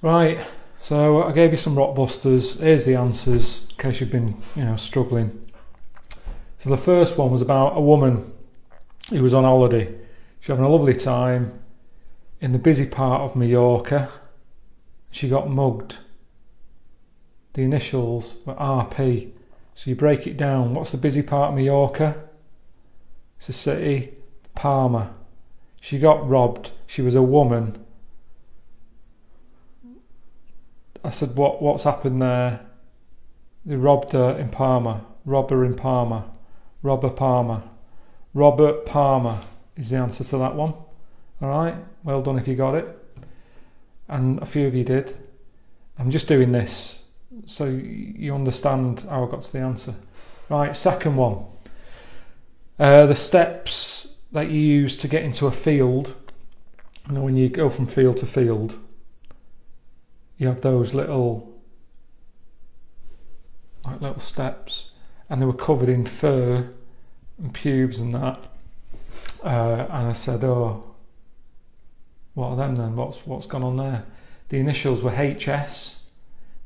Right, so I gave you some rockbusters. Here's the answers in case you've been, you know, struggling. So the first one was about a woman who was on holiday. She was having a lovely time in the busy part of Mallorca. She got mugged. The initials were RP. So you break it down. What's the busy part of Mallorca? It's a city. Palma. She got robbed. She was a woman I said, "What? What's happened there?" They robbed her in Palma. Robber in Palma. Robber Palmer. Robert Palmer is the answer to that one. All right. Well done if you got it. And a few of you did. I'm just doing this so you understand how I got to the answer. Right. Second one. Uh, the steps that you use to get into a field. You know, when you go from field to field you have those little like little steps and they were covered in fur and pubes and that. Uh, and I said oh what are them then? What's what's gone on there? The initials were HS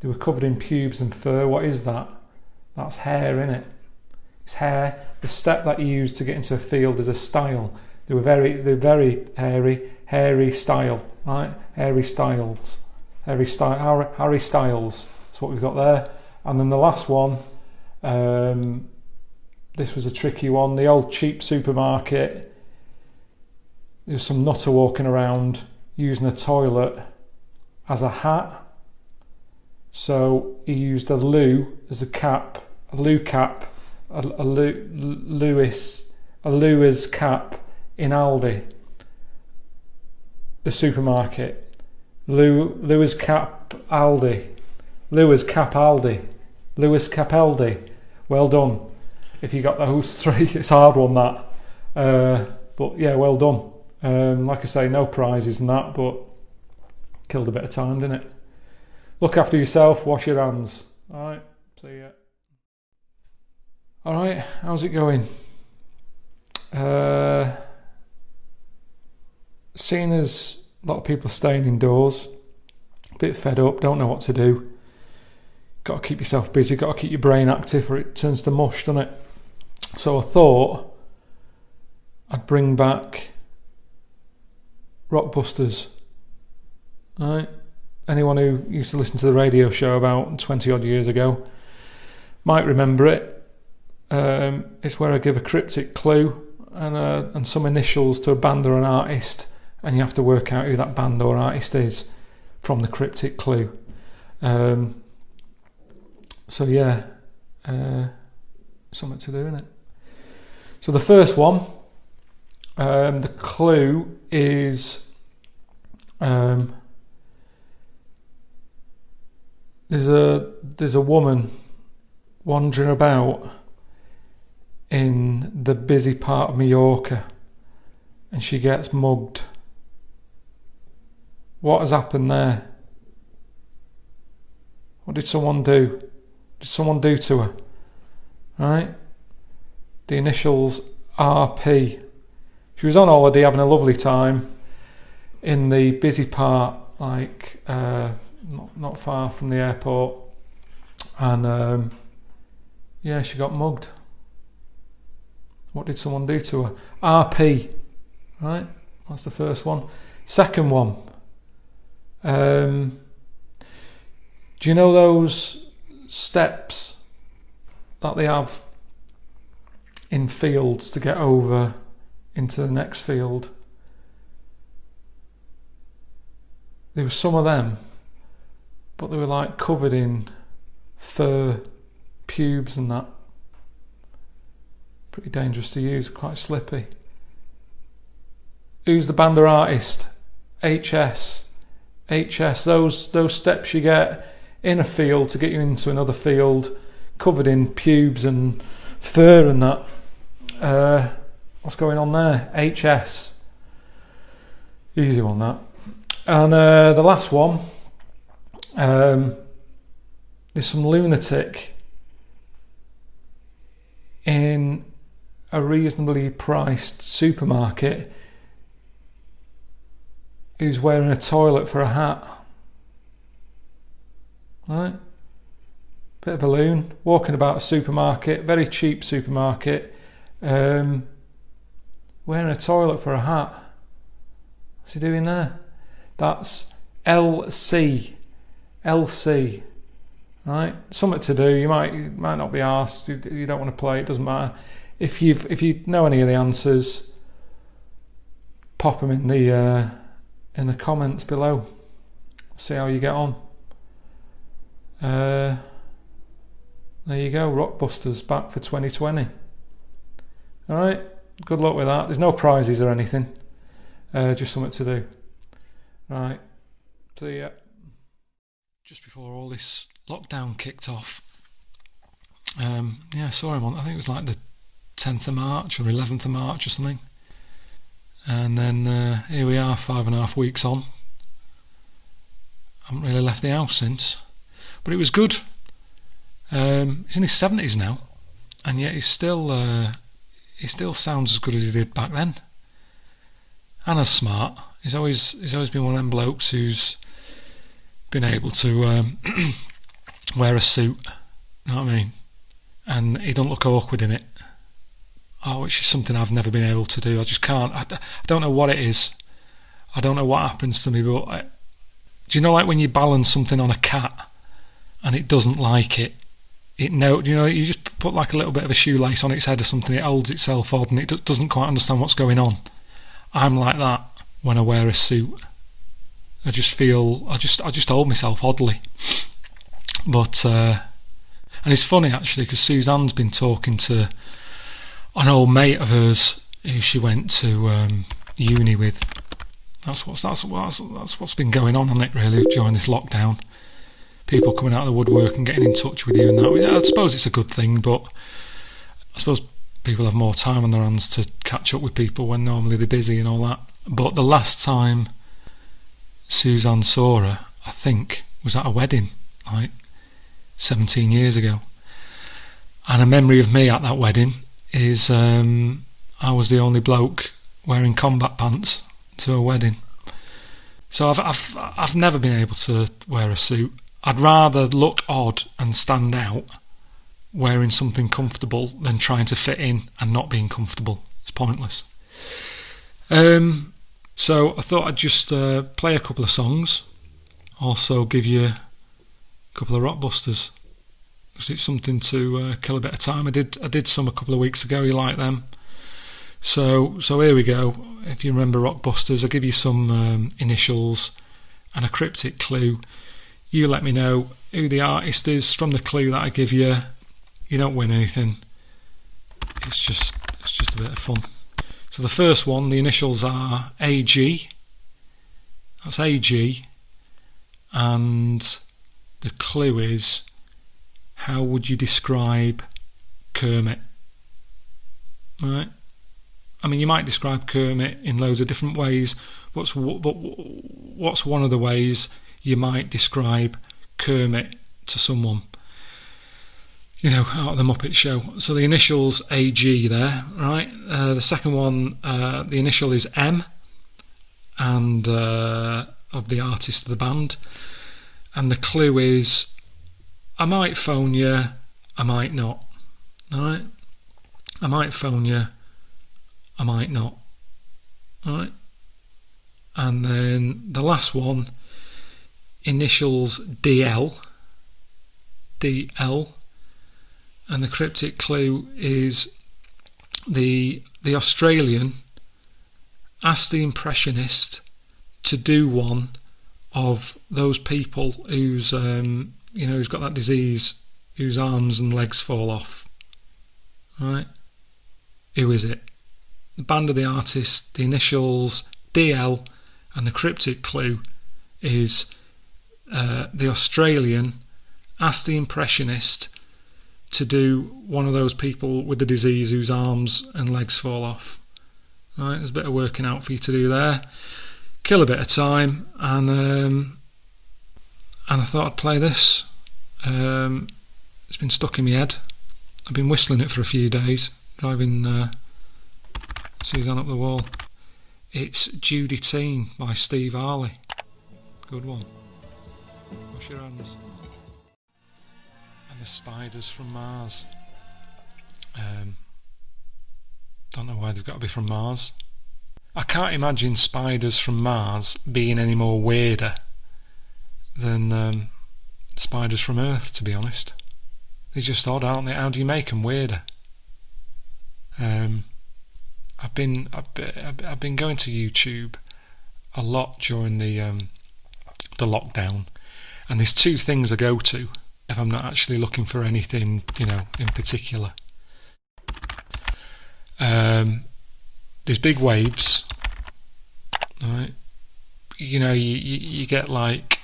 they were covered in pubes and fur. What is that? That's hair in it it's hair. The step that you use to get into a field is a style. They were very they're very hairy hairy style right? Hairy styles Harry, Harry Styles. That's what we've got there. And then the last one, um, this was a tricky one. The old cheap supermarket. There's some nutter walking around using a toilet as a hat. So he used a loo as a cap, a loo cap, a, a loo, Lewis, a Lewis cap in Aldi, the supermarket. Lew, Lewis Capaldi. Lewis Capaldi. Lewis Capaldi. Well done. If you got those three, it's hard one that. Uh, but yeah, well done. Um, like I say, no prizes and that, but killed a bit of time, didn't it? Look after yourself, wash your hands. Alright, see ya. Alright, how's it going? Uh, seeing as a lot of people staying indoors, a bit fed up, don't know what to do. Got to keep yourself busy, got to keep your brain active or it turns to mush, doesn't it? So I thought I'd bring back Rockbusters. Right? Anyone who used to listen to the radio show about 20 odd years ago might remember it. Um, it's where I give a cryptic clue and, uh, and some initials to a band or an artist and you have to work out who that band or artist is from the cryptic clue. Um, so yeah, uh, something to do in it. So the first one, um, the clue is um, there's a there's a woman wandering about in the busy part of Mallorca, and she gets mugged what has happened there? What did someone do? Did someone do to her? Right? The initials RP. She was on holiday having a lovely time in the busy part, like uh, not, not far from the airport. And um, yeah, she got mugged. What did someone do to her? RP. Right? That's the first one. Second one. Um, do you know those steps that they have in fields to get over into the next field? There were some of them, but they were like covered in fur, pubes, and that. Pretty dangerous to use, quite slippy. Who's the band or artist? HS. HS, those those steps you get in a field to get you into another field, covered in pubes and fur and that. Uh, what's going on there? HS. Easy one that. And uh, the last one, um, there's some lunatic in a reasonably priced supermarket who's wearing a toilet for a hat. right? Bit of a loon, walking about a supermarket, very cheap supermarket, um, wearing a toilet for a hat. What's he doing there? That's LC. LC. Right? Something to do. You might you might not be asked. You, you don't want to play. It doesn't matter. If you've if you know any of the answers, pop them in the uh, in the comments below. See how you get on. Uh, there you go. Rockbusters back for 2020. All right. Good luck with that. There's no prizes or anything. Uh, just something to do. Right. See ya. Just before all this lockdown kicked off, um, yeah, I saw him on. I think it was like the 10th of March or 11th of March or something. And then uh, here we are, five and a half weeks on. I haven't really left the house since, but it was good. Um, he's in his seventies now, and yet he's still uh, he still sounds as good as he did back then. And as smart. He's always he's always been one of them blokes who's been able to um, wear a suit. You know what I mean? And he don't look awkward in it. Oh, which is something I've never been able to do. I just can't. I, I don't know what it is. I don't know what happens to me, but I, do you know, like when you balance something on a cat and it doesn't like it, it know, you know, you just put like a little bit of a shoelace on its head or something, it holds itself odd and it doesn't quite understand what's going on. I'm like that when I wear a suit. I just feel, I just, I just hold myself oddly. But, uh, and it's funny actually because Suzanne's been talking to an old mate of hers who she went to um, uni with. That's what's that's, that's that's what's been going on on it really during this lockdown. People coming out of the woodwork and getting in touch with you and that. I suppose it's a good thing, but I suppose people have more time on their hands to catch up with people when normally they're busy and all that. But the last time Suzanne saw her, I think, was at a wedding, like 17 years ago. And a memory of me at that wedding is um, I was the only bloke wearing combat pants to a wedding. So I've, I've, I've never been able to wear a suit. I'd rather look odd and stand out wearing something comfortable than trying to fit in and not being comfortable. It's pointless. Um, so I thought I'd just uh, play a couple of songs, also give you a couple of rockbusters because it's something to uh, kill a bit of time. I did I did some a couple of weeks ago. You like them? So so here we go. If you remember Rockbusters, I'll give you some um, initials and a cryptic clue. You let me know who the artist is from the clue that I give you. You don't win anything. It's just it's just a bit of fun. So the first one, the initials are AG. That's AG, and the clue is how would you describe Kermit? Right. I mean, you might describe Kermit in loads of different ways. What's what's one of the ways you might describe Kermit to someone? You know, out of the Muppet Show. So the initials AG there, right? Uh, the second one, uh, the initial is M, and uh, of the artist of the band, and the clue is I might phone you, I might not. All right, I might phone you, I might not. All right, and then the last one, initials DL, DL, and the cryptic clue is the the Australian asked the impressionist to do one of those people whose um, you know, who's got that disease, whose arms and legs fall off. Right? Who is it? The band of the artist, the initials DL, and the cryptic clue is uh, the Australian asked the impressionist to do one of those people with the disease whose arms and legs fall off. Right, there's a bit of working out for you to do there. Kill a bit of time, and um, and I thought I'd play this. Um, it's been stuck in my head. I've been whistling it for a few days, driving uh, Suzanne up the wall. It's Judy Teen by Steve Harley. Good one. Wash your hands. And the spiders from Mars. Um, don't know why they've got to be from Mars. I can't imagine spiders from Mars being any more weirder than um, spiders from Earth, to be honest. They're just odd, aren't they? How do you make them weirder? Um, I've been I've, been, I've been going to YouTube a lot during the um, the lockdown, and there's two things I go to if I'm not actually looking for anything, you know, in particular. Um, there's big waves, right? You know, you, you, you get like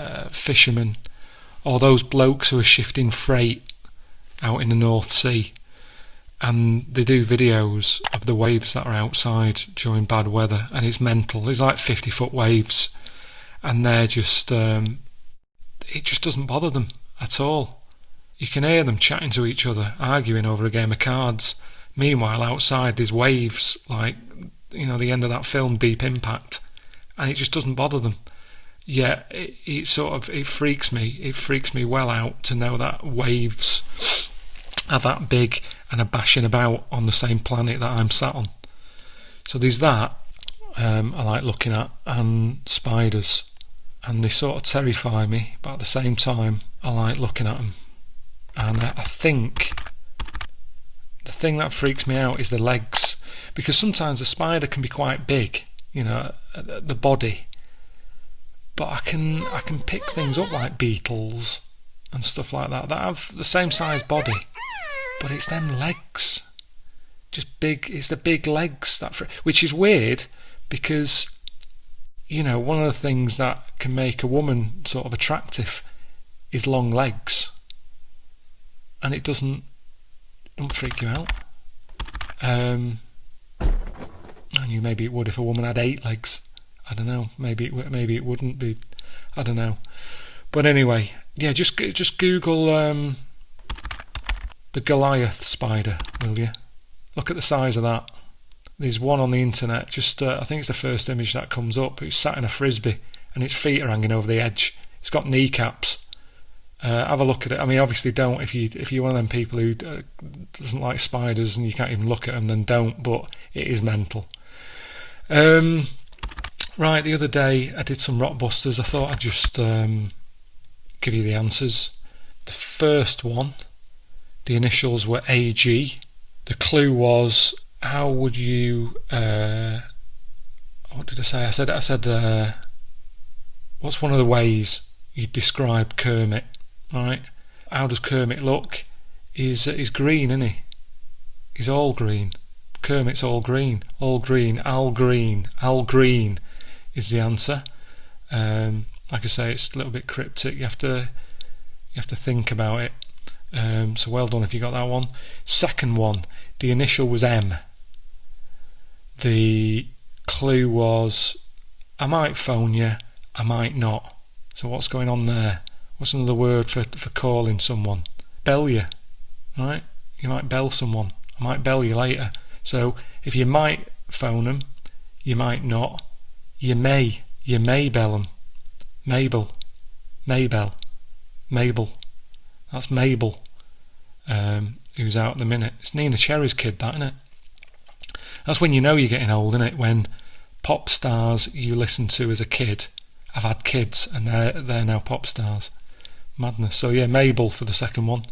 uh, fishermen or those blokes who are shifting freight out in the North Sea and they do videos of the waves that are outside during bad weather and it's mental. It's like 50 foot waves and they're just, um, it just doesn't bother them at all. You can hear them chatting to each other, arguing over a game of cards. Meanwhile, outside there's waves like, you know, the end of that film, Deep Impact, and it just doesn't bother them. Yet it, it sort of it freaks me. It freaks me well out to know that waves are that big and are bashing about on the same planet that I'm sat on. So there's that um, I like looking at, and spiders, and they sort of terrify me, but at the same time, I like looking at them. And I, I think the thing that freaks me out is the legs, because sometimes a spider can be quite big, you know, the body. But I can I can pick things up like beetles and stuff like that that have the same size body but it's them legs. Just big, it's the big legs that, which is weird because, you know, one of the things that can make a woman sort of attractive is long legs, and it doesn't don't freak you out. Um, I knew maybe it would if a woman had eight legs. I don't know. Maybe it maybe it wouldn't be. I don't know. But anyway, yeah. Just just Google um, the Goliath spider, will you? Look at the size of that. There's one on the internet, just uh, I think it's the first image that comes up. It's sat in a frisbee and its feet are hanging over the edge. It's got kneecaps. Uh, have a look at it. I mean, obviously, don't if you if you're one of them people who uh, doesn't like spiders and you can't even look at them, then don't. But it is mental. Um, right, the other day I did some rockbusters. I thought I'd just um, give you the answers. The first one the initials were AG. The clue was how would you uh, what did I say? I said I said uh, what's one of the ways you describe Kermit, right? How does Kermit look? He's he's green, isn't he? He's all green. Kermit's all green, all green, Al Green, Al Green is the answer. Um, like I say, it's a little bit cryptic. You have to you have to think about it. Um, so well done if you got that one. Second one, the initial was M. The clue was I might phone you, I might not. So what's going on there? What's another word for for calling someone? Bell you, right? You might bell someone. I might bell you later. So if you might phone them, you might not. You may, you may bell them. Mabel, Maybell, Mabel. That's Mabel, um, who's out at the minute. It's Neneh Cherry's kid, that, isn't it? That's when you know you're getting old, isn't it? When pop stars you listened to as a kid have had kids and they're, they're now pop stars. Madness. So, yeah, Mabel for the second one.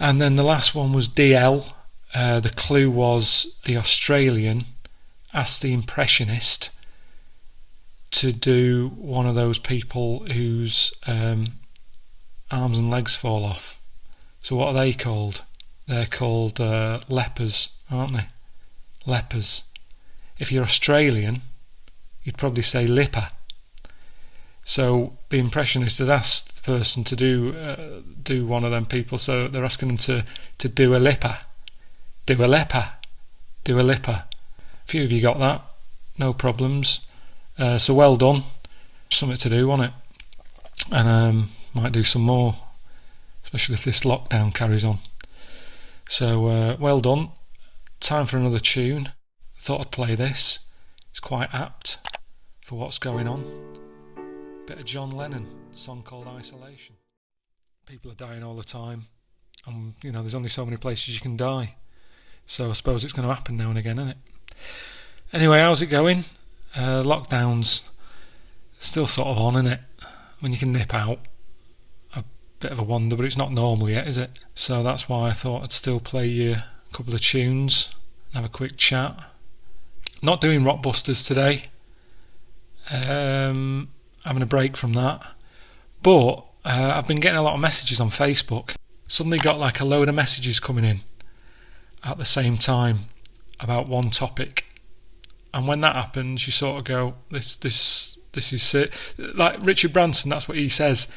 And then the last one was DL. Uh, the clue was the Australian asked the impressionist to do one of those people whose um, arms and legs fall off. So what are they called? They're called uh, lepers, aren't they? Lepers. If you're Australian, you'd probably say lipper. So the impressionist had asked the person to do uh, do one of them people. So they're asking them to to do a lipper, do a lipper, do a lipper. A few of you got that, no problems. Uh, so well done. Something to do, wasn't it? And um, might do some more, especially if this lockdown carries on. So, uh, well done. Time for another tune. Thought I'd play this. It's quite apt for what's going on. Bit of John Lennon, song called Isolation. people are dying all the time, and you know there's only so many places you can die. So I suppose it's going to happen now and again, isn't it? Anyway, how's it going? Uh, lockdowns still sort of on, isn't it? When you can nip out, a bit of a wonder, but it's not normal yet, is it? So that's why I thought I'd still play you a couple of tunes, and have a quick chat. Not doing Rockbusters today. Um, having a break from that. But uh, I've been getting a lot of messages on Facebook. Suddenly got like a load of messages coming in at the same time about one topic. And when that happens, you sort of go, "This, this, this is it." Like Richard Branson, that's what he says.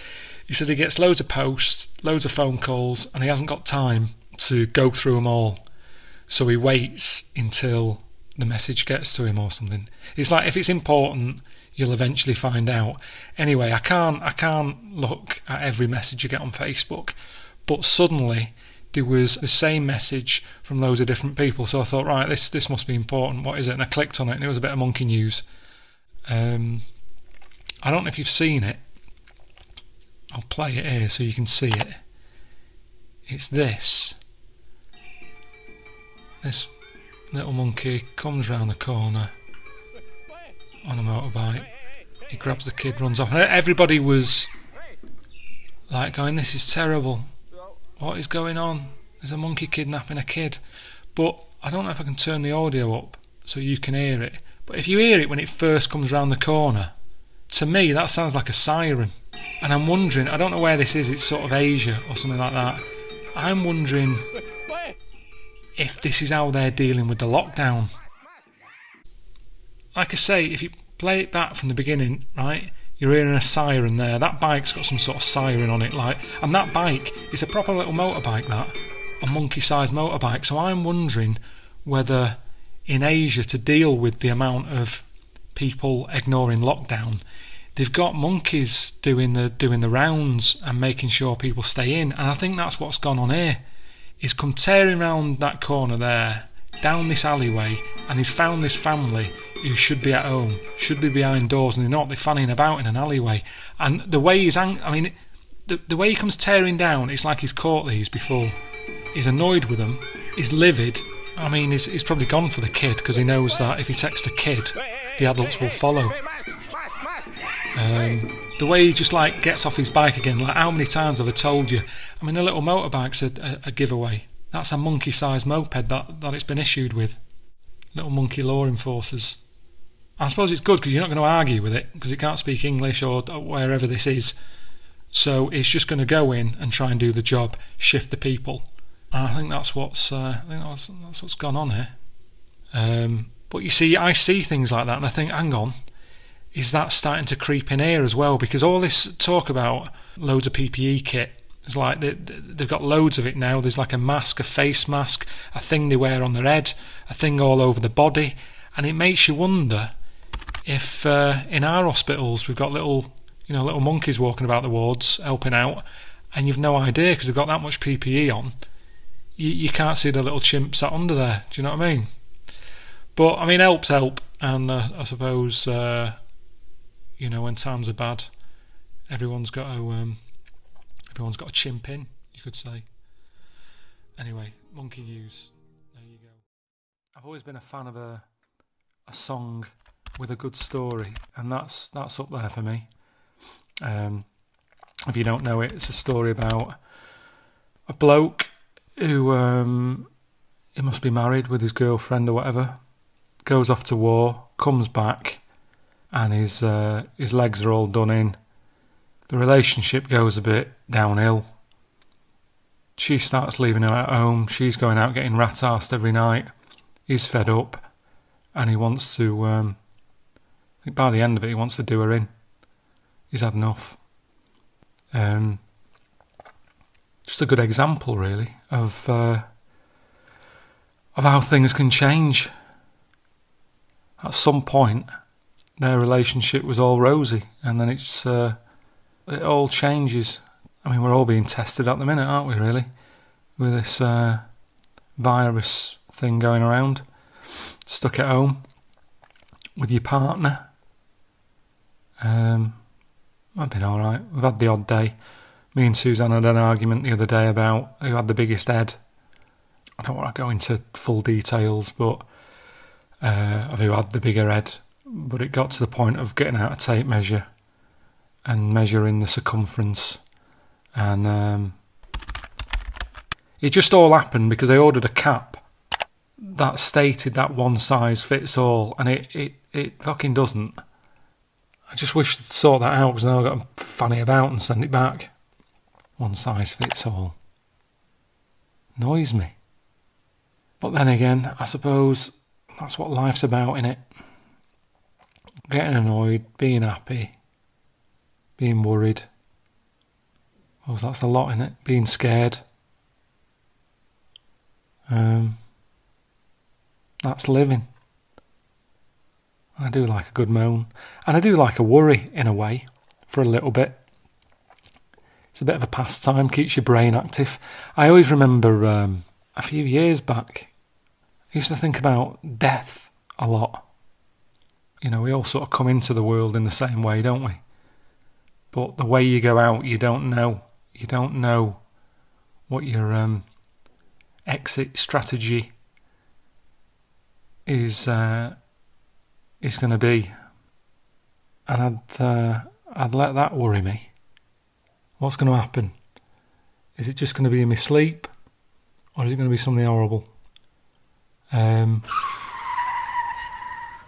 He said he gets loads of posts, loads of phone calls, and he hasn't got time to go through them all. So he waits until the message gets to him or something. It's like if it's important, you'll eventually find out. Anyway, I can't I can't look at every message you get on Facebook, but suddenly there was the same message from loads of different people. So I thought, right, this this must be important. What is it? And I clicked on it, and it was a bit of monkey news. Um, I don't know if you've seen it. I'll play it here so you can see it. It's this. This little monkey comes round the corner on a motorbike. He grabs the kid, runs off. And everybody was like going, This is terrible. What is going on? There's a monkey kidnapping a kid. But I don't know if I can turn the audio up so you can hear it. But if you hear it when it first comes round the corner, to me that sounds like a siren. And I'm wondering, I don't know where this is, it's sort of Asia or something like that. I'm wondering if this is how they're dealing with the lockdown. Like I say, if you play it back from the beginning, right, you're hearing a siren there. That bike's got some sort of siren on it, like, and that bike is a proper little motorbike, that a monkey-sized motorbike. So I'm wondering whether in Asia to deal with the amount of people ignoring lockdown, they've got monkeys doing the doing the rounds and making sure people stay in. And I think that's what's gone on here. Is come tearing round that corner there, down this alleyway, and he's found this family who should be at home, should be behind doors, and they're not. They're fanning about in an alleyway. And the way he's, ang- I mean, the, the way he comes tearing down, it's like he's caught these before. He's annoyed with them. He's livid. I mean, he's, he's probably gone for the kid because he knows that if he takes the kid, the adults will follow. Um, the way he just like gets off his bike again, like how many times have I told you? I mean, a little motorbike's a, a, a giveaway. That's a monkey-sized moped that, that it's been issued with. Little monkey law enforcers. I suppose it's good because you're not going to argue with it because it can't speak English or, wherever this is. So it's just going to go in and try and do the job, shift the people. And I think that's what's uh, I think that's, that's what's gone on here. Um, but you see, I see things like that and I think, hang on, is that starting to creep in here as well? Because all this talk about loads of PPE kit it's like they, they've got loads of it now. There's like a mask, a face mask, a thing they wear on their head, a thing all over the body, and it makes you wonder if uh, in our hospitals we've got little, you know, little monkeys walking about the wards helping out, and you've no idea because they've got that much PPE on. You, you can't see the little chimp sat under there. Do you know what I mean? But I mean, helps help, and uh, I suppose uh, you know when times are bad, everyone's got to. Um, Everyone's got a chimp in, you could say. Anyway, Monkey News. There you go. I've always been a fan of a a song with a good story, and that's that's up there for me. Um, if you don't know it, it's a story about a bloke who um, he must be married with his girlfriend or whatever. Goes off to war, comes back, and his uh, his legs are all done in the relationship goes a bit downhill. She starts leaving him at home. She's going out getting rat assed every night. He's fed up and he wants to. Um, I think by the end of it, he wants to do her in. He's had enough. Um, just a good example, really, of uh, of how things can change. At some point, their relationship was all rosy, and then it's uh, it all changes. I mean, we're all being tested at the minute, aren't we, really? With this uh, virus thing going around. Stuck at home with your partner. Um, I've been alright. We've had the odd day. Me and Suzanne had an argument the other day about who had the biggest head. I don't want to go into full details, but uh, of who had the bigger head. But it got to the point of getting out a tape measure and measuring the circumference, and um, it just all happened because I ordered a cap that stated that one size fits all, and it it, it fucking doesn't. I just wish to sort that out because now I've got to fanny about and send it back. One size fits all. Annoys me. But then again, I suppose that's what life's about, innit? Getting annoyed, being happy, being worried. Well, that's a lot in it. Being scared. Um, that's living. I do like a good moan. And I do like a worry in a way, for a little bit. It's a bit of a pastime, keeps your brain active. I always remember um, a few years back, I used to think about death a lot. You know, we all sort of come into the world in the same way, don't we? But the way you go out, you don't know. You don't know what your um, exit strategy is uh, is going to be, and I'd uh, I'd let that worry me. What's going to happen? Is it just going to be in my sleep, or is it going to be something horrible? Um,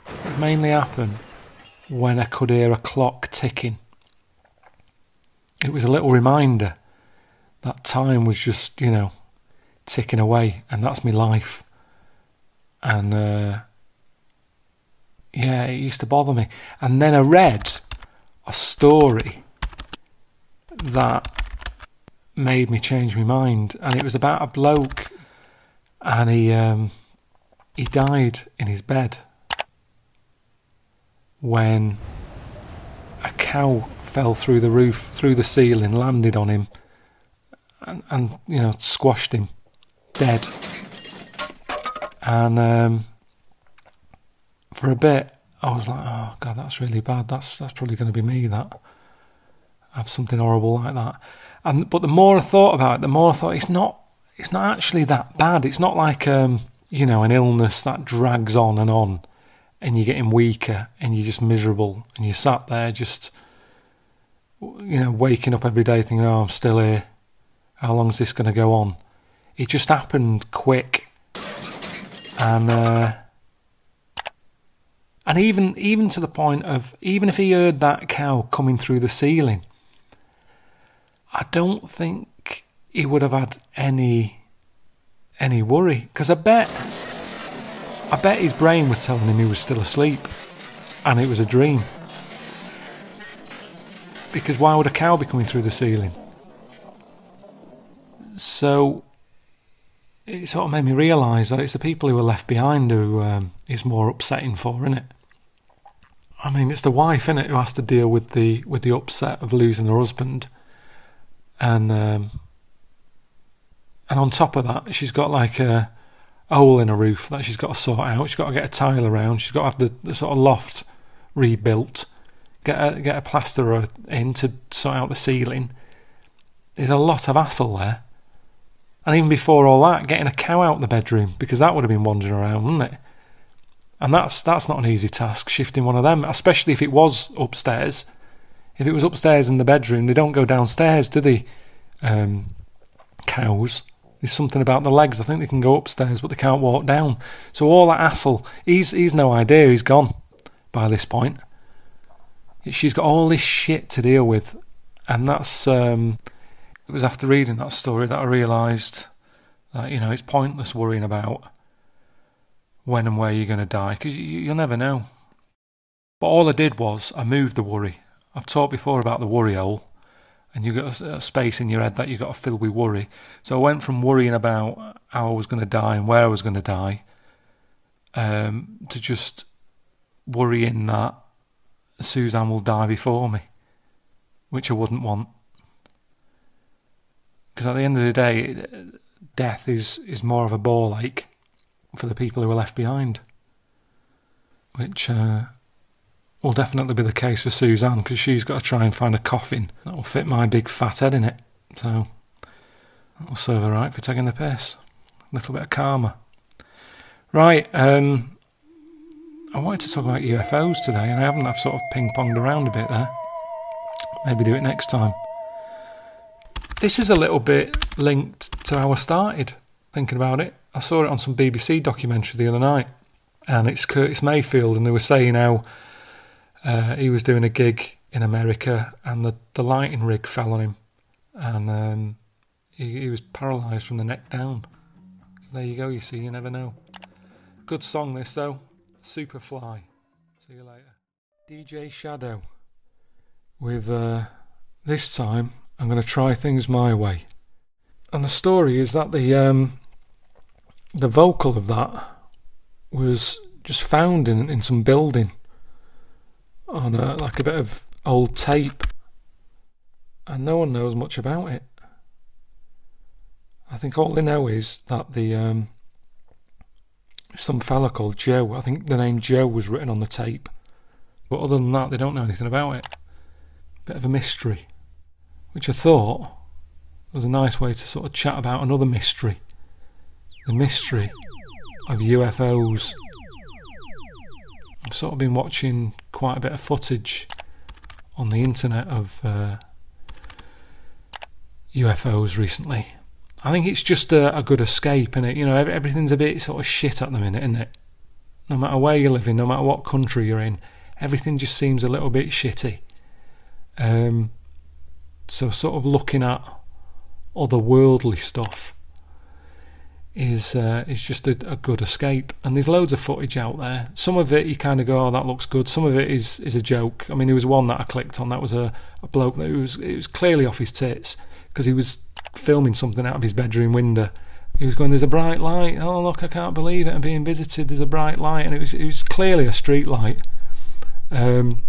it mainly happened when I could hear a clock ticking. It was a little reminder that time was just, you know, ticking away, and that's my life. And uh, yeah, it used to bother me. And then I read a story that made me change my mind, and it was about a bloke, and he um, he died in his bed when a cow fell through the roof, through the ceiling, landed on him, and, and you know squashed him dead. And um, for a bit, I was like, "Oh God, that's really bad. That's that's probably going to be me. That have something horrible like that." And but the more I thought about it, the more I thought it's not. It's not actually that bad. It's not like um, you know an illness that drags on and on, and you're getting weaker and you're just miserable and you're sat there just you know waking up every day thinking, "Oh, I'm still here. How long is this going to go on?" It just happened quick, and. Uh, and even even to the point of even if he heard that cow coming through the ceiling, I don't think he would have had any any worry because I bet I bet his brain was telling him he was still asleep and it was a dream. Because why would a cow be coming through the ceiling? So it sort of made me realise that it's the people who are left behind who um, is more upsetting for, isn't it? I mean, it's the wife in it who has to deal with the with the upset of losing her husband, and um, and on top of that, she's got like a, hole in her roof that she's got to sort out. She's got to get a tile around. She's got to have the, the sort of loft rebuilt, get a get a plasterer in to sort out the ceiling. There's a lot of hassle there, and even before all that, getting a cow out of the bedroom because that would have been wandering around, wouldn't it? And that's that's not an easy task, shifting one of them, especially if it was upstairs. If it was upstairs in the bedroom, they don't go downstairs, do they? Um, cows. There's something about the legs. I think they can go upstairs, but they can't walk down. So all that hassle, he's he's no idea. He's gone by this point. She's got all this shit to deal with, and that's. Um, it was after reading that story that I realised that you know it's pointless worrying about when and where you're going to die because you, you'll never know. But all I did was I moved the worry. I've talked before about the worry hole, and you've got a, a space in your head that you've got to fill with worry. So I went from worrying about how I was going to die and where I was going to die um, to just worrying that Suzanne will die before me, which I wouldn't want. Because at the end of the day, death is, is more of a ball ache for the people who are left behind, which uh, will definitely be the case for Suzanne because she's got to try and find a coffin that will fit my big fat head in it. So that'll serve her right for taking the piss. A little bit of karma. Right, um, I wanted to talk about UFOs today, and I haven't. I've sort of ping ponged around a bit there. Maybe do it next time. This is a little bit linked to how I started thinking about it. I saw it on some BBC documentary the other night, and it's Curtis Mayfield, and they were saying how uh, he was doing a gig in America, and the, the lighting rig fell on him, and um, he, he was paralysed from the neck down. So there you go. You see, you never know. Good song, this though. Superfly. See you later. DJ Shadow. With uh, this time, I'm going to try things my way. And the story is that the um, the vocal of that was just found in in some building on a, like a bit of old tape, and no one knows much about it. I think all they know is that the um, some fella called Joe. I think the name Joe was written on the tape, but other than that, they don't know anything about it. Bit of a mystery, which I thought was a nice way to sort of chat about another mystery the mystery of UFOs. I've sort of been watching quite a bit of footage on the internet of uh, UFOs recently. I think it's just a, a good escape, and it you know everything's a bit sort of shit at the minute, isn't it? No matter where you're living, no matter what country you're in, everything just seems a little bit shitty. Um, so sort of looking at otherworldly stuff is uh, is just a, a, good escape. And there's loads of footage out there. Some of it you kind of go, "Oh, that looks good." Some of it is is a joke. I mean, there was one that I clicked on. That was a, a bloke that was it was clearly off his tits because he was filming something out of his bedroom window. He was going, "There's a bright light. Oh look, I can't believe it. I'm being visited. There's a bright light," and it was it was clearly a street light. Um,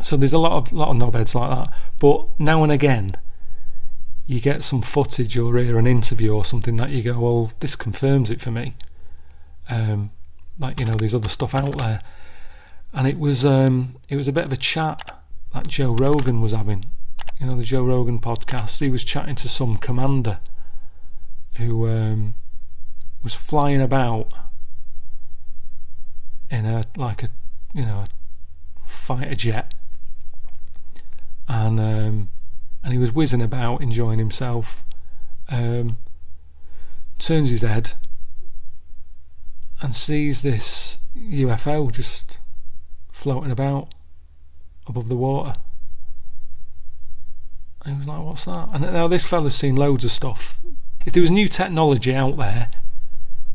so there's a lot of lot of knobheads like that. But now and again, you get some footage or hear an interview or something that you go, well, this confirms it for me. Um, like you know, there's other stuff out there, and it was um, it was a bit of a chat that Joe Rogan was having. You know, the Joe Rogan podcast. He was chatting to some commander who um, was flying about in a like a you know a fighter jet, and um, and he was whizzing about, enjoying himself. Um, turns his head and sees this UFO just floating about above the water. He was like, What's that? And now this fella's seen loads of stuff. If there was new technology out there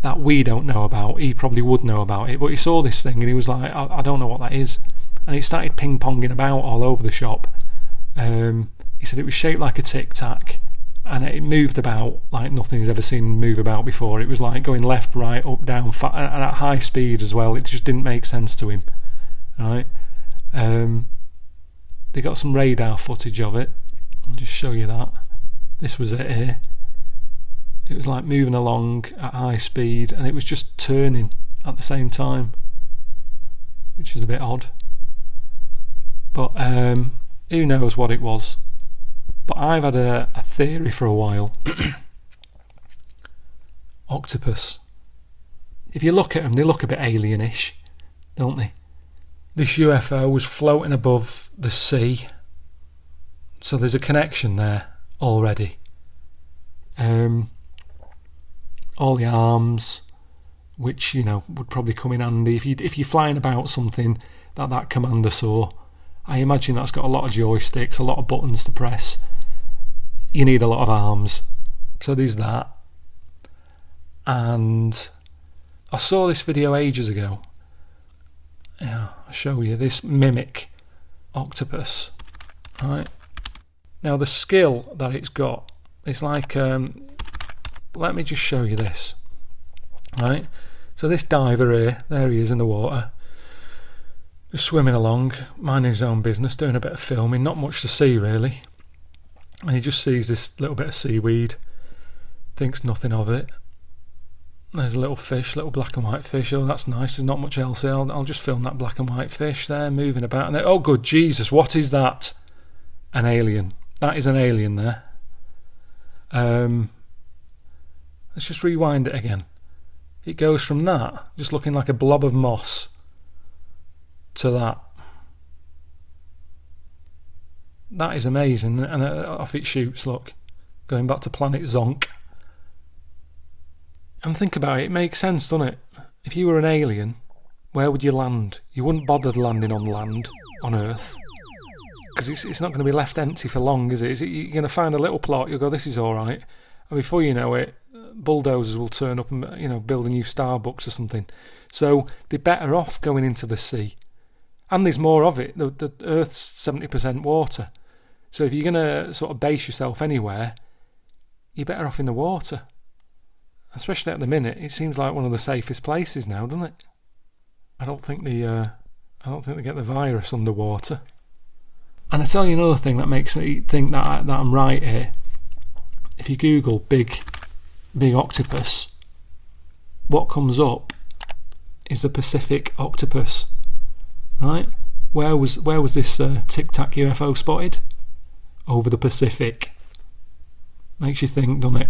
that we don't know about, he probably would know about it. But he saw this thing and he was like, I, I don't know what that is. And it started ping ponging about all over the shop. Um, he said it was shaped like a tic tac and it moved about like nothing he's ever seen move about before. It was like going left, right, up, down, and at high speed as well. It just didn't make sense to him. Right? Um, they got some radar footage of it. I'll just show you that. This was it here. It was like moving along at high speed, and it was just turning at the same time, which is a bit odd. But um, who knows what it was? But I've had a, a theory for a while. Octopus. If you look at them, they look a bit alienish, don't they? This UFO was floating above the sea, so there's a connection there already. Um, all the arms, which you know would probably come in handy if you if you're flying about something that that commander saw. I imagine that's got a lot of joysticks, a lot of buttons to press, you need a lot of arms. So there's that. And I saw this video ages ago. Yeah, I'll show you this mimic octopus. Right. Now the skill that it's got is like um, let me just show you this. Right. So this diver here, there he is in the water. Just swimming along, minding his own business, doing a bit of filming, not much to see really and he just sees this little bit of seaweed, thinks nothing of it. There's a little fish, little black and white fish. Oh, that's nice. There's not much else here. I'll, I'll just film that black and white fish there moving about. And oh, good Jesus, what is that? An alien. That is an alien there. Um, let's just rewind it again. It goes from that, just looking like a blob of moss, to that. That is amazing, and uh, off it shoots. Look, going back to Planet Zonk. And think about it, it makes sense, doesn't it? If you were an alien, where would you land? You wouldn't bother landing on land, on Earth. Because it's, it's not going to be left empty for long, is it? Is it you're going to find a little plot, you'll go, this is alright. And before you know it, bulldozers will turn up and you know build a new Starbucks or something. So they're better off going into the sea, and there's more of it. The, the Earth's seventy percent water, so if you're going to sort of base yourself anywhere, you're better off in the water. Especially at the minute, it seems like one of the safest places now, doesn't it? I don't think the uh, I don't think they get the virus underwater. And I tell you another thing that makes me think that I, that I'm right here. If you Google big big octopus, what comes up is the Pacific octopus. Right? Where was where was this uh, Tic Tac UFO spotted? Over the Pacific. Makes you think, doesn't it?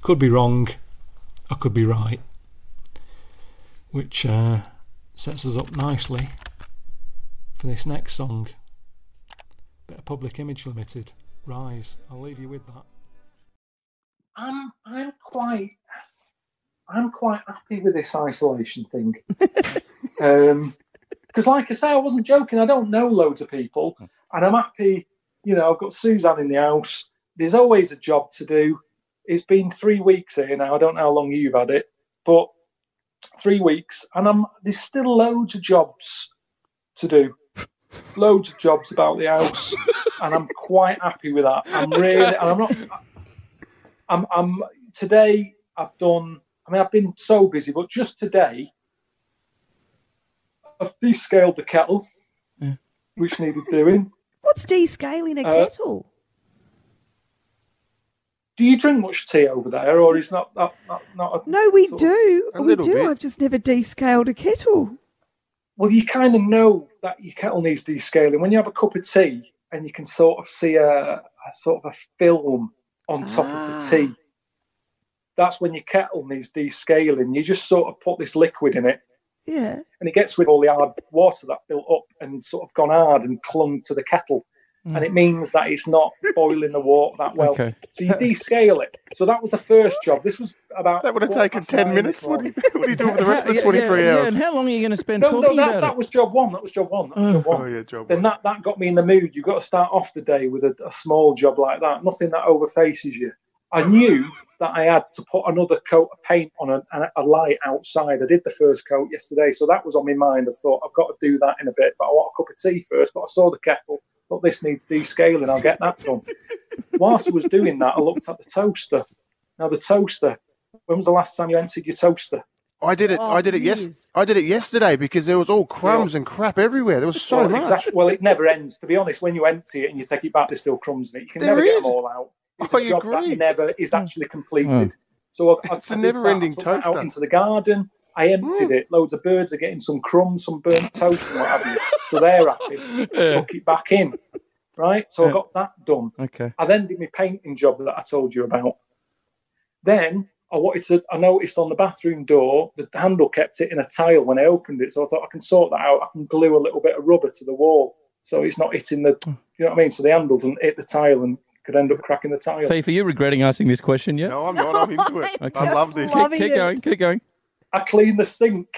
Could be wrong, I could be right. Which uh, sets us up nicely for this next song. Bit of Public Image Limited. Rise. I'll leave you with that. I'm I'm quite I'm quite happy with this isolation thing. um because like I say, I wasn't joking. I don't know loads of people, and I'm happy. You know, I've got Suzanne in the house. There's always a job to do. It's been three weeks here now. I don't know how long you've had it, but three weeks, and I'm there's still loads of jobs to do. Loads of jobs about the house, and I'm quite happy with that. I'm really, and I'm not. I'm, I'm today. I've done. I mean, I've been so busy, but just today, I've descaled the kettle, Yeah. which needed doing. What's descaling a Uh, kettle? Do you drink much tea over there, or is not that not, not a, No, we sort of- do. A We do. bit. I've just never descaled a kettle. Well, you kind of know that your kettle needs descaling when you have a cup of tea, and you can sort of see a, a sort of a film on top of Ah. the tea. That's when your kettle needs descaling. You just sort of put this liquid in it, Yeah. and it gets rid of all the hard water that's built up and sort of gone hard and clung to the kettle. And it means that it's not boiling the water that well. Okay. So you descale it. So that was the first job. This was about That would have taken 10 minutes. this What do, you, morning. what do you do with the rest of the Yeah, 23 yeah, hours? and how long are you going to spend No, no, that, about that it? was job one. That was job one. That was job oh, one. Oh, yeah, job. Then that, that got me in the mood. You've got to start off the day with a, a small job like that. Nothing that overfaces you. I knew that I had to put another coat of paint on a, a, a light outside. I did the first coat yesterday, so that was on my mind. I thought I've got to do that in a bit, but I want a cup of tea first. But I saw the kettle. Thought this needs descaling. I'll get that done. Whilst I was doing that, I looked at the toaster. Now the toaster. When was the last time you entered your toaster? I did it. Oh, I did it. Yes. I did it yesterday because there was all crumbs and crap everywhere. There was so well, much. exactly- well, it never ends. To be honest, when you empty it and you take it back, there's still crumbs in it. You can There never get them all out. It's I a job agree. that never is actually completed. So I, I, It's a I did never-ending that. I took that toaster. Out into the garden. I emptied it. Loads of birds are getting some crumbs, some burnt toast, and what have you. So they're happy. I took it back in. Right. So I got that done. Okay. I then did my painting job that I told you about. Then I wanted to. I noticed on the bathroom door the handle kept it in a tile when I opened it, so I thought I can sort that out. I can glue a little bit of rubber to the wall so it's not hitting the. Hmm. You know what I mean? So the handle doesn't hit the tile and could end up cracking the tile. Faith, are you regretting asking this question yet? No, I'm not. I'm into it. I'm I love this. loving keep going, keep going. I cleaned the sink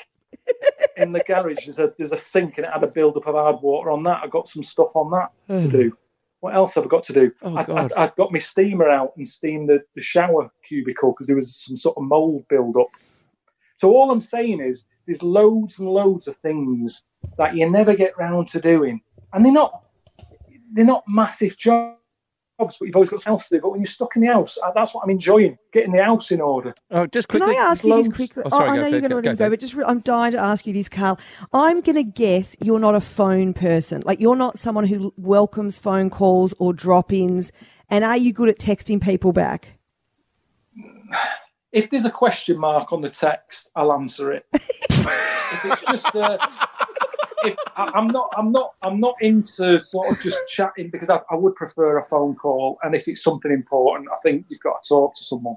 in the garage. There's a there's a sink and it had a build up of hard water on that. I got some stuff on that to hmm. do. What else have I got to do? Oh, I, I, I got my steamer out and steamed the, the shower cubicle because there was some sort of mold build up. So all I'm saying is there's loads and loads of things that you never get round to doing, and they're not they're not massive jobs, but you've always got something else to do. But when you're stuck in the house, uh, that's what I'm enjoying, getting the house in order. Oh, just Can. I ask you this quickly? Oh, sorry, I go, know Faith, you're going to go, let go, him go, Faith. but just re- I'm dying to ask you this, Karl. I'm going to guess you're not a phone person. Like you're not someone who welcomes phone calls or drop-ins. And are you good at texting people back? If there's a question mark on the text, I'll answer it. if it's just a if I, I'm not, I'm not, I'm not into sort of just chatting because I, I would prefer a phone call. And if it's something important, I think you've got to talk to someone.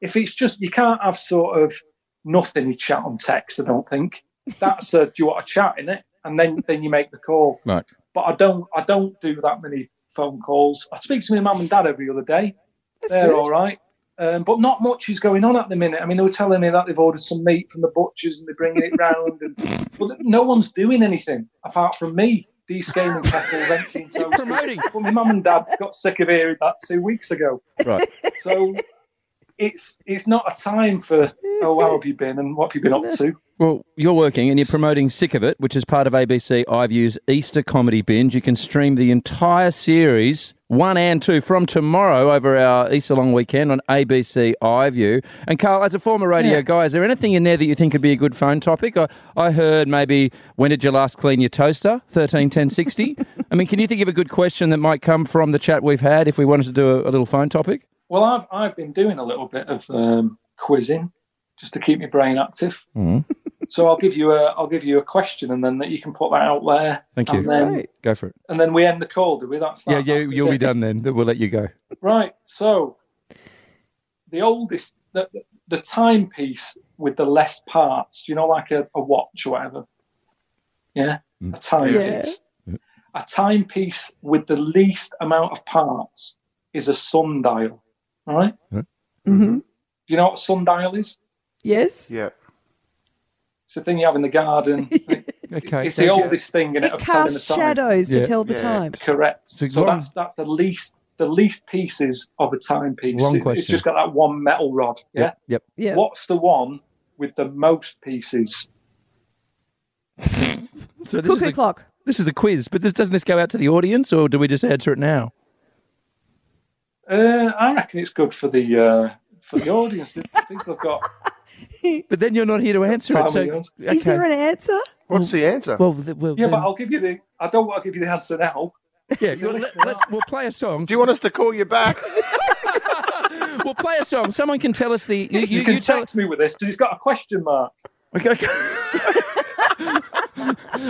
If it's just you can't have sort of nothing you chat on text. I don't think that's a do you want to chat in it, and then then you make the call. Right. But I don't, I don't do that many phone calls. I speak to my mum and dad every other day. That's They're good. all right. Um, but not much is going on at the minute. I mean, they were telling me that they've ordered some meat from the butchers and they're bringing it round, and but no one's doing anything apart from me. These gaming kettles emptying toasters. Promoting. But my mum and dad got sick of hearing that two weeks ago. Right. So it's it's not a time for oh how have you been and what have you been up to? Well, you're working and you're promoting Sick of It, which is part of ABC iView's Easter comedy binge. You can stream the entire series, one and two, from tomorrow over our Easter long weekend on ABC iView. And Karl, as a former radio Yeah. guy, is there anything in there that you think could be a good phone topic? I, I heard maybe when did you last clean your toaster? Thirteen ten sixty. I mean, can you think of a good question that might come from the chat we've had if we wanted to do a, a little phone topic? Well, I've I've been doing a little bit of um, quizzing just to keep my brain active. Mhm. So I'll give you a I'll give you a question, and then that you can put that out there. Thank you. And then, Great. Go for it. and then we end the call, do we? That's Yeah, that. yeah, That's you'll be done then. We'll let you go. Right. So the oldest, the, the timepiece with the less parts, you know, like a, a watch or whatever. Yeah, Mm. a timepiece. Yeah. A timepiece with the least amount of parts is a sundial. All right. hmm Do you know what a sundial is? Yes. Yeah. It's the thing you have in the garden. Okay. it's the thank you. oldest thing in it It of telling the casts time. shadows to Yeah. tell the Yeah. time. Correct. So So, that's that's the least the least pieces of a timepiece. Long It- question. It's just got that one metal rod. Yeah. Yep. Yep. Yeah. What's the one with the most pieces? So this is a, clock. this is a quiz, but this doesn't this go out to the audience, or do we just answer it now? Uh, I reckon it's good for the uh, for the audience. I think they've got But then you're not here to answer it. So, okay. Is there an answer? What's the answer? well, th- well, yeah, but I'll give you the. I don't want to give you the answer now. yeah. well, let, let's, we'll play a song. Do you want us to call you back? We'll play a song. Someone can tell us the. You, You, you, can you tell text me with this because it's got a question mark. Okay. okay.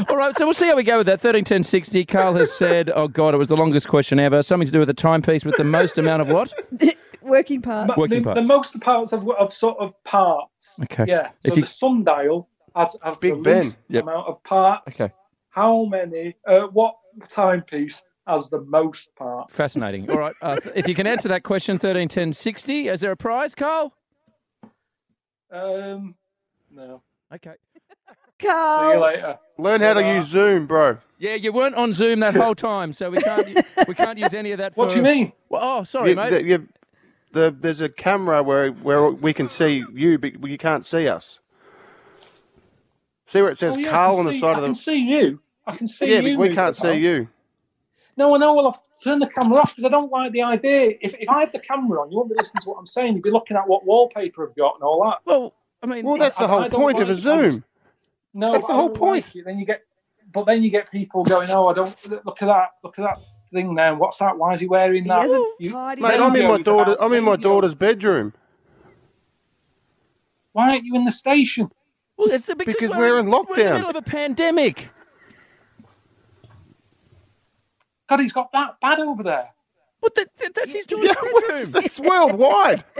All right, so we'll see how we go with that. Thirteen ten sixty. Karl has said, "Oh God, it was the longest question ever. Something to do with a timepiece with the most amount of what? Working parts. But Working the, parts. the most parts of, of sort of parts. Okay. Yeah. So If you- the sundial has, has Big the Ben. least Yep. amount of parts. Okay. How many? Uh, what timepiece has the most parts? Fascinating. All right, uh, if you can answer that question, thirteen ten sixty. Is there a prize, Karl? Um, no. Okay. Karl. See you Karl. later. Learn how to use Zoom, bro. Yeah, you weren't on Zoom that whole time, so we can't we can't use any of that. What do you mean? Well, oh, sorry, You- mate. the, you- the- there's a camera where where we can see you, but you can't see us. See where it says Oh, yeah, Karl on the see- side I of can the. see you. I can see Yeah, you. but we can't see you. No, I know. Well, I've turned the camera off because I don't like the idea. If, if I had the camera on, you wouldn't be listening to what I'm saying. You'd be looking at what wallpaper I've got and all that. well, I mean, Well, that's I- the whole I don't point of a like- Zoom. No, That's the I whole point. like. Then you get, but then you get people going, "Oh, I don't look at that. Look at that thing now. What's that? Why is he wearing He that?" hasn't You- tidied Mate. I'm in my daughter. I'm in my daughter's bedroom Why aren't you in the station? well, it's because, Because we're, we're in We're in the middle of a pandemic. God, he's got that bad over there. What? The, that- that's his daughter's Yeah, bedroom. what's- it's worldwide.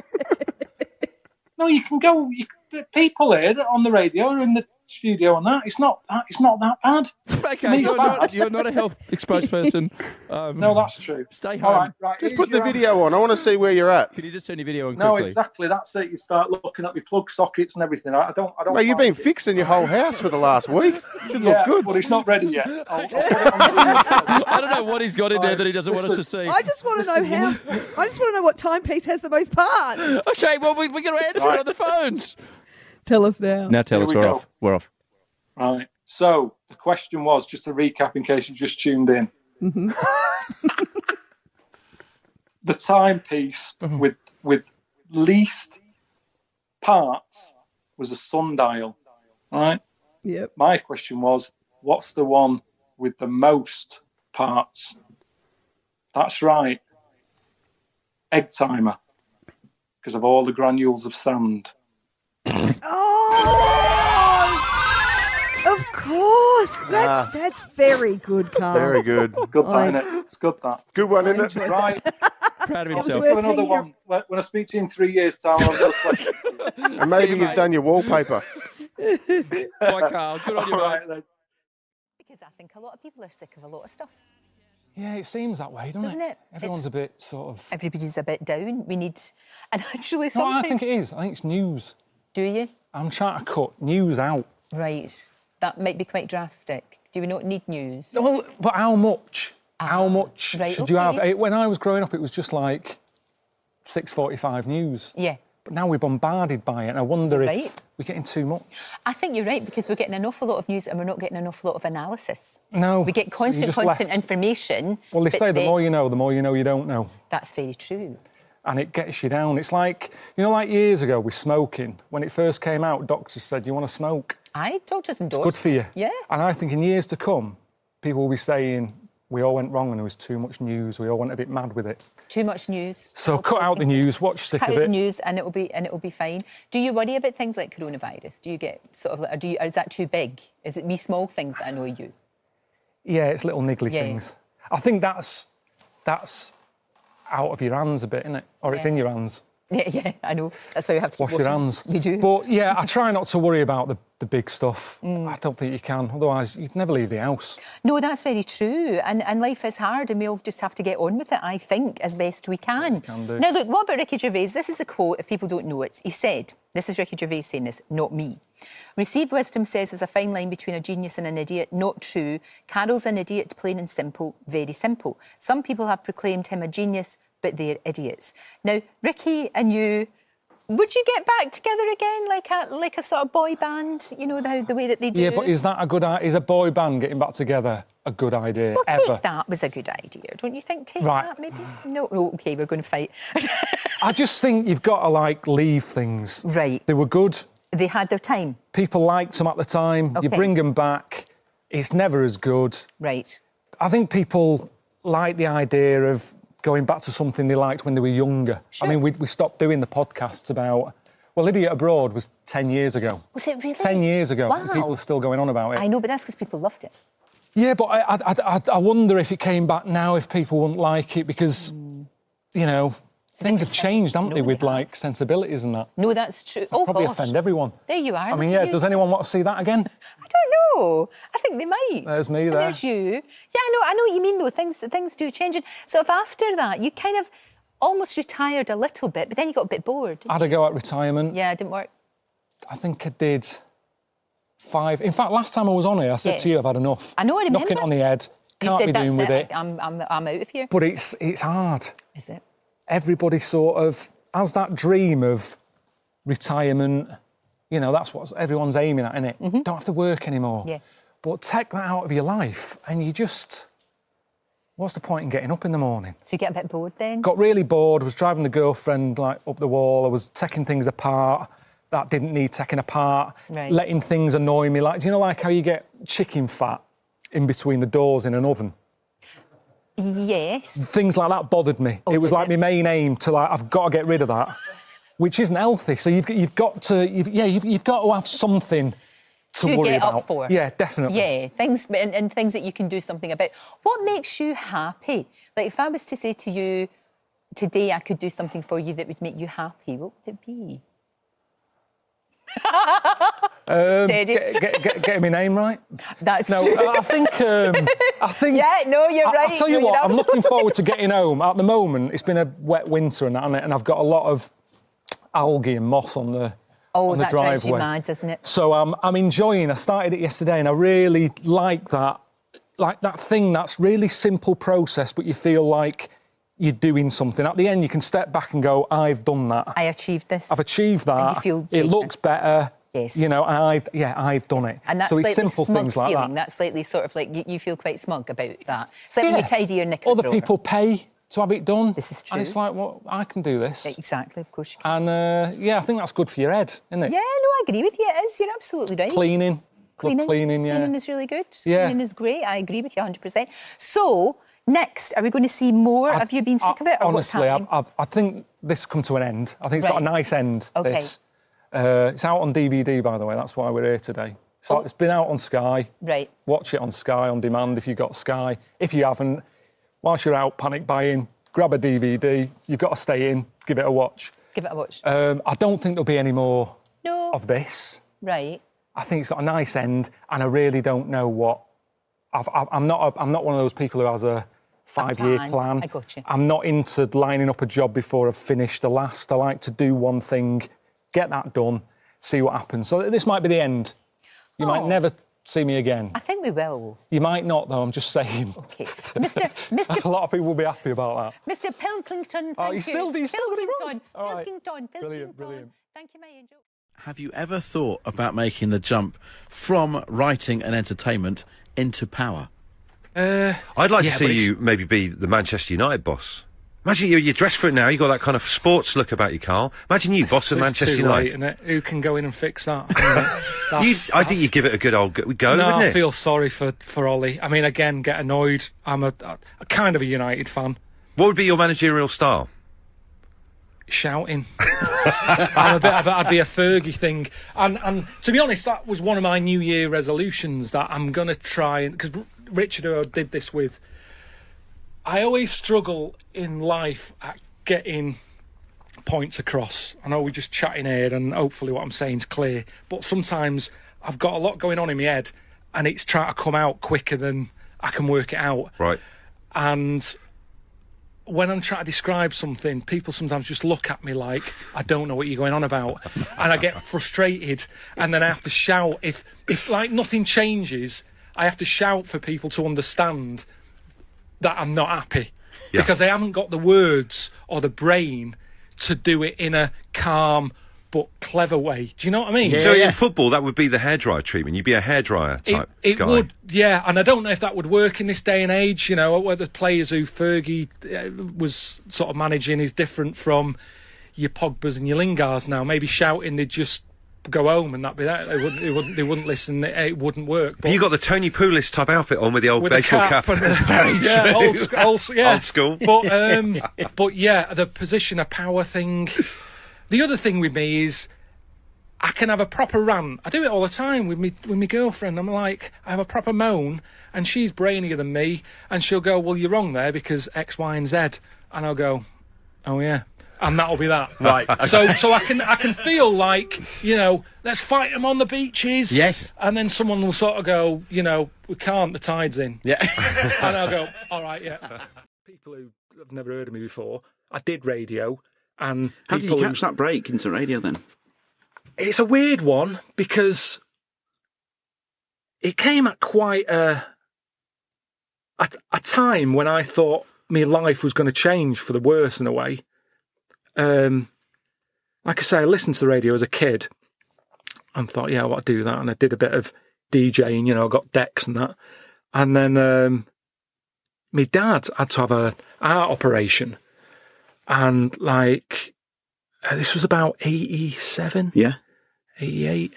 No, you can go. You, the people here on the radio are in the studio on that. It's not that. It's not that bad. okay, Me, you're it's not, you're not a health exposed person. Um, No, that's true. Stay All home. right, right. Just put the your answer. video on. I want to see where you're at. Can you just turn your video on No, quickly? exactly. That's it. You start looking at your plug sockets and everything. I I don't. I don't. Mate, you've been it. fixing your whole house for the last week. Should Yeah, look good. but it's not ready yet. I'll, I'll put it on Zoom. I don't know what he's got in there that he doesn't want us to see. I just want to know how. I just want to know what timepiece has the most parts. Okay, well, we, we're going to answer it on the phones. Tell us now. Now tell Here us, we we're go. off. We're off. Right. So the question was just to recap in case you just tuned in. Mm-hmm. the timepiece uh-huh. with with least parts was a sundial. Right. Yep. My question was, what's the one with the most parts? That's right. Egg timer. Because of all the granules of sand. Oh, of course. That, Ah. that's very good, Karl. Very good. Good that, I- innit? It's good that. Good one, isn't it? Right. Proud of was himself. worth Got another hanging your- one. When when I speak to you in three years' time, I've got question. And maybe you, you've mate. done your wallpaper. Bye, Karl. Good on you, All mate. right, then. Because I think a lot of people are sick of a lot of stuff. Yeah, it seems that way, doesn't, Doesn't it? Everyone's It's- a bit sort of. Everybody's a bit down. We need, and actually No, I think it is. I think it's news. Do you? I'm trying to cut news out. Right. That might be quite drastic. Do we not need news? Well, but how much? How ah, much right, should you have? When I was growing up, it was just like 6:45 news. Yeah. But now we're bombarded by it, and I wonder You're if we're getting too much. I think you're right because we're getting an awful lot of news and we're not getting an awful lot of analysis. No, We get constant, constant left- information. Well, they say the more you know, the more you know you don't know. That's very true. And it gets you down. It's like, you know, like years ago with smoking, when it first came out, doctors said, You want to smoke? I doctors and Good for you. Yeah. And I think in years to come, people will be saying, We all went wrong and there was too much news. We all went a bit mad with it. Too much news. So cut out the news, watch sick Cut of out the news and it'll be and it'll be fine. Do you worry about things like coronavirus? Do you get sort of, do you, or is that too big? Is it me small things that annoy you? Yeah, it's little niggly Yeah. things. I think that's that's out of your hands a bit, isn't it? Or it's in your hands. Yeah, yeah, I know. That's why you have to keep Wash your hands. We do. But yeah, I try not to worry about the, the big stuff. Mm. I don't think you can. Otherwise, you'd never leave the house. No, that's very true. And and life is hard, and we all just have to get on with it. I think as best we can. can do. Now, look, what about Ricky Gervais? This is a quote. If people don't know it, he said, "This is Ricky Gervais saying this, not me." Received wisdom says there's a fine line between a genius and an idiot. Not true. Carol's an idiot, plain and simple. Very simple. Some people have proclaimed him a genius, but they're idiots. Now, Ricky and you. Would you get back together again, like a like a sort of boy band? You know the the way that they do. Yeah, but is that a good idea? Is a boy band getting back together a good idea Well, ever? take that was a good idea, don't you think? Take Right. that, maybe. No, no. Okay, we're going to fight. I just think you've got to like leave things. Right. They were good. they had their time, People liked them at the time. You bring them back. It's never as good. right? I think people like the idea of going back to something they liked when they were younger. Sure. I mean, we, we stopped doing the podcasts about. Well, Idiot Abroad was 10 years ago. Was it really? 10 years ago. and people are still going on about it. I know, but that's because people loved it. Yeah, but I, I, I, I wonder if it came back now, if people wouldn't like it because, you know, things have changed, haven't they, with they have. like sensibilities and that. No, that's true. Oh Probably gosh. offend everyone. There you are. I mean, yeah, you. does anyone want to see that again? I don't know. I think they might. There's me there. There's you. Yeah, I know. I know what you mean though. Things things do change. And so if after that you kind of almost retired a little bit, but then you got a bit bored. I had a go at retirement. Yeah, it didn't work. I think I did five. In fact, last time I was on here, I said Yeah. to you, I've had enough. I know, I remember. Knocking on the head. You Can't be doing with it. it. I'm, I'm, I'm out of here. But it's it's hard. Is it? Everybody sort of has that dream of retirement. You know, that's what everyone's aiming at, innit? Mm-hmm. Don't have to work anymore. Yeah. But take that out of your life and you just. What's the point in getting up in the morning? So you get a bit bored then? Got really bored, was driving the girlfriend like up the wall, I was taking things apart that didn't need taking apart, Right. letting things annoy me. Like, do you know like how you get chicken fat in between the doors in an oven? Yes. Things like that bothered me. Oh, it was like it? my main aim to like, I've got to get rid of that, which isn't healthy. So you've, you've got to, you've, yeah, you've, you've got to have something to, To worry get about. up for. Yeah, definitely. Yeah, things and, and things that you can do something about. What makes you happy? Like if I was to say to you today, I could do something for you that would make you happy. What would it be? Steady. Um, Get, get, get, getting my name right. That's No, true. I think. Um, I think. yeah, no, you're I, right. I'll tell you No, what, I'm looking forward to getting home. At the moment, it's been a wet winter and that, and and I've got a lot of algae and moss on the Oh, on the that drives you driveway. mad, doesn't it? So um, I'm enjoying. I started it yesterday, and I really like that, like that thing. That's really simple process, but you feel like you're doing something. At the end, you can step back and go, "I've done that. I achieved this. I've achieved that. you feel it looks better. Yes. You know, I've yeah, I've done it. and that's so it's simple smug things like feeling. that. That's slightly sort of like you, you feel quite smug about that. It's like when you tidy your knicker Other people pay to have it done. This is true. And it's like, well, I can do this. Exactly, of course you can. And uh, yeah, I think that's good for your head, isn't it? Yeah, no, I agree with you. It is. You're absolutely right. Cleaning. Cleaning. Cleaning, yeah. Cleaning is really good. Yeah. Cleaning is great. I agree with you 100%. So, next, are we going to see more? Have you been sick of it? Or what's Honestly, happening? I've, I've, I think this has come to an end. I think it's got a nice end. Okay. This. Uh, it's out on DVD, by the way. That's why we're here today. So it's been out on Sky. Right. Watch it on Sky on demand if you've got Sky. If you haven't, whilst you're out panic buying, grab a DVD. You've got to stay in, give it a watch. Give it a watch. Um, I don't think there'll be any more no. of this. Right. I think it's got a nice end, and I really don't know what. I've, I've, I'm not. A, I'm not one of those people who has a five-year plan. plan. I got you. I'm not into lining up a job before I've finished the last. I like to do one thing, get that done, see what happens. So this might be the end. You might Oh. never see me again. I think we will. You might not, though. I'm just saying. Okay. Mr. Mr. a lot of people will be happy about that. Mr. Pilkington. Oh, thank you you. still- you still got it wrong. Pilkington. All right. Pilkington. Brilliant, Pilkington. brilliant. Thank you, my angel. Have you ever thought about making the jump from writing and entertainment into power? Uh, I'd like Yeah, to see you maybe be the Manchester United boss. Imagine you, you're dressed for it now. You've got that kind of sports look about you, Karl. Imagine you, boss of it's Manchester United. late? Who can go in and fix that? You, I think you give it a good old go, no, wouldn't I feel sorry for, for Ollie. I mean, again, get annoyed. I'm a, a kind of a United fan. What would be your managerial style? Shouting. I'm a bit of a, I'd be a Fergie thing. And and to be honest, that was one of my New Year resolutions that I'm gonna try and because Richard who I did this with. I always struggle in life at getting points across. I know we're just chatting here, and hopefully what I'm saying is clear. But sometimes I've got a lot going on in my head, and it's trying to come out quicker than I can work it out. Right. And when I'm trying to describe something, people sometimes just look at me like I don't know what you're going on about, and I get frustrated, and then I have to shout. If if like nothing changes, I have to shout for people to understand that I'm not happy Yeah. because I haven't got the words or the brain to do it in a calm but clever way. Do you know what I mean? so in football, that would be the hairdryer treatment. You'd be a hairdryer It, type it guy. would, yeah, and I don't know if that would work in this day and age. You know, where the players who Fergie uh, was sort of managing is different from your Pogba's and your Lingards now. Maybe shouting, they'd just go home and that'd be that. They wouldn't, they wouldn't, they wouldn't listen. It, it wouldn't work. Have you got the Tony Pulis type outfit on with the old with baseball cap, cap? and the, yeah, old, sc- old, yeah. Old school. But um, but yeah, the position of power thing. The other thing with me is I can have a proper rant. I do it all the time with me with my girlfriend. I'm like, I have a proper moan, and she's brainier than me, and she'll go, "Well, you're wrong there because X, Y, and Z," and I'll go, "Oh yeah." And that'll be that. Right, So, so I can I can feel like you know, let's fight them on the beaches. Yes. And then someone will sort of go, you know, we can't. The tide's in. Yeah. and I'll go, all right, yeah. People who have never heard of me before, I did radio, and How did you people who- catch that break into radio then? it's a weird one because it came at quite a a, a time when I thought my life was going to change for the worse in a way. Um, like I say, I listened to the radio as a kid and thought, yeah, I want to do that, and I did a bit of DJing. You know, I got decks and that, and then um, my dad had to have a art operation, and like uh, this was about eighty seven. Yeah. 88.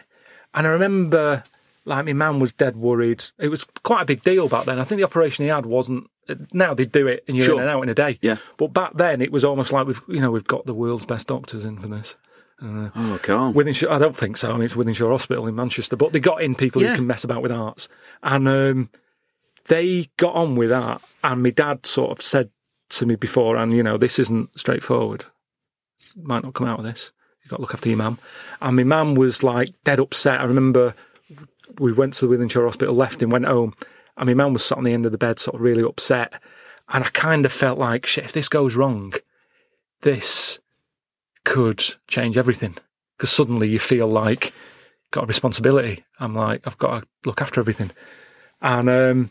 And I remember, like, my man was dead worried. It was quite a big deal back then. I think the operation he had wasn't. Now they do it and you're Sure. in and out in a day. Yeah. But back then it was almost like we've, you know, we've got the world's best doctors in for this. Oh, Karl. Within, I don't think so. I mean, it's Wythenshawe Hospital in Manchester, but they got in people Yeah. who can mess about with arts, and um, they got on with that. And my dad sort of said to me before, and you know, this isn't straightforward. Might not come out of this. You've got to look after your mum. And my mum was like dead upset. I remember we went to the Wythenshawe Hospital, left him, went home, and my mum was sat on the end of the bed, sort of really upset. And I kind of felt like, shit, if this goes wrong, this could change everything. Because suddenly you feel like got a responsibility. I'm like, I've got to look after everything. And um,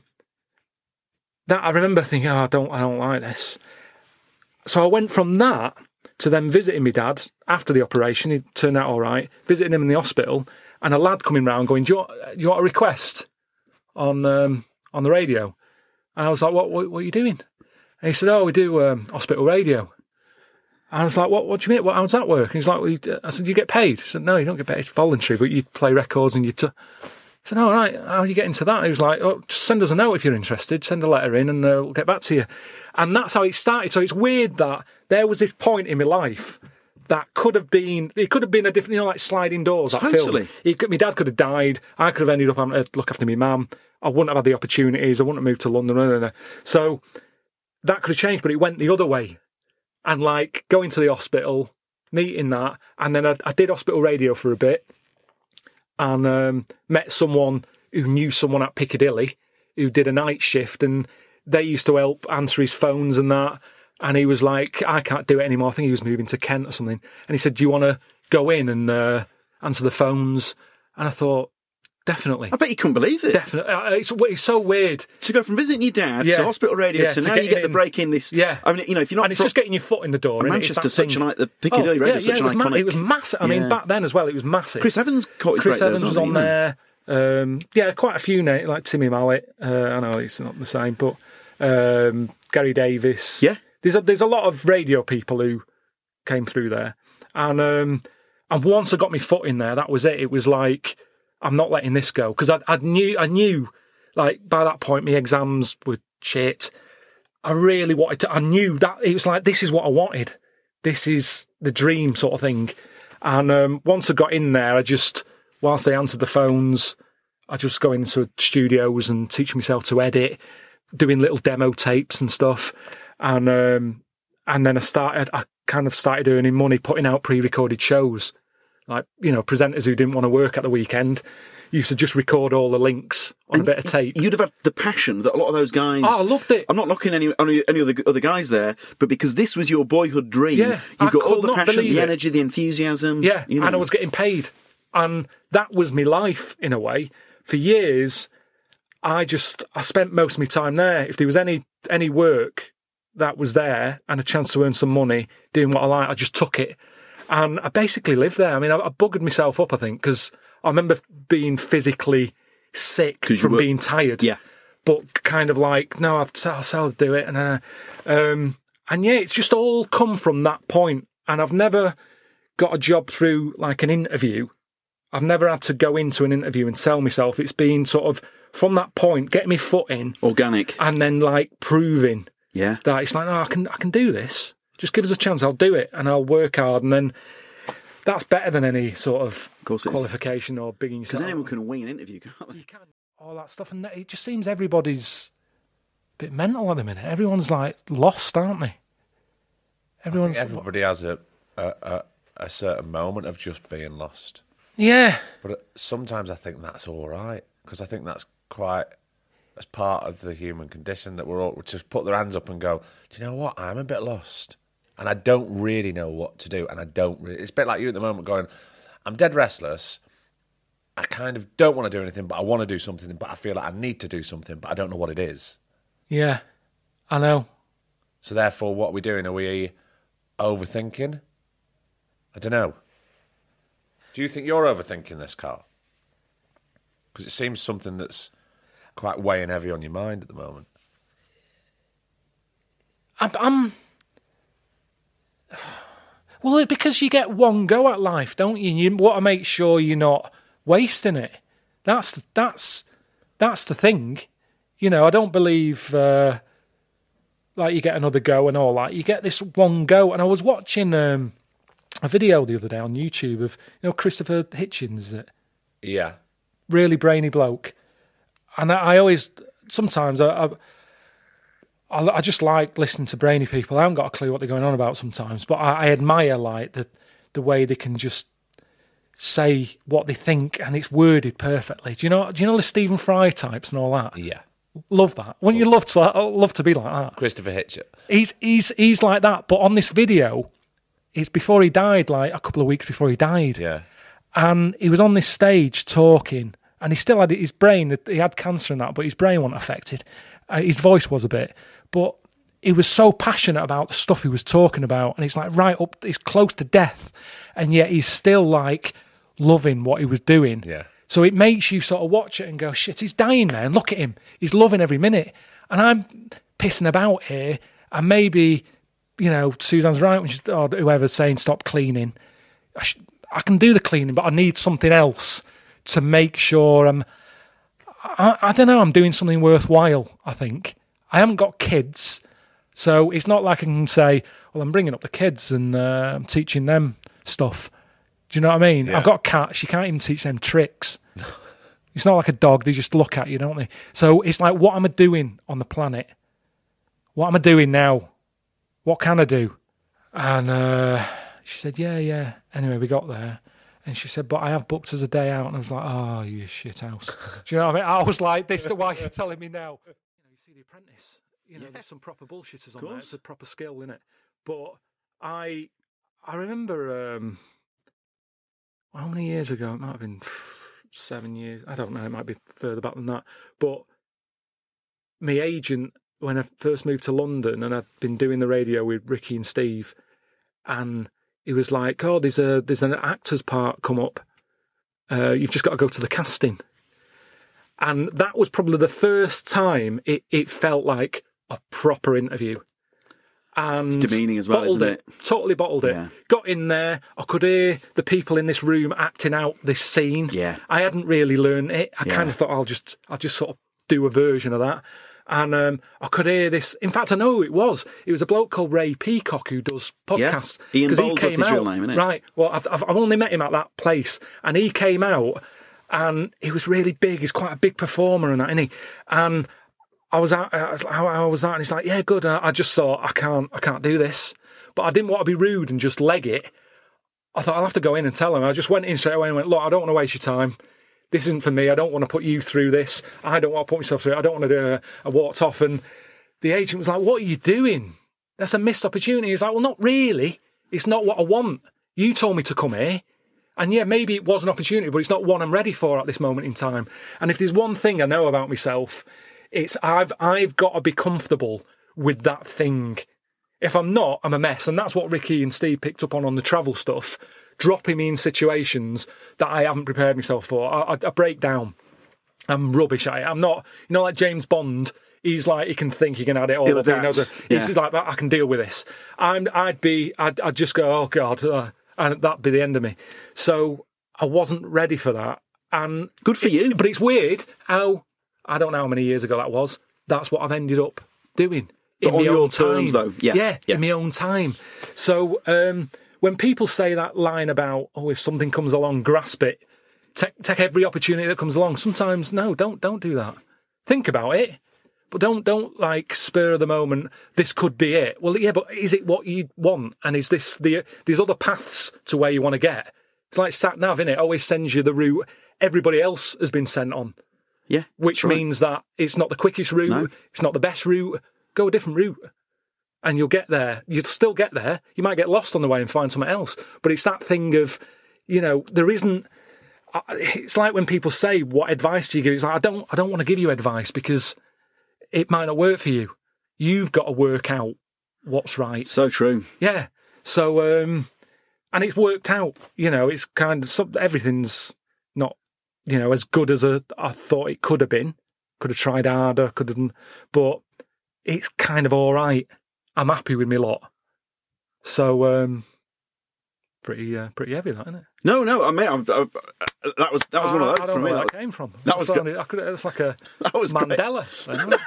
that I remember thinking, oh, I don't, I don't like this. So I went from that to then visiting my dad after the operation. He turned out all right. Visiting him in the hospital, and a lad coming round going, "Do you want, you want a request on um, on the radio?" And I was like, "What, what, what are you doing?" And he said, "Oh, we do um, hospital radio." And I was like, "What? What do you mean? What, how does that work?" And he's like, well, "I said, you get paid." He said, "No, you don't get paid. It's voluntary, but you play records and you." T-. I said, "All right. How do you get into that?" And he was like, "Oh, just send us a note if you're interested. Send a letter in, and uh, we'll get back to you." And that's how it started. So it's weird that there was this point in my life that could have been it could have been a different you know like sliding doors that Totally. film could, my dad could have died I could have ended up having to look after my mum I wouldn't have had the opportunities I wouldn't have moved to London blah, blah, blah. so that could have changed but it went the other way and like going to the hospital meeting that and then I, I did hospital radio for a bit and um, met someone who knew someone at Piccadilly who did a night shift and they used to help answer his phones and that. And he was like, I can't do it anymore. I think he was moving to Kent or something. And he said, Do you want to go in and uh, answer the phones? And I thought, definitely. I bet you couldn't believe it. Definitely. Uh, It's, it's so weird. To go from visiting your dad Yeah. to hospital radio Yeah, to to now you get the break in this. Yeah. I mean, you know, if you're not and it's from just getting your foot in the door. Manchester, such an i- the Piccadilly oh, Radio yeah, such an it was ma- it was massive. I mean, back then as well, it was massive. Chris Evans caught his Chris break Evans there, was on he? You know? there. Um, yeah, quite a few names like Timmy Mallett. Uh, I know it's not the same, but um, Gary Davies. Yeah. there's a, there's a lot of radio people who came through there, and um, and once I got my foot in there, that was it. It was like I'm not letting this go because I, I knew I knew like by that point my exams were shit. I really wanted to. I knew that it was like this is what I wanted. This is the dream sort of thing. And um, once I got in there, I just whilst they answered the phones, I just go into studios and teach myself to edit, doing little demo tapes and stuff. And um, and then I started. I kind of started earning money putting out pre-recorded shows. Like you know, presenters who didn't want to work at the weekend used to just record all the links on a bit of tape. You'd have had the passion that a lot of those guys. Oh, I loved it. I'm not knocking any any, any other other guys there, but because this was your boyhood dream, Yeah, you got all the passion, the it. energy, the enthusiasm. Yeah, you know. and I was getting paid, and that was my life in a way. For years, I just I spent most of my time there. If there was any any work that was there and a chance to earn some money doing what I like, I just took it, and I basically lived there. I mean, I, I buggered myself up, I think, because I remember being physically sick from were- being tired. Yeah. but kind of like no, I've I'll, I'll do it, and then, um, and yeah, it's just all come from that point. and I've never got a job through like an interview. I've never had to go into an interview and sell myself. It's been sort of from that point, get my foot in, organic, and then like proving Yeah. that it's like, no, I can I can do this. Just give us a chance. I'll do it, and I'll work hard, and then that's better than any sort of, course it is. qualification or bigging Because anyone can wing an interview, can't they? all that stuff, and it just seems everybody's a bit mental at the minute. Everyone's like lost, aren't they? Everyone's Everybody has a, a, a, a certain moment of just being lost. yeah. But uh, sometimes I think that's all right because I think that's quite as part of the human condition that we're all to put their hands up and go, do you know what? I'm a bit lost and I don't really know what to do. And I don't really, it's a bit like you at the moment going, I'm dead restless. I kind of don't want to do anything, but I want to do something, but I feel like I need to do something, but I don't know what it is. Yeah, I know. So therefore, what are we doing? Are we overthinking? I don't know. Do you think you're overthinking this, Karl? Because it seems something that's quite weighing heavy on your mind at the moment. I'm, I'm well because you get one go at life, don't you? You want to make sure you're not wasting it. That's that's that's the thing. You know, I don't believe uh, like you get another go and all that. You get this one go. And I was watching um, a video the other day on YouTube of you know Christopher Hitchens, is it? Yeah. really brainy bloke. And I, I always, sometimes I, I, I, I just like listening to brainy people. I haven't got a clue what they're going on about sometimes, but I, I admire like the the way they can just say what they think and it's worded perfectly. Do you know? Do you know the Stephen Fry types and all that? Yeah. Love that. Wouldn't you love to love to be like that? Christopher Hitchens. He's he's he's like that. But on this video, it's before he died, like a couple of weeks before he died Yeah. and he was on this stage talking, and he still had his brain. He had cancer and that, but his brain wasn't affected. Uh, his voice was a bit, but he was so passionate about the stuff he was talking about, and he's like right up, he's close to death, and yet he's still like loving what he was doing. Yeah. So it makes you sort of watch it and go, shit, he's dying there, and look at him, he's loving every minute, and I'm pissing about here, and maybe. You know, Suzanne's right when she's, or whoever's saying stop cleaning. I, sh- I can do the cleaning, but I need something else to make sure I'm. I, I don't know. I'm doing something worthwhile. I think I haven't got kids, so it's not like I can say, "Well, I'm bringing up the kids and uh, I'm teaching them stuff. Do you know what I mean? Yeah. I've got a cat. She can't even teach them tricks. it's not like a dog. They just look at you, don't they? So it's like, what am I doing on the planet? What am I doing now? What can I do? And uh, she said, yeah, yeah. Anyway, we got there. And she said, but I have booked us a day out. And I was like, oh, you shit house. Do you know what I mean? I was like, this is why you're telling me now. The Apprentice. You know, there's some proper bullshitters on there. It's a proper skill, in it? But I, I remember um, how many years ago? It might have been seven years. I don't know. It might be further back than that. But my agent, when I first moved to London, and I'd been doing the radio with Ricky and Steve, and he was like, "Oh, there's a there's an actor's part come up. Uh, you've just got to go to the casting." And that was probably the first time it, it felt like a proper interview. And It's demeaning as well, isn't it? Totally bottled it. Yeah. Got in there. I could hear the people in this room acting out this scene. Yeah. I hadn't really learned it. I Yeah. kind of thought I'll just I'll just sort of do a version of that. And um, I could hear this. In fact, I know who it was. It was a bloke called Ray Peacock who does podcasts. Ian 'Cause he Boldsworth came is your out- name, isn't it? Right. Well, I've I've only met him at that place, and he came out, and he was really big. He's quite a big performer and that, isn't he? And I was out. I was how was that? And he's like, yeah, good. And I, I just thought I can't, I can't do this. But I didn't want to be rude and just leg it. I thought I'll have to go in and tell him. I just went in straight away and went, look, I don't want to waste your time. This isn't for me. I don't want to put you through this. I don't want to put myself through it. I don't want to do it. I walked off and the agent was like, what are you doing? That's a missed opportunity. He's like, well, not really. It's not what I want. You told me to come here. And yeah, maybe it was an opportunity, but it's not one I'm ready for at this moment in time. And if there's one thing I know about myself, it's I've I've got to be comfortable with that thing. If I'm not, I'm a mess. And that's what Ricky and Steve picked up on on the travel stuff, dropping me in situations that I haven't prepared myself for. I, I, I break down. I'm rubbish at it. I'm not, you know, like James Bond. He's like he can think he can add it all He'll up. He knows it. Yeah. Like I can deal with this. I'm. I'd be. I'd, I'd just go. Oh God, uh, and that'd be the end of me. So I wasn't ready for that. And Good for you. But it's weird how I don't know how many years ago that was. That's what I've ended up doing But in on my your own terms, time. though. Yeah, yeah, yeah. in my own time. So um, when people say that line about oh, if something comes along, grasp it. Take, take every opportunity that comes along. Sometimes no, don't don't do that. Think about it, but don't don't like spur of the moment. This could be it. Well, yeah, but is it what you want? And is this the there's other paths to where you want to get? It's like sat nav, innit? Always sends you the route everybody else has been sent on, Yeah. which right. means that it's not the quickest route, No. it's not the best route. Go a different route. And you'll get there. You'll still get there. You might get lost on the way and find something else. But it's that thing of, you know, there isn't uh, it's like when people say, "What advice do you give?" It's like I don't, I don't want to give you advice because it might not work for you. You've got to work out what's right. So true. Yeah. So, um, and it's worked out. You know, it's kind of some, everything's not, you know, as good as a, I thought it could have been. Could have tried harder. Could have, done- but it's kind of all right. I'm happy with my lot. So, um, pretty, uh, pretty heavy, that isn't it? No, no, I mean, I, I, that was that was one of those I don't for know me. where That that came from. that was good. I could, it's like a That was. Mandela. thing, wasn't it?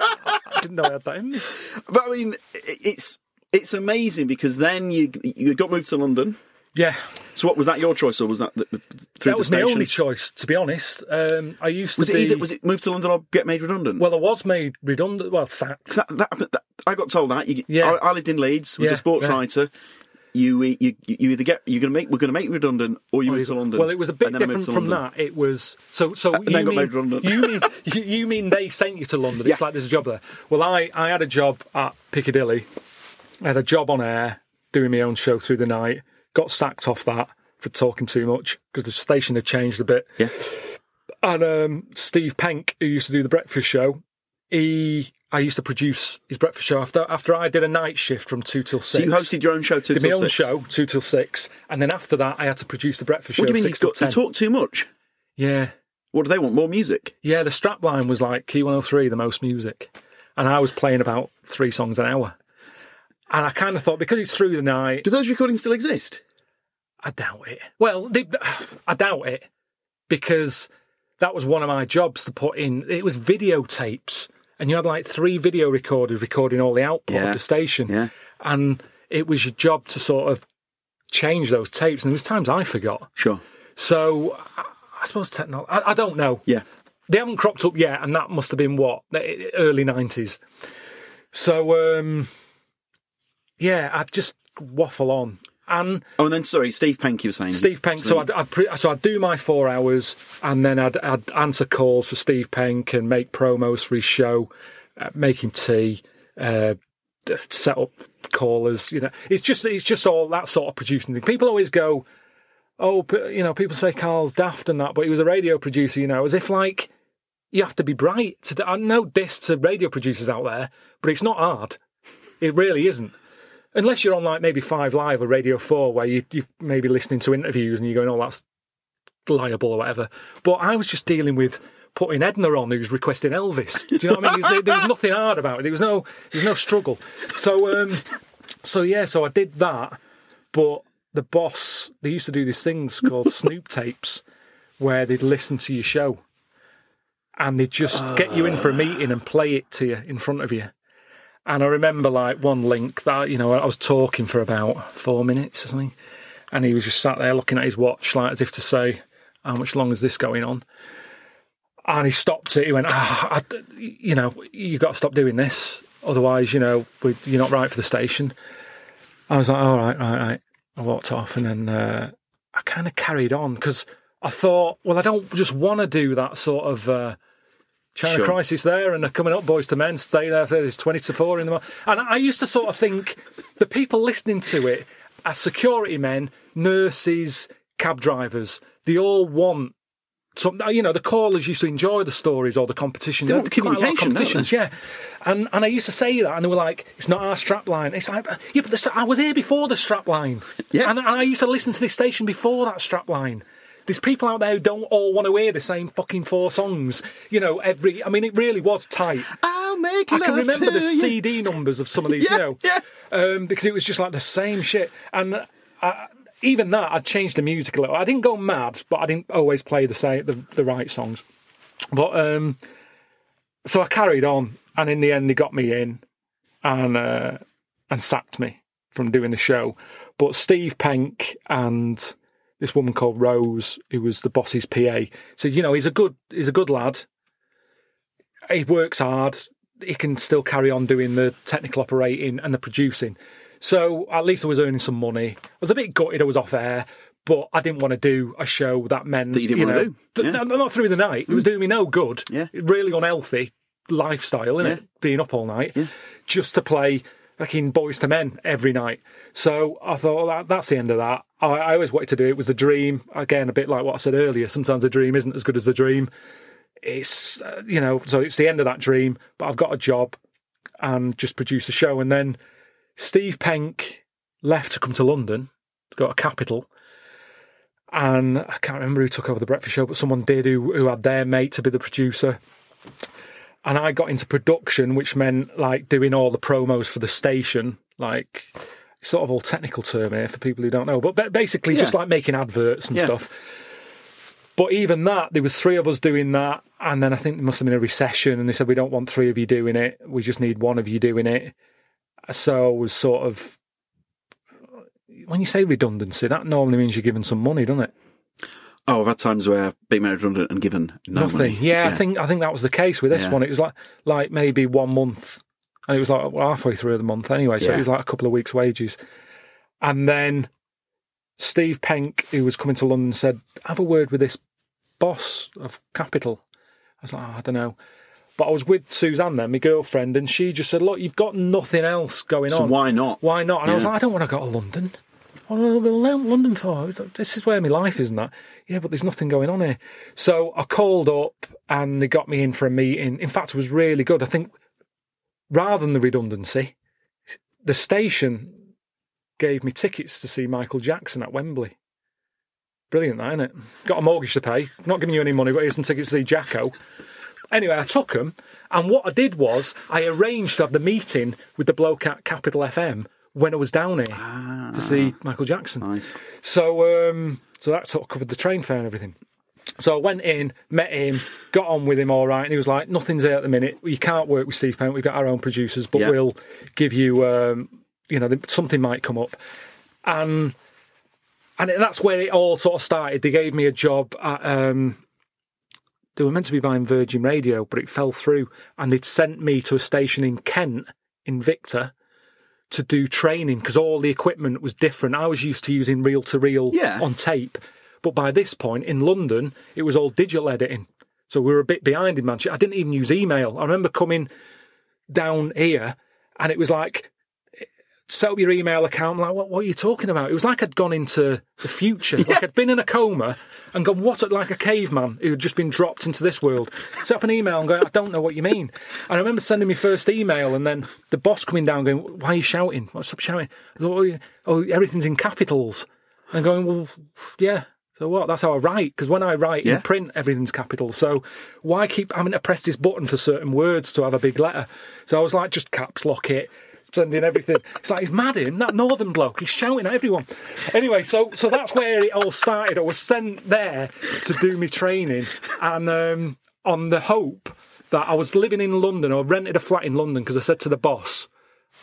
I didn't know I had that in me. But I mean, it's it's amazing because then you you got moved to London. Yeah, So what was that your choice or was that the, through that was my only choice, to be honest. Um, I used to Was it be. either was it move to London or get made redundant? Well, I was made redundant. Well, sacked. that, that, that, I got told that. You, Yeah. I, I lived in Leeds. Was Yeah, a sports yeah. writer. You, you you either get you're gonna make we're gonna make redundant or you Well, move to London. Well, it was a bit And then I moved different from London. that. It was so. So And you then got mean made redundant. you mean you, you mean they sent you to London? It's Yeah. like there's a job there. Well, I I had a job at Piccadilly. I had a job on air doing my own show through the night. Got sacked off that for talking too much because the station had changed a bit. Yeah. And um, Steve Penk, who used to do the breakfast show, he I used to produce his breakfast show after after I did a night shift from two till So six. you hosted your own show two did till my own six. show two till six, and then after that I had to produce the breakfast What show do you mean you, six got, you ten. talk too much? Yeah, What do they want? More music? yeah. The strap line was like Key 103, the most music, and I was playing about three songs an hour. And I kind of thought because it's through the night, Do those recordings still exist? I doubt it. Well, they, I doubt it because that was one of my jobs to put in. It was videotapes, and you had like three video recorders recording all the output Yeah, of the station. yeah. And it was your job to sort of change those tapes, and there was times I forgot. Sure. So I, I suppose technology. I, I don't know. Yeah. They haven't cropped up yet, and that must have been what early nineties. So um, yeah, I'd just waffle on, and Oh, and then sorry, Steve Penk, you were saying. Steve Penk. So I'd, I'd pre- so I'd do my four hours, and then I'd, I'd answer calls for Steve Penk and make promos for his show, uh, make him tea, uh, set up callers. You know, it's just it's just all that sort of producing thing. People always go, oh, you know, people say Karl's daft and that, but he was a radio producer. You know, as if like you have to be bright. To, I know this to radio producers out there, but it's not hard. It really isn't. Unless you're on like maybe Five Live or Radio Four, where you you maybe listening to interviews and you're going, "Oh, that's liable" or whatever. But I was just dealing with putting Edna on, who's requesting Elvis. Do you know what I mean? There's- there was nothing hard about it. There was no there was no struggle. So um, so yeah, so I did that. But the boss, they used to do these things called Snoop tapes, where they'd listen to your show, and they'd just get you in for a meeting and play it to you in front of you. And I remember like one link that you know I was talking for about four minutes or something, and he was just sat there looking at his watch like as if to say, "How much longer is this going on?" And he stopped it. He went, ah, I, "You know, you've got to stop doing this, otherwise, you know, we, you're not right for the station." I was like, "All right, right, right." I walked off, and then uh, I kind of carried on because I thought, well, I don't just want to do that sort of. Uh, China Sure. crisis there, and they're coming up, Boyz II Men, stay there. There's twenty to four in the morning, and I used to sort of think the people listening to it are security men, nurses, cab drivers. They all want. Some, you know, the callers used to enjoy the stories or the competition. They want the Quite a lot of communication, competitions, yeah. And and I used to say that, and they were like, "It's not our strap line." It's like, yeah, but the, I was here before the strap line. Yeah. and, and I used to listen to this station before that strap line. There's people out there who don't all want to hear the same fucking four songs. You know, every. I mean, it really was tight. I'll make I can remember the you. CD numbers of some of these, Yeah, you know, yeah. um, because it was just like the same shit. And I, even that, I'd changed the music a little. I didn't go mad, but I didn't always play the same, the, the right songs. But um, so I carried on, and in the end, they got me in, and uh, and sacked me from doing the show. But Steve Penk and this woman called Rose, who was the boss's PA, said, you know, he's a good, he's a good lad. He works hard. He can still carry on doing the technical operating and the producing. So at least I was earning some money. I was a bit gutted I was off air, but I didn't want to do a show that meant That you didn't wanna do. Yeah. no, not through the night. It was mm. doing me no good. Yeah. Really unhealthy lifestyle, innit? Yeah. Being up all night just to play fucking Boyz II Men every night. So I thought that, that's the end of that. I, I always wanted to do it. It was the dream. Again, a bit like what I said earlier. Sometimes the dream isn't as good as the dream. It's uh, you know, so it's the end of that dream. But I've got a job and just produce a show. And then Steve Penk left to come to London got a Capital. And I can't remember who took over the breakfast show, but someone did who, who had their mate to be the producer. And I got into production, which meant like doing all the promos for the station, like sort of all technical term here for people who don't know, but ba- basically just like making adverts and Yeah. stuff. But even that, there was three of us doing that, and then I think there must have been a recession, and they said we don't want three of you doing it. We just need one of you doing it. So it was sort of when you say redundancy, that normally means you're given some money, doesn't it? Oh, I've had times where I've been made redundant and given no Nothing. money. Yeah, I think I think that was the case with this Yeah. one. It was like like maybe one month, and it was like well, halfway through the month anyway. So Yeah. it was like a couple of weeks' wages, and then Steve Penk, who was coming to London, said, "Have a word with this boss of Capital." I was like, oh, I don't know. But I was with Suzanne then, my girlfriend, and she just said, "Look, you've got nothing else going So on. why not? Why not?" And I was like, "I don't want to go to London. Oh, to London for? This is where my life is, and that. Yeah, but there's nothing going on here." So I called up, and they got me in for a meeting. In fact, it was really good. I think rather than the redundancy, the station gave me tickets to see Michael Jackson at Wembley. Brilliant, that, isn't it? Got a mortgage to pay. Not giving you any money, but here's some tickets to see Jacko. Anyway, I took them, and what I did was I arranged to have the meeting with the bloke at Capital FM when I was down here to see Michael Jackson. Nice. So, um, so that sort of covered the train fare and everything. So I went in, met him, got on with him all right, and he was like, "Nothing's there at the minute. You can't work with Steve Penk. We've got our own producers, but Yeah. we'll give you, um, you know, something might come up." And and that's where it all sort of started. They gave me a job at. Um, they were meant to be buying Virgin Radio, but it fell through, and they'd sent me to a station in Kent, Invicta, to do training because all the equipment was different. I was used to using reel to reel on tape, but by this point in London, it was all digital editing. So we were a bit behind in Manchester. I didn't even use email. I remember coming down here, and it was like set up your email account. I'm like, what, what are you talking about? It was like I'd gone into the future. Like I'd been in a coma and gone, what, like a caveman who had just been dropped into this world. Set up an email and going, I don't know what you mean. And I remember sending my first email and then the boss coming down going, why are you shouting? What's up shouting? I thought, oh, oh, everything's in capitals. And going, well, yeah. So what? That's how I write. Because when I write Yeah. in print, everything's capital. So why keep having to press this button for certain words to have a big letter? So I was like, just caps lock it, sending everything. It's like he's mad him. That northern bloke, he's shouting at everyone. Anyway, so so that's where it all started. I was sent there to do my training, and um, on the hope that I was living in London or rented a flat in London because I said to the boss,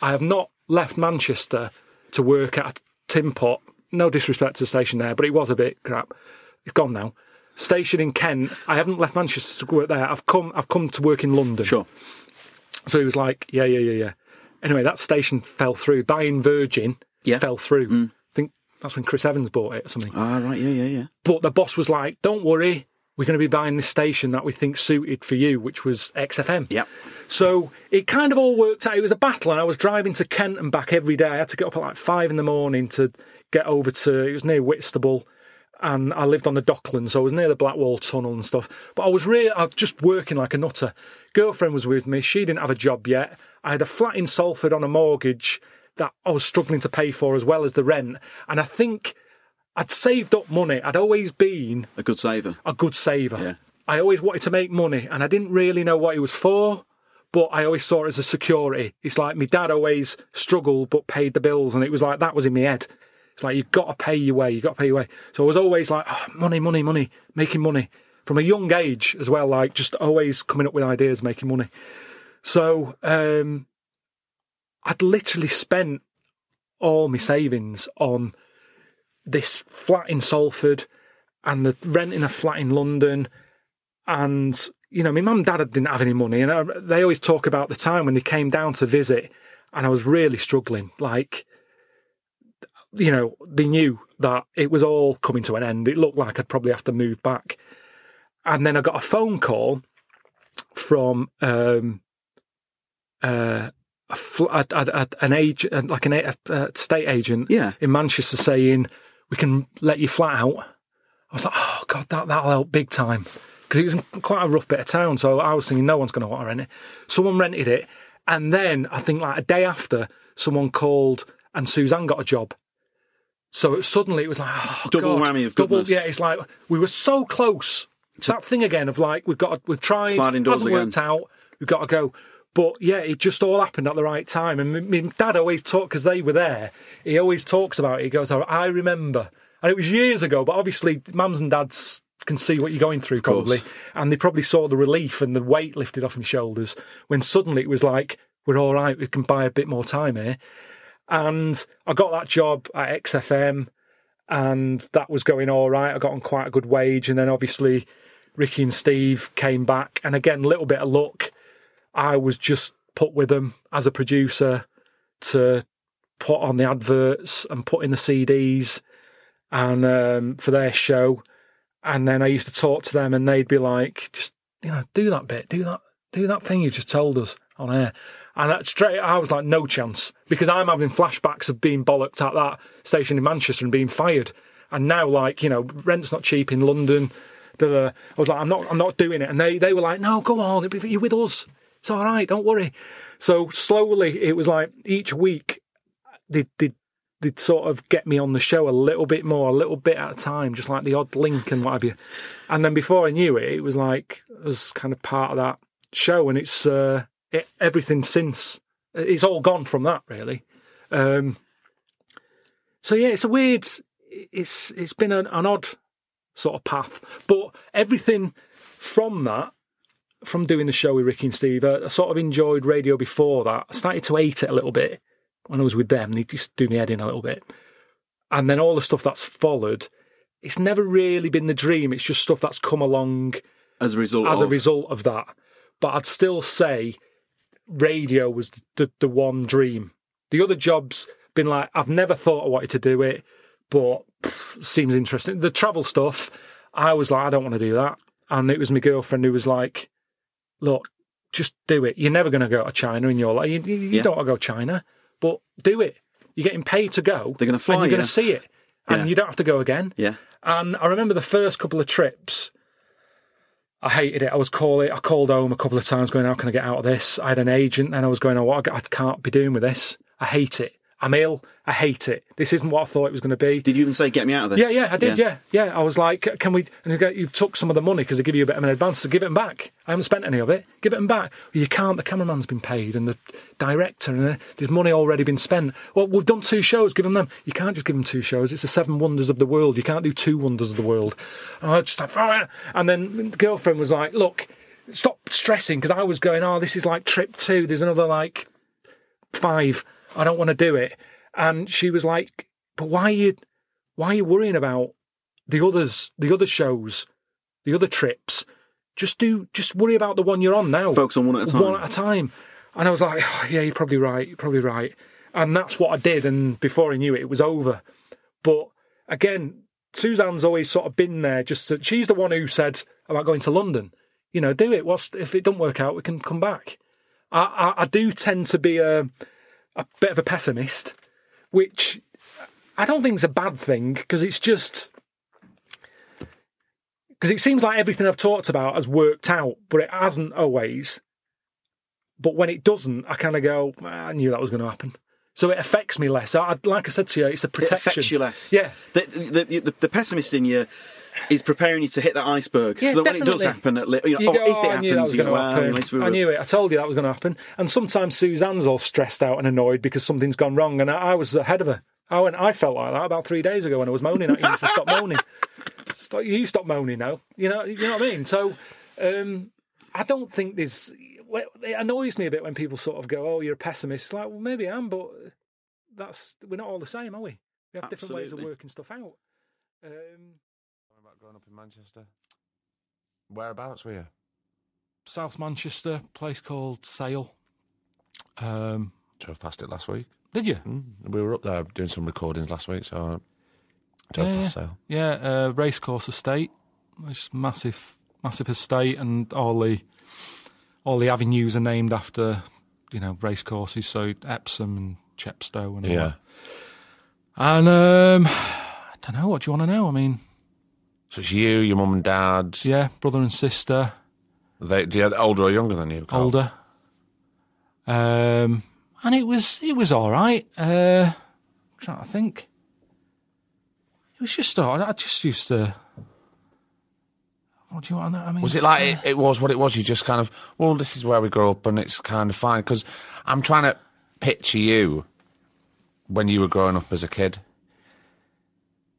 I have not left Manchester to work at a tin pot. No disrespect to the station there, but it was a bit crap. It's gone now. Station in Kent. I haven't left Manchester to work there. I've come. I've come to work in London. Sure. So he was like, yeah, yeah, yeah, yeah. Anyway, that station fell through. Buying Virgin Yeah. fell through. I think that's when Chris Evans bought it or something. Ah, right. Yeah, yeah, yeah. But the boss was like, don't worry. We're going to be buying this station that we think suited for you, which was XFM. Yep. So it kind of all worked out. It was a battle, and I was driving to Kent and back every day. I had to get up at like five in the morning to get over to. It was near Whitstable, and I lived on the Docklands, so I was near the Blackwall Tunnel and stuff. But I was really, I was just working like a nutter. Girlfriend was with me. She didn't have a job yet. I had a flat in Salford on a mortgage that I was struggling to pay for, as well as the rent. And I think I'd saved up money. I'd always been A good saver. a good saver. Yeah. I always wanted to make money, and I didn't really know what it was for, but I always saw it as a security. It's like my dad always struggled but paid the bills, and it was like that was in my head. It's like you've got to pay your way, you've got to pay your way. So I was always like, oh, money, money, money, making money from a young age as well, like just always coming up with ideas, making money. So um, I'd literally spent all my savings on this flat in Salford and the renting a flat in London. And, you know, my mum and dad didn't have any money. And I, they always talk about the time when they came down to visit and I was really struggling. Like, you know, they knew that it was all coming to an end. It looked like I'd probably have to move back. And then I got a phone call from um, uh, a, fl- a, a, an agent, like an a, a state agent Yeah. in Manchester saying, we can let you flat out. I was like, oh, God, that, that'll help big time. Because it was quite a rough bit of town. So I was thinking, no one's going to want to rent it. Someone rented it. And then I think like a day after, someone called and Suzanne got a job. So suddenly it was like, oh, Double God, whammy of double, goodness. Yeah, it's like we were so close. It's that thing again of like we've got, we've tried, Sliding doors hasn't worked out, we've got to go. But yeah, it just all happened at the right time. And my, my dad always talked because they were there. He always talks about it. He goes, "Oh, "I remember," and it was years ago. But obviously, mums and dads can see what you're going through, probably, and they probably saw the relief and the weight lifted off my shoulders when suddenly it was like, "We're all right. We can buy a bit more time here." And I got that job at XFM, and that was going all right. I got on quite a good wage, and then obviously Ricky and Steve came back, and again, a little bit of luck. I was just put with them as a producer to put on the adverts and put in the CDs and um, for their show. And then I used to talk to them, and they'd be like, "Just you know, do that bit, do that, do that thing you just told us on air." And that straight, I was like, "No chance," because I'm having flashbacks of being bollocked at that station in Manchester and being fired. And now, like you know, rent's not cheap in London. I was like, "I'm not, I'm not doing it." And they, they were like, "No, go on, you're with us. It's all right, don't worry." So slowly, it was like each week they they they'd sort of get me on the show a little bit more, a little bit at a time, just like the odd link and what have you. And then before I knew it, it was like I was kind of part of that show, and it's uh, it, everything since. It's all gone from that, really. Um, so yeah, it's a weird. It's it's been an, an odd sort of path, but everything from that from doing the show with Ricky and Steve, I, I sort of enjoyed radio before that. I started to hate it a little bit when I was with them. They just do me head in a little bit. and then all the stuff that's followed, it's never really been the dream. It's just stuff that's come along As a result as a result of that. But I'd still say radio was the the one dream. The other jobs been like I've never thought I wanted to do it, but pff, seems interesting. The travel stuff, I was like I don't want to do that, and it was my girlfriend who was like, "Look, just do it. You're never going to go to China in your life. You, you, Yeah. don't want to go to China, but do it. You're getting paid to go. They're gonna fly and you're going to see it, and Yeah. you don't have to go again." Yeah. And I remember the first couple of trips, I hated it. I was calling, I called home a couple of times going, how can I get out of this? I had an agent and I was going, oh, what? I can't be doing with this. I hate it. I'm ill. I hate it. This isn't what I thought it was going to be. Did you even say, get me out of this? Yeah, yeah, I did. Yeah, yeah. I was like, can we? And you go, you took some of the money because they give you a bit of an advance, so give it back. I haven't spent any of it. Give it back. Well, you can't. The cameraman's been paid, and the director, and uh, there's money already been spent. Well, we've done two shows. Give them them. You can't just give them two shows. It's the seven wonders of the world. You can't do two wonders of the world. And I just like, "Oh," and then the girlfriend was like, look, stop stressing because I was going, oh, this is like trip two. There's another like five. I don't want to do it. And she was like, but why are you, why are you worrying about the others, the other shows, the other trips? Just do, just worry about the one you're on now. Focus on one at a time. One at a time. And I was like, oh, yeah, you're probably right. You're probably right. And that's what I did. And before I knew it, it was over. But again, Suzanne's always sort of been there. Just to, she's the one who said about going to London. You know, do it. What's if it don't work out, we can come back. I, I, I do tend to be a a bit of a pessimist, which I don't think is a bad thing because it's just because it seems like everything I've talked about has worked out, but it hasn't always. But when it doesn't, I kind of go, "Ah, I knew that was going to happen. So it affects me less. I, like I said to you, it's a It protection. affects you less. Yeah. The, the, the, the pessimist in you is preparing you to hit that iceberg Yeah, so that when it does definitely. happen, at li- you know, You oh, go, if "Oh, it that happens, you go, going to well, happen. I knew it. I told you that was going to happen. And sometimes Suzanne's all stressed out and annoyed because something's gone wrong, and I, I was ahead of her. I went. I felt like that about three days ago when I was moaning at you. Said, stop moaning. Stop, you stop moaning now. You know. You know what I mean. So, um, I don't think there's. It annoys me a bit when people sort of go, "Oh, you're a pessimist." It's like, well, maybe I am, but that's we're not all the same, are we? We have different ways of working stuff out. Um, growing up in Manchester. Whereabouts were you? South Manchester, place called Sale. Um, Drove past it last week. Did you? Mm, we were up there doing some recordings last week, so I drove yeah, past Sale. yeah, uh, racecourse estate. It's massive, massive estate, and all the all the avenues are named after you know racecourses. So Epsom and Chepstow and all Yeah. that. And um, I don't know. What do you want to know? I mean, So it's you, your mum and dad. yeah, brother and sister, They, they older or younger than you? Karl? older. Um, and it was it was all right. Uh, I'm trying to think. It was just all right. I just used to. What do you want to know? I mean, Was it like it, it was what it was? You just kind of, well, this is where we grew up, and it's kind of fine. Because I'm trying to picture you when you were growing up as a kid.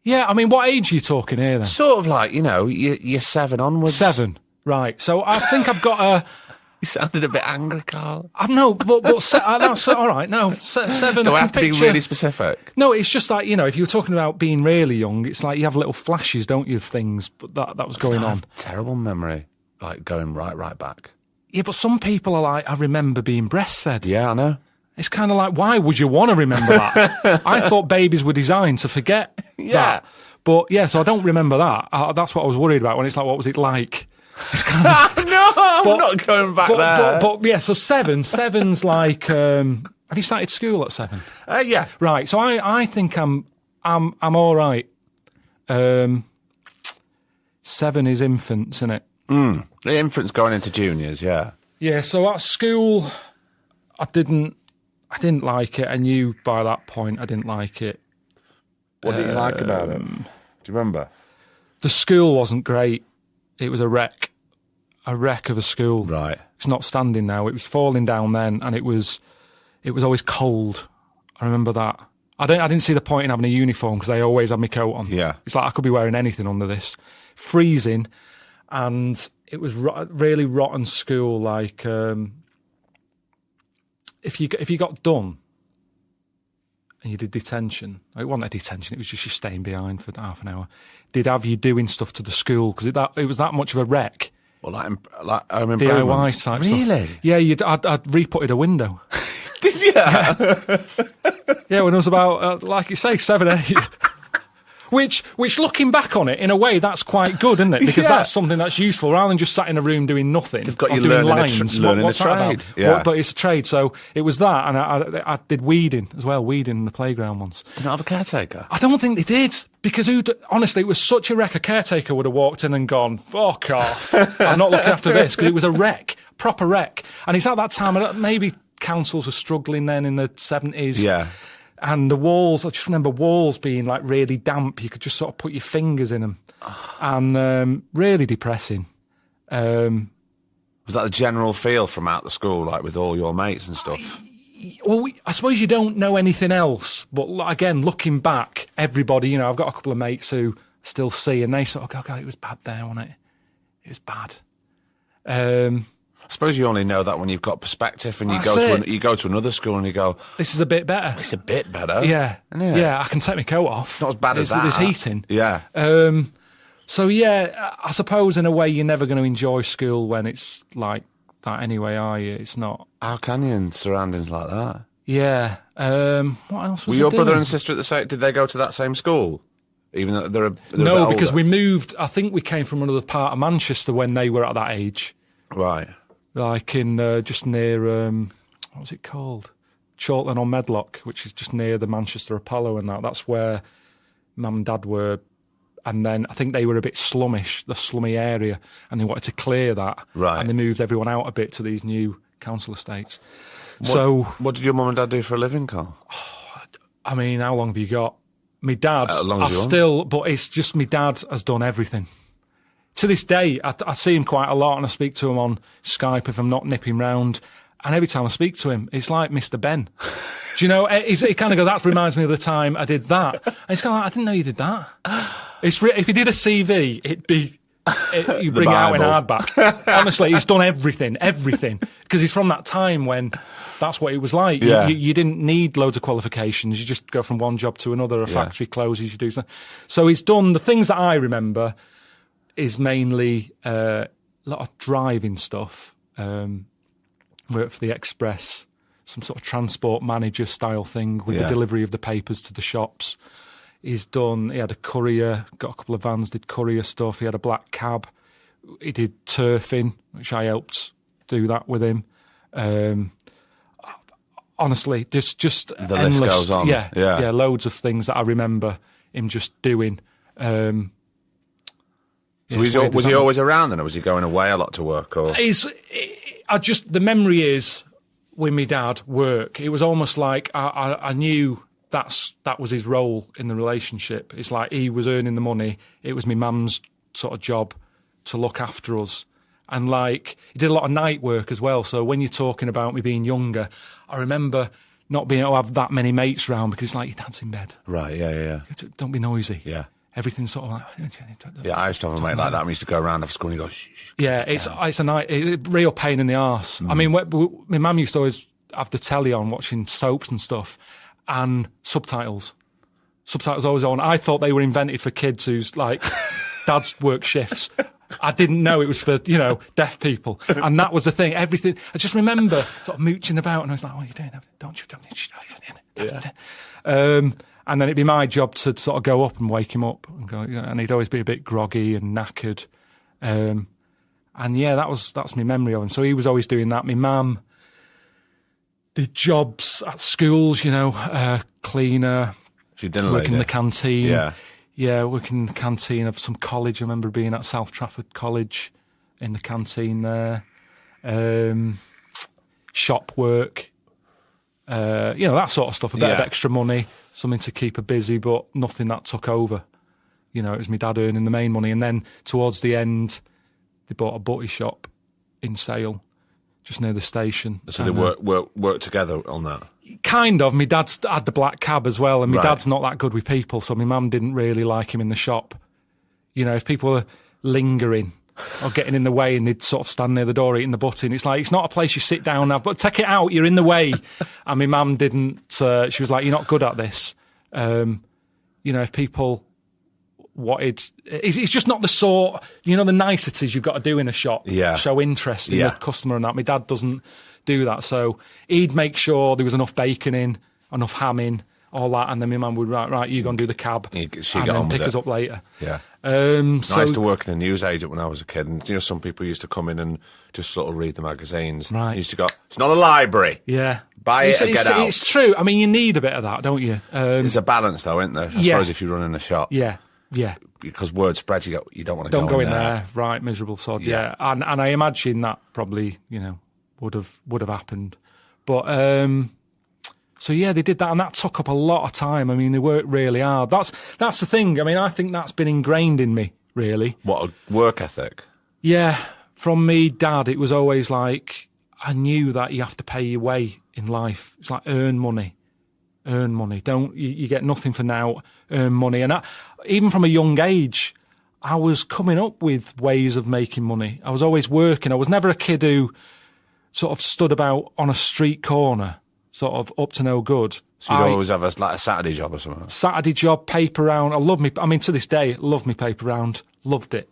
Yeah, I mean, what age are you talking here then? Sort of like, you know, you, you're seven onwards. Seven, right? So I think I've got a. You sounded a bit angry, Karl. I know, but but se- uh, that's all right. No, se- seven. Do I have to be really specific? No, it's just like you know, if you were talking about being really young, it's like you have little flashes, don't you, of things. But that that was going I on. terrible memory, like going right, right back. Yeah, but some people are like, I remember being breastfed. Yeah, I know. It's kind of like, why would you want to remember that? I thought babies were designed to forget Yeah. that. But yeah, so I don't remember that. That's what I was worried about when it's like, what was it like? It's kind of, no, I'm But- not going back but, there. but, but yeah, so seven, seven's like, um, have you started school at seven? Uh, yeah, Right. So I, I think I'm, I'm, I'm all right. Um, seven is infants, isn't it? the infant's going into juniors. Yeah, Yeah. So at school, I didn't, I didn't like it. I knew by that point I didn't like it. what did you like about it? Do you remember? The school wasn't great. It was a wreck, a wreck of a school. Right. It's not standing now. It was falling down then, and it was, it was always cold. I remember that. I didn't, I didn't see the point in having a uniform because I always had my coat on. Yeah. It's like I could be wearing anything under this. Freezing, and it was really rotten school. Like, um, if you if you got done, and you did detention. It wasn't a detention; it was just you staying behind for half an hour. Did have you doing stuff to the school because it that it was that much of a wreck. Well, like, like home DIY type Really? stuff. Yeah, you'd, I'd, I'd re-putted a window. Did you? Yeah, when I was about, uh, like you say, seven, eight. Which, which, looking back on it, in a way, that's quite good, isn't it? Because Yeah. that's something that's useful rather than just sat in a room doing nothing. You've got you doing learning a tr- learning a what's about? trade, yeah. What- but it's a trade, so it was that, and I, I, I did weeding as well, weeding in the playground once. Did not have a caretaker? I don't think they did because who? Honestly, it was such a wreck. A caretaker would have walked in and gone, "Fuck off! I'm not looking after this," because it was a wreck, proper wreck. And it's at that time. Maybe councils were struggling then in the seventies. Yeah. And the walls, I just remember walls being like really damp. You could just sort of put your fingers in them, and um, really depressing. Um, Was that the general feel from out the school, like with all your mates and stuff? well, we, I suppose you don't know anything else. But again, looking back, everybody, you know, I've got a couple of mates who still see, and they sort of go, "God, it was bad there, wasn't it? It was bad." Um, suppose you only know that when you've got perspective and you That's go to an, you go to another school and you go, this is a bit better. it's a bit better. Yeah, it? yeah. I can take my coat off. Not as bad as There's- that. There's heating. Yeah. Um, so yeah, I suppose in a way you're never going to enjoy school when it's like that anyway, are you? It's not. How can you in surroundings like that? Yeah. Um, what else Were your brother and sister at the same? Did they go to that same school? Even though they're, a, they're No, because we moved. I think we came from another part of Manchester when they were at that age, right. Like in uh, just near um, what was it called, Chorlton on Medlock, which is just near the Manchester Apollo, and that. That's where mum and dad were. And then I think they were a bit slummish, the slummy area, and they wanted to clear that. Right. And they moved everyone out a bit to these new council estates. What, So what did your mum and dad do for a living, Karl? I mean, how long have you got? My dad, Uh, as long as I you want. still, but it's just my dad has done everything. To this day, I, I see him quite a lot and I speak to him on Skype if I'm not nipping round. And every time I speak to him, it's like Mr. Benn. Do you know, he's, he kind of goes, that reminds me of the time I did that. And he's kind of like, I didn't know you did that. It's re- if he did a CV, it'd be, it, you bring it out in hardback. Honestly, he's done everything, everything. Because he's from that time when that's what it was like. You- Yeah. You, you didn't need loads of qualifications. You just go from one job to another. A Yeah. factory closes, you do something. So he's done the things that I remember is mainly uh, a lot of driving stuff. Um, worked for the Express, some sort of transport manager style thing with Yeah. the delivery of the papers to the shops. He's done. He had a courier, got a couple of vans, did courier stuff. He had a black cab. He did turfing, which I helped do that with him. Um, honestly, just just The list endless, goes on. Yeah, Yeah. yeah, loads of things that I remember him just doing. Um, So was, he, was he always around then, or was he going away a lot to work? Or Is I just the memory is with my dad work. It was almost like I, I, I knew that's that was his role in the relationship. It's like he was earning the money. It was my mum's sort of job to look after us. And like he did a lot of night work as well. So when you're talking about me being younger, I remember not being able to have that many mates round because it's like your dad's in bed. right? Yeah, yeah, yeah. Don't be noisy. Yeah. Everything's sort of like Yeah, I used to have a mate like that. We used to go around after school and he goes, shh, shh. Yeah, it's it's a night, it's a real pain in the arse. I mean, wh- wh- my mum used to always have the telly on, watching soaps and stuff, and subtitles. Subtitles always on. I thought they were invented for kids who's like dads work shifts. I didn't know it was for you know deaf people, and that was the thing. Everything. I just remember sort of mooching about, and I was like, "What are you doing? Don't you? Don't you?" Don't you. Yeah. Um, and then it'd be my job to sort of go up and wake him up, and go, you know, and he'd always be a bit groggy and knackered. Um, and yeah, that was that's my memory of him. So he was always doing that. My mum did jobs at schools, you know, uh, cleaner, She didn't working in the canteen. Yeah. yeah, working in the canteen of some college. I remember being at South Trafford College in the canteen there. Um, shop work, uh, you know that sort of stuff. A bit of extra money, something to keep her busy, but nothing that took over. You know, it was my dad earning the main money, and then towards the end, they bought a butty shop in Sale, just near the station. So they And, uh, work, work work together on that. kind of. My dad's had the black cab as well, and my Right. dad's not that good with people, so my mum didn't really like him in the shop. You know, if people were lingering, or getting in the way, and they'd sort of stand near the door eating the button. It's like it's not a place you sit down and have, but take it out. You're in the way. and my mum didn't. Uh, she was like, "You're not good at this." Um, you know, if people wanted, it's, it's just not the sort. You know, the niceties you've got to do in a shop. Yeah. Show interest in Yeah. the customer and that. My dad doesn't do that, so he'd make sure there was enough bacon in, enough ham in. All that, and then my mum would right, right. You go and do the cab, she and then pick us up later. Yeah. Um, I used to work in a news agent when I was a kid, and you know, some people used to come in and just sort of read the magazines. Right. You used to go, "It's not a library." yeah, Buy it it's, and it's, out. It's true. I mean, you need a bit of that, don't you? Um, There's a balance, though, isn't there? I Yeah. suppose if you're running a shop, yeah, yeah. because word spreads, you go, you don't want to Don't go, go in there. right? Miserable sod. Yeah. Yeah, and and I imagine that probably you know would have would have happened, but um, so yeah, they did that, and that took up a lot of time. I mean, they worked really hard. That's that's the thing. I mean, I think that's been ingrained in me, really. What a work ethic. Yeah, from me, dad, it was always like I knew that you have to pay your way in life. It's like earn money, earn money. Don't you, you get nothing for now? Earn money, and I, even from a young age, I was coming up with ways of making money. I was always working. I was never a kid who sort of stood about on a street corner, sort of up to no good. So you'd I- always have a, like a Saturday job or something. Saturday job, paper round. I love me. I mean, to this day, love me paper round. Loved it.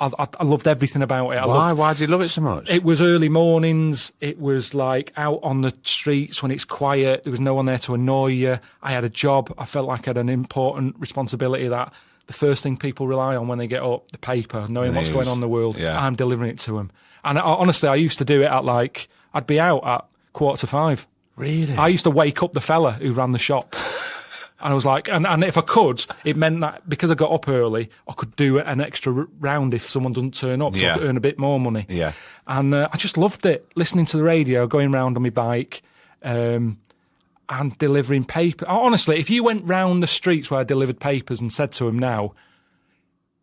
I, I, I loved everything about it. I Why? loved, Why do you love it so much? it was early mornings. It was like out on the streets when it's quiet. There was no one there to annoy you. I had a job. I felt like I had an important responsibility that the first thing people rely on when they get up, the paper, knowing The what's going on in the world. Yeah. I'm delivering it to them. And I, honestly, I used to do it at like, I'd be out at quarter to five. Really? I used to wake up the fella who ran the shop. And I was like, and, and if I could, it meant that because I got up early, I could do an extra round if someone doesn't turn up, so Yeah. I could earn a bit more money. Yeah. And uh, I just loved it, listening to the radio, going round on my bike, um, and delivering paper. Honestly, if you went round the streets where I delivered papers and said to him now,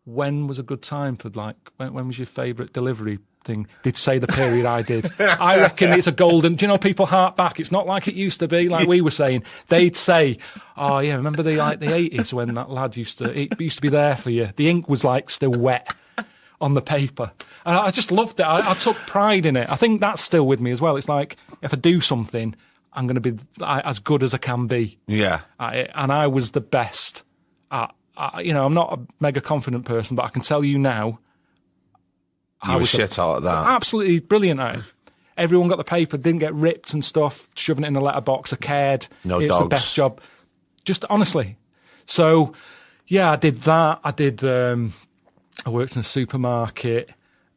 when was a good time for like, when, when was your favourite delivery thing? They'd say the period I did. I reckon it's a golden, do you know, people hark back. It's not like it used to be, like we were saying. They'd say, oh yeah, remember the, like the 80s when that lad used to, it used to be there for you. The ink was like still wet on the paper. And I just loved it. I, I took pride in it. I think that's still with me as well. It's like if I do something, I'm going to be as good as I can be Yeah. And I was the best at, at- you know, I'm not a mega confident person, but I can tell you now. You I were was shit out at that. Absolutely brilliant at it. Everyone got the paper, didn't get ripped and stuff, shoving it in a letterbox. I cared. No it's the best job. Just honestly. So, yeah, I did that. I did. Um, I worked in a supermarket.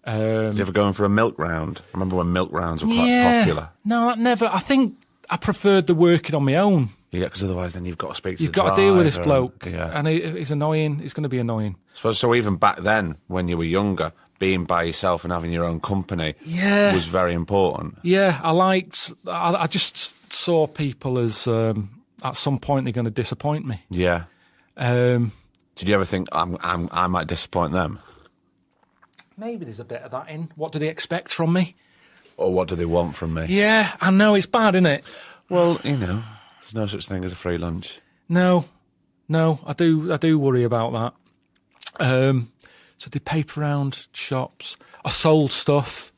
Um, Did you ever go in for a milk round? I remember when milk rounds were quite yeah. popular. No, I never. I think I preferred the working on my own. Yeah, because otherwise then you've got to speak to You've got to deal with this bloke, and- yeah. and he, he's annoying. He's going to be annoying. So, so even back then, when you were younger, being by yourself and having your own company Yeah. was very important. Yeah, I liked. I, I just saw people as um, at some point they're going to disappoint me. Yeah. Um, Did you ever think I'm, I'm, I might disappoint them? maybe there's a bit of that in. What do they expect from me? Or what do they want from me? Yeah, I know it's bad, isn't it? Well, you know, there's no such thing as a free lunch. No, no, I do. I do worry about that. Um, so did paper round shops. I sold stuff,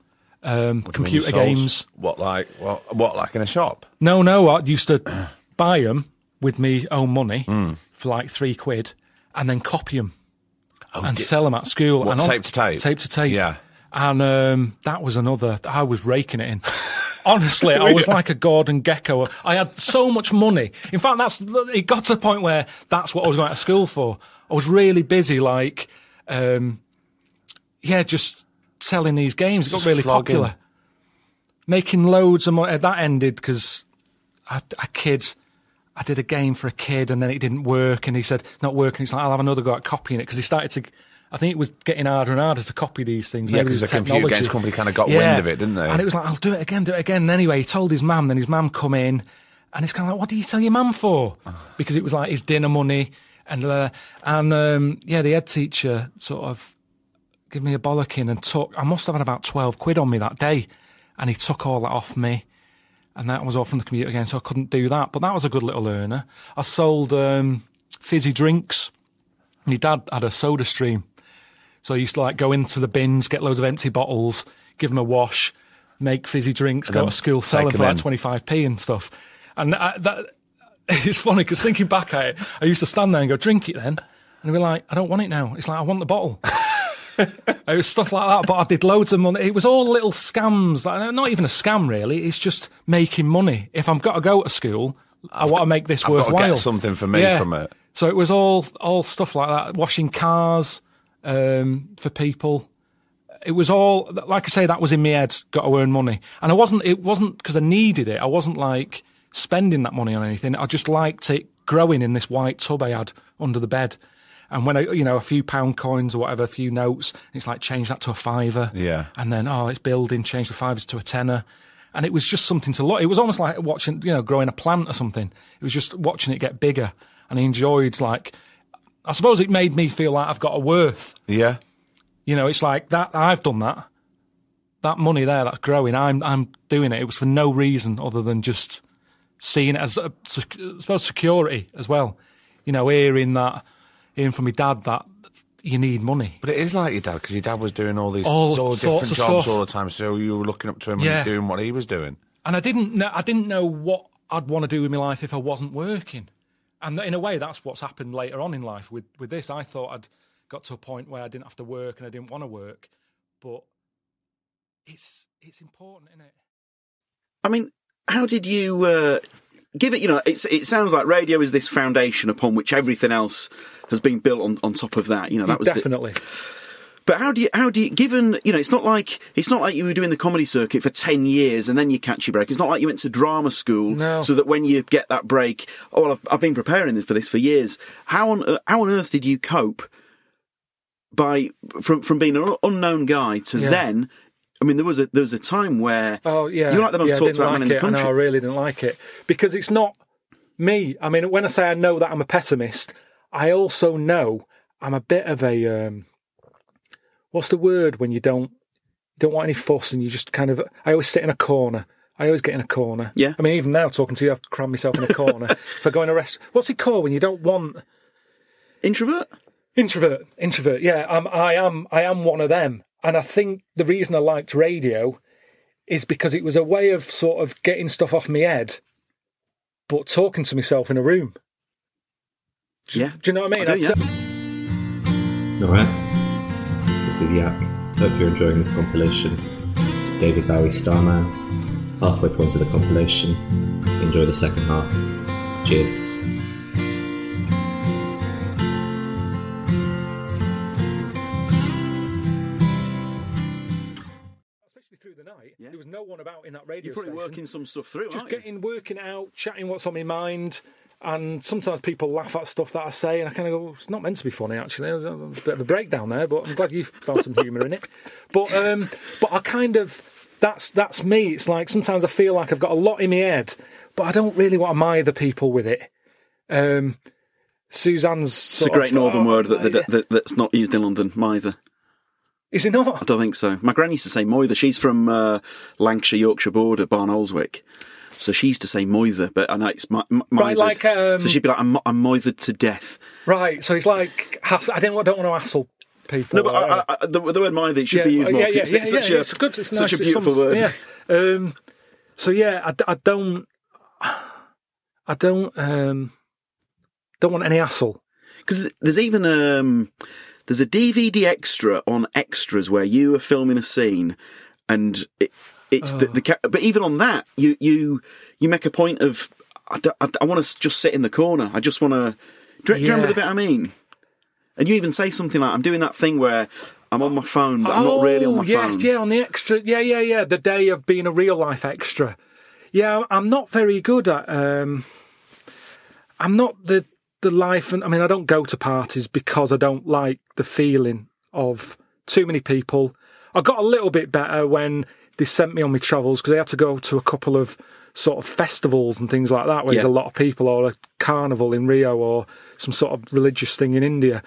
um, computer games. What like what? What like in a shop? No, no, I used to buy them with me own money for like three quid, and then copy them and di- sell them at school. What, and on- tape to tape? Tape to tape. Yeah. And um, that was another. I was raking it in. Honestly, I was like a Gordon Gekko. I had so much money. In fact, that's it got to the point where that's what I was going to school for. I was really busy, like, um, yeah, just selling these games. It got really flogging. popular. Making loads of money. That ended because a, a kid. I did a game for a kid, and then it didn't work. And he said, "Not working." He's like, "I'll have another go at copying it," because he started to. I think it was getting harder and harder to copy these things. Yeah, Maybe 'cause the computer games company kinda got wind of it, didn't they? And it was like, "I'll do it again, do it again." And anyway, he told his mum. Then his mum come in, and it's kind of like, "What do you tell your mum for?" Because it was like his dinner money, and uh, and um, yeah, the head teacher sort of gave me a bollocking and took. I must have had about twelve quid on me that day, and he took all that off me and that was all from the computer again, so I couldn't do that. But that was a good little earner. I sold um, fizzy drinks. My dad had a SodaStream, So I used to like go into the bins, get loads of empty bottles, give them a wash, make fizzy drinks, And go to school, sell them for like twenty five p and stuff. And I, that it's funny because thinking back at it, I used to stand there and go, "Drink it, then," and I'd be like, "I don't want it now." It's like I want the bottle. it was stuff like that, but I did loads of money. It was all little scams. Like, not even a scam, really. It's just making money. If I've got to go to school, I want to make this I've got to get worthwhile. something for me from it. So it was all all stuff like that. Washing cars um, for people. It was all like I say. That was in my head. Got to earn money, and I wasn't. It wasn't because I needed it. I wasn't like spending that money on anything. I just liked it growing in this white tub I had under the bed. And when I, you know, a few pound coins or whatever, a few notes, it's like change that to a fiver. Yeah. And then, oh, it's building, change the fivers to a tenner. And it was just something to look. It was almost like watching, you know, growing a plant or something. It was just watching it get bigger. And I enjoyed, like, I suppose it made me feel like I've got a worth. Yeah. You know, it's like that, I've done that. That money there, that's growing. I'm, I'm doing it. It was for no reason other than just seeing it as, uh, a, uh, I suppose, security as well. You know, hearing that, hearing from my dad that you need money. But it is like your dad because your dad was doing all these All all sorts different jobs stuff. all the time. So you were looking up to him Yeah. and doing what he was doing. and I didn't know I didn't know what I'd want to do with my life if I wasn't working. And in a way, that's what's happened later on in life with with this. I thought I'd got to a point where I didn't have to work and I didn't want to work, but it's it's important, isn't it? I mean, how did you uh, give it? You know, it's, it sounds like radio is this foundation upon which everything else has been built on, on top of that. You know, that was the- definitely. but how do you, how do you, given, you know, it's not like, it's not like you were doing the comedy circuit for 10 years and then you catch your break. It's not like you went to drama school No. so that when you get that break, oh, well, I've, I've been preparing for this for years. How on, how on earth did you cope by, from, from being an unknown guy to Yeah. then, I mean, there was a, there was a time where Oh yeah, you're like the most yeah, talked about like man in the it, country. And I really didn't like it because it's not me. I mean, when I say I know that I'm a pessimist, I also know I'm a bit of a um, what's the word when you don't don't want any fuss and you just kind of. I always sit in a corner. I always get in a corner. Yeah. I mean, even now talking to you, I've crammed myself in a corner for going to rest. What's it called when you don't want Introvert? Introvert, introvert. Yeah, I'm, I am. I am one of them, and I think the reason I liked radio is because it was a way of sort of getting stuff off my head, but talking to myself in a room. Yeah. Do you know what I mean? I do, yeah. say- All right. This is Yak. Hope you're enjoying this compilation. This is David Bowie Starman. Halfway point of the compilation. Enjoy the second half. Cheers. There was no one about in that radio You're probably station. working some stuff through, just aren't you? getting working out, chatting what's on my mind. And sometimes people laugh at stuff that I say, and I kind of go, "It's not meant to be funny, actually." A bit of a breakdown there, but I'm glad you found some humour in it. But, um, but I kind of that's that's me. It's like sometimes I feel like I've got a lot in my head, but I don't really want to moither the people with it. Um, Suzanne's It's a great of, northern oh, word that, that, that that's not used in London either. Is it not? I don't think so. My gran used to say moither. She's from uh, Lancashire, Yorkshire border, Barnoldswick. So she used to say moither, but I know it's my, Right, like, um, so she'd be like, I'm, I'm moithered to death. Right, so it's like hass- I don't, don't want to hassle people. No, but I. I, the, the word "moither" should yeah, be used oh, more. Yeah, yeah, it's yeah, such yeah, a, it's good. It's such nice. a beautiful some- word. Yeah. Um, so yeah, I, I don't, I don't, um, don't want any hassle. Because there's even um, there's a DVD extra on extras where you are filming a scene, and it, it's the, Oh. the ca- but even on that you you you make a point of I want to just sit in the corner. I just want to. Do, you- do you remember the bit I mean? And you even say something like, "I'm doing that thing where I'm on my phone, but I'm not really on my Oh, yes, phone." yeah, on the extra. Yeah, yeah, yeah. The day of being a real life extra. Yeah, I'm not very good at. Um, I'm not the the life, and I mean, I don't go to parties because I don't like the feeling of too many people. I got a little bit better when they sent me on my travels because I had to go to a couple of sort of festivals and things like that where there's a lot of people or a carnival in Rio or some sort of religious thing in India.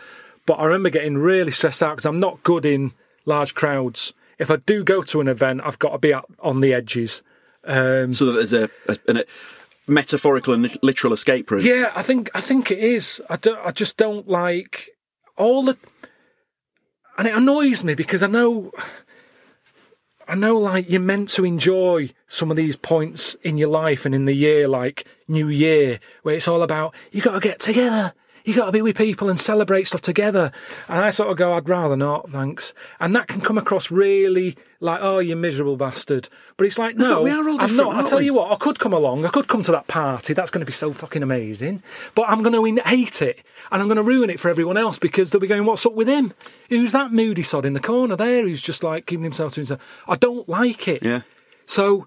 But I remember getting really stressed out because I'm not good in large crowds. If I do go to an event, I've got to be on the edges. Um, so there's a, a, a metaphorical and literal escape route. yeah, I think I think it is. I don't. I just don't like all the. and it annoys me because I know, I know, like you're meant to enjoy some of these points in your life and in the year, like New Year, where it's all about you got to get together. You got to be with people and celebrate stuff together. And I sort of go, I'd rather not, thanks. And that can come across really like, oh, you miserable bastard. But it's like, no, we are all I'm not. I tell we? you what, I could come along. I could come to that party. That's going to be so fucking amazing. But I'm going to hate it. And I'm going to ruin it for everyone else because they'll be going, what's up with him? Who's that moody sod in the corner there who's just like keeping himself to himself? I don't like it. Yeah. So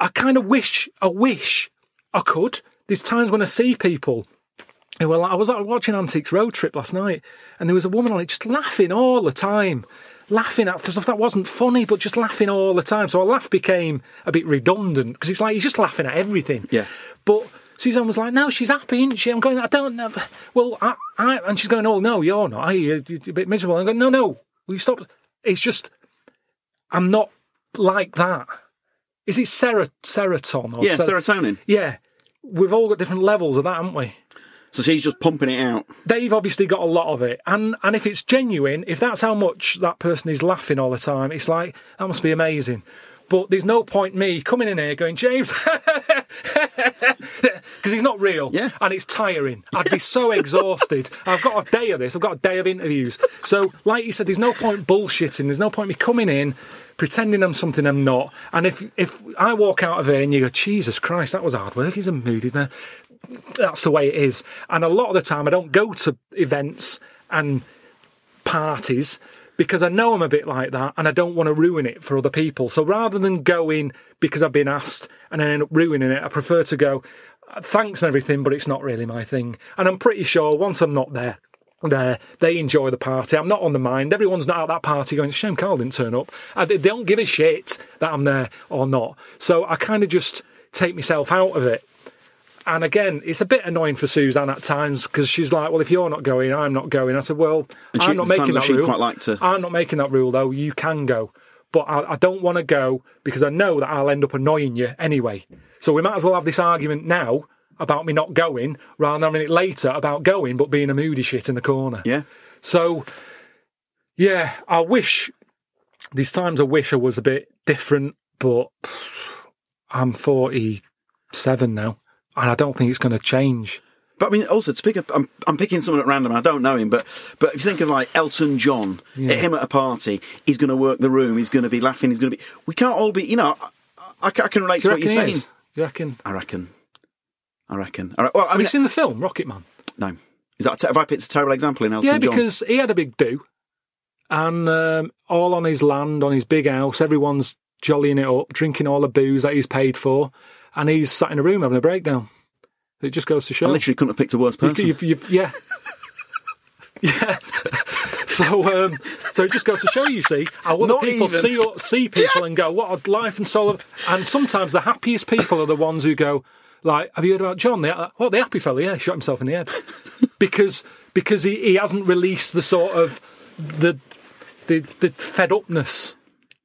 I kind of wish, I wish I could. There's times when I see people like, I was watching Antiques Road Trip last night and there was a woman on it just laughing all the time. Laughing at stuff that wasn't funny, but just laughing all the time. So a laugh became a bit redundant because it's like you're just laughing at everything. Yeah. But Suzanne was like, "No, she's happy, isn't she?" I'm going, "I don't know." Well, I, I and she's going, "Oh no, you're not. Are you? You're a bit miserable." I'm going, "No, no. Will you stop?" It's just, I'm not like that. Is it sero- serotonin? Or Yeah, ser- serotonin. Yeah, we've all got different levels of that, haven't we? So she's just pumping it out. They've obviously got a lot of it, and and if it's genuine, if that's how much that person is laughing all the time, it's like that must be amazing. But there's no point me coming in here going, James, because he's not real, yeah. and it's tiring. I'd be so exhausted. I've got a day of this. I've got a day of interviews. So, like you said, there's no point bullshitting. There's no point me coming in pretending I'm something I'm not. And if if I walk out of here and you go, Jesus Christ, that was hard work. He's a moody man. That's the way it is. And a lot of the time, I don't go to events and parties because I know I'm a bit like that and I don't want to ruin it for other people. So rather than going because I've been asked and then end up ruining it, I prefer to go, thanks and everything, but it's not really my thing. And I'm pretty sure once I'm not there, there, they enjoy the party. I'm not on the mind. Everyone's not at that party going, shame Karl didn't turn up. Uh, They don't give a shit that I'm there or not. So I kind of just take myself out of it. And again, it's a bit annoying for Suzanne at times because she's like, "Well, if you're not going, I'm not going." I said, "Well, And she- I'm not sometimes making that rule. quite like to- I'm not making that rule, though. You can go, but I, I don't want to go because I know that I'll end up annoying you anyway. So we might as well have this argument now about me not going rather than having it later about going but being a moody shit in the corner. Yeah. So, yeah, I wish. These times I wish I was a bit different, but I'm 47 now, and I don't think it's going to change. But I mean, also to pick up, I'm, I'm picking someone at random. I don't know him, but but if you think of like Elton John, Yeah. him at a party, he's going to work the room. He's going to be laughing. He's going to be. We can't all be. You know, I, I, I can relate to what you're saying. Do you reckon? I reckon. I reckon. All right. Well, I Have mean, you seen the film Rocketman? no. Is that have I picked a terrible example in Elton yeah, John? because he had a big do, and um, all on his land, on his big house, everyone's jollying it up, drinking all the booze that he's paid for, and he's sat in a room having a breakdown. It just goes to show. I literally couldn't have picked a worse person. You've, you've, yeah. yeah. So, um, so it just goes to show you, see, how other Not people even. see see people and go, "What a life and soul!" Of... And sometimes the happiest people are the ones who go, "Like, have you heard about John? The, what the happy fella? Yeah, he shot himself in the head because because he, he hasn't released the sort of the the the fed upness."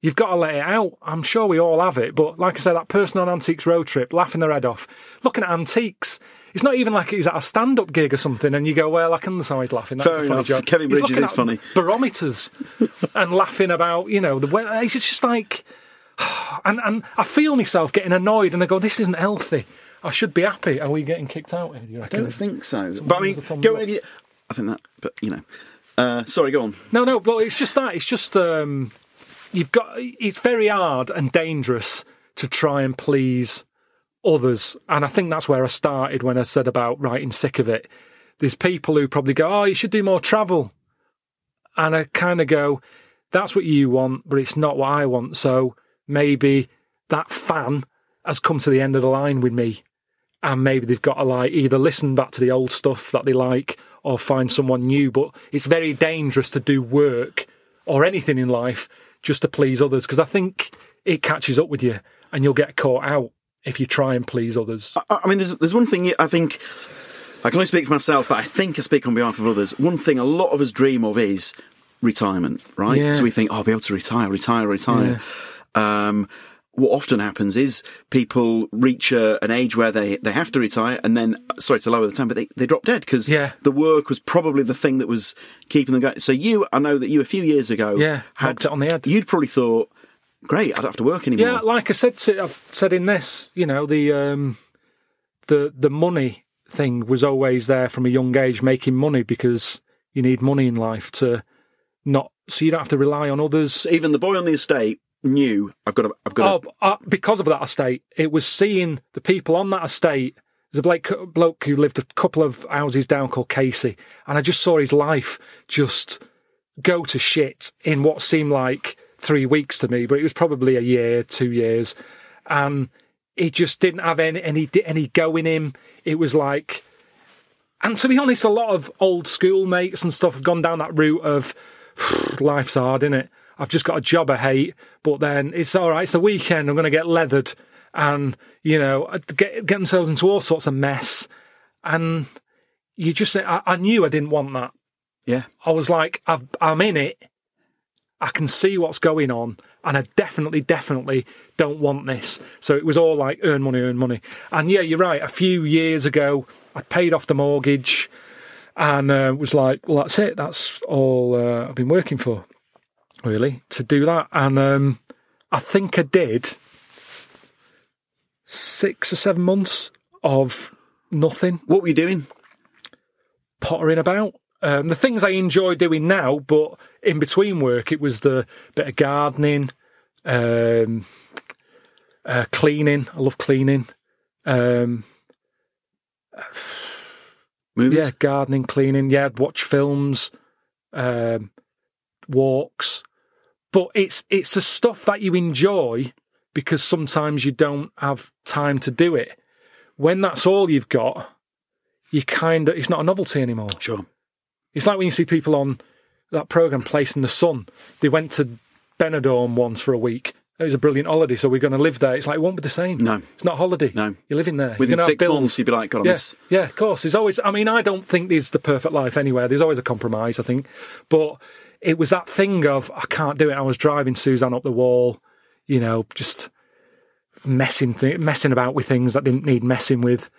You've got to let it out. I'm sure we all have it. But like I said, that person on Antiques Road Trip, laughing their head off, looking at antiques. It's not even like he's at a stand up gig or something and you go, well, I can understand why he's laughing. That's Fair a funny enough. joke. Kevin Bridges is funny. Barometers and laughing about, you know, the weather. It's just like. And, and I feel myself getting annoyed and I go, this isn't healthy. I should be happy. Are we getting kicked out here, do you I don't think so. But I mean, has a thumbs go. I think that. But you know, uh, sorry. Go on. No, no, but it's just that. It's just um, you've got. It's very hard and dangerous to try and please others, and I think that's where I started when I said about writing sick of it. There's people who probably go, "Oh, you should do more travel," and I kind of go, "That's what you want, but it's not what I want." So maybe that fan has come to the end of the line with me and maybe they've got to like either listen back to the old stuff that they like or find someone new. But it's very dangerous to do work or anything in life just to please others because I think it catches up with you and you'll get caught out if you try and please others. I, I mean, there's there's one thing I think I can only speak for myself, but I think I speak on behalf of others. One thing a lot of us dream of is retirement, right? Yeah. So we think, oh, I'll be able to retire, retire, retire. Um, what often happens is people reach a, an age where they, they have to retire and then, sorry to lower the tone, but they, they drop dead because Yeah. the work was probably the thing that was keeping them going. So you, I know that you a few years ago Yeah, had, it on the head. you'd probably thought, great, I don't have to work anymore. Yeah, like I said, to, I've said in this, you know, the um, the the money thing was always there from a young age, making money because you need money in life to not, so you don't have to rely on others. Even the boy on the estate knew I've got to, I've got to, Oh, uh, because of that estate, it was seeing the people on that estate. There's a bloke, bloke who lived a couple of houses down called Casey, and I just saw his life just go to shit in what seemed like three weeks to me, but it was probably a year, two years, and he just didn't have any any any go in him. It was like, and to be honest, a lot of old school mates and stuff have gone down that route of life's hard, innit? I've just got a job I hate, but then it's all right. It's the weekend. I'm going to get leathered, and you know, get get themselves into all sorts of mess. And you just, I, I knew I didn't want that. yeah. I was like, I've, I'm in it. I can see what's going on, and I definitely, definitely don't want this. So it was all like earn money, earn money. And yeah, you're right. A few years ago, I paid off the mortgage, and uh, was like, well, that's it. That's all uh, I've been working for, really, to do that. And um, I think I did six or seven months of nothing What were you doing? pottering about. Um, the things I enjoy doing now, but in between work, it was the bit of gardening, um, uh, cleaning. I love cleaning. Um, Movies? yeah, gardening, cleaning. Yeah, I'd watch films, um, walks. But it's it's the stuff that you enjoy because sometimes you don't have time to do it. When that's all you've got, you kind of it's not a novelty anymore. Sure. It's like when you see people on that program, Place in the Sun. They went to Benidorm once for a week. It was a brilliant holiday, so we're going to live there. It's like it won't be the same. No. it's not a holiday. No. you're living there. Within you're gonna have six months, you'd be like, God, I yeah, miss. yeah, of course. There's always. I mean, I don't think there's the perfect life anywhere. There's always a compromise. I think, but it was that thing of I can't do it. I was driving Suzanne up the wall, you know, just messing th- messing about with things that didn't need messing with,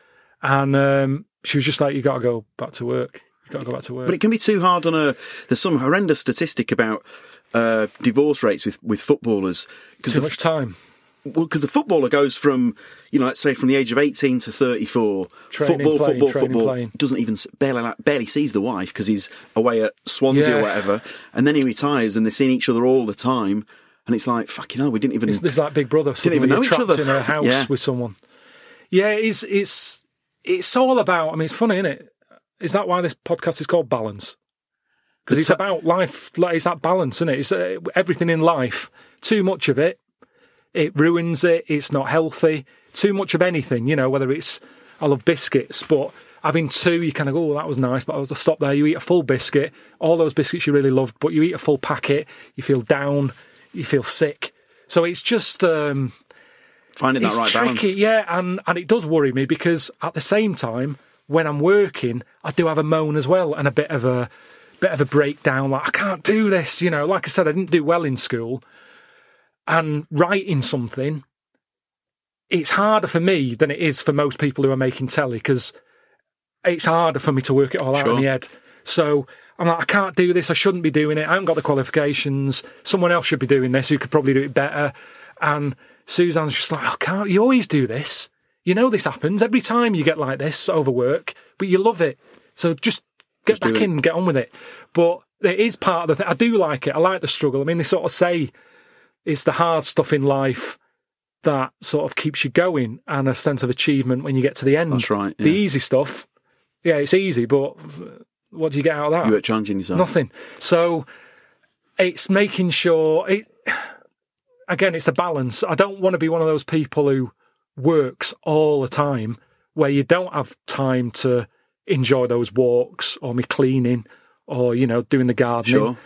and um, she was just like, "You got to go back to work. You got to go back to work." But it can be too hard on a. There's some horrendous statistic about uh, divorce rates with, with footballers. Cause Too the, much time. Well, because the footballer goes from, you know, let's say from the age of 18 to 34. Training, football, playing, football, training, football. playing. Doesn't even, barely, like, barely sees the wife because he's away at Swansea Yeah. or whatever. And then he retires and they're seeing each other all the time. And it's like, fucking hell, we didn't even. It's, it's like Big Brother. Didn't even know each other. in a house Yeah. with someone. Yeah, it's it's it's all about. I mean, it's funny, isn't it? Is that why this podcast is called Balance? Because it's t- about life. Like it's that balance, isn't it? It's uh, everything in life. Too much of it, it ruins it. It's not healthy. Too much of anything, you know. Whether it's I love biscuits, but having two, you kind of go, "Oh, that was nice," but I'll just stop there. You eat a full biscuit, all those biscuits you really loved, but you eat a full packet, you feel down, you feel sick. So it's just. um Finding that it's right tricky, balance. yeah, and and it does worry me because at the same time, when I'm working, I do have a moan as well and a bit of a bit of a breakdown. Like I can't do this, you know. Like I said, I didn't do well in school, and writing something, it's harder for me than it is for most people who are making telly because it's harder for me to work it all out in Sure. the head. So I'm like, I can't do this. I shouldn't be doing it. I haven't got the qualifications. Someone else should be doing this who could probably do it better. And Suzanne's just like, oh, can't you always do this? You know this happens every time you get like this over work, but you love it. So just get Just back in and get on with it. But it is part of the thing. I do like it. I like the struggle. I mean, they sort of say it's the hard stuff in life that sort of keeps you going and a sense of achievement when you get to the end. That's right, The easy stuff, yeah, it's easy, but what do you get out of that? You were challenging yourself. Nothing. So it's making sure it. Again, it's a balance. I don't want to be one of those people who works all the time, where you don't have time to enjoy those walks or me cleaning or you know doing the gardening. Sure.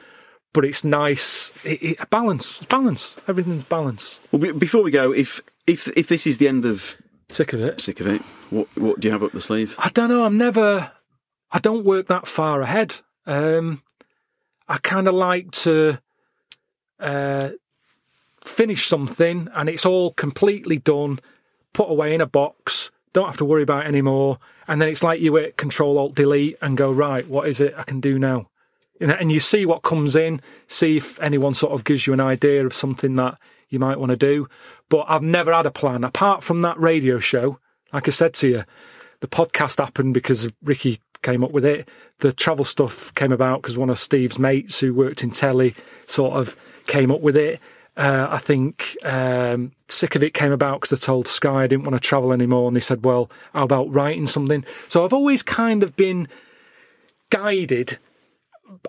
But it's nice. It, it, balance. It's balance. Everything's balance. Well, be- before we go, if if if this is the end of Sick of it. sick of it, what what do you have up the sleeve? I don't know. I'm never. I don't work that far ahead. Um, I kind of like to uh, finish something and it's all completely done, put away in a box, don't have to worry about it anymore. And then it's like you hit Control Alt Delete and go, right, what is it I can do now? And- you see what comes in, see if anyone sort of gives you an idea of something that you might want to do. But I've never had a plan apart from that radio show. Like I said to you, the podcast happened because Ricky came up with it. The travel stuff came about because one of Steve's mates who worked in telly sort of came up with it. Uh, I think um, Sick of It came about because I told Sky I didn't want to travel anymore, and they said, "Well, how about writing something?" So I've always kind of been guided,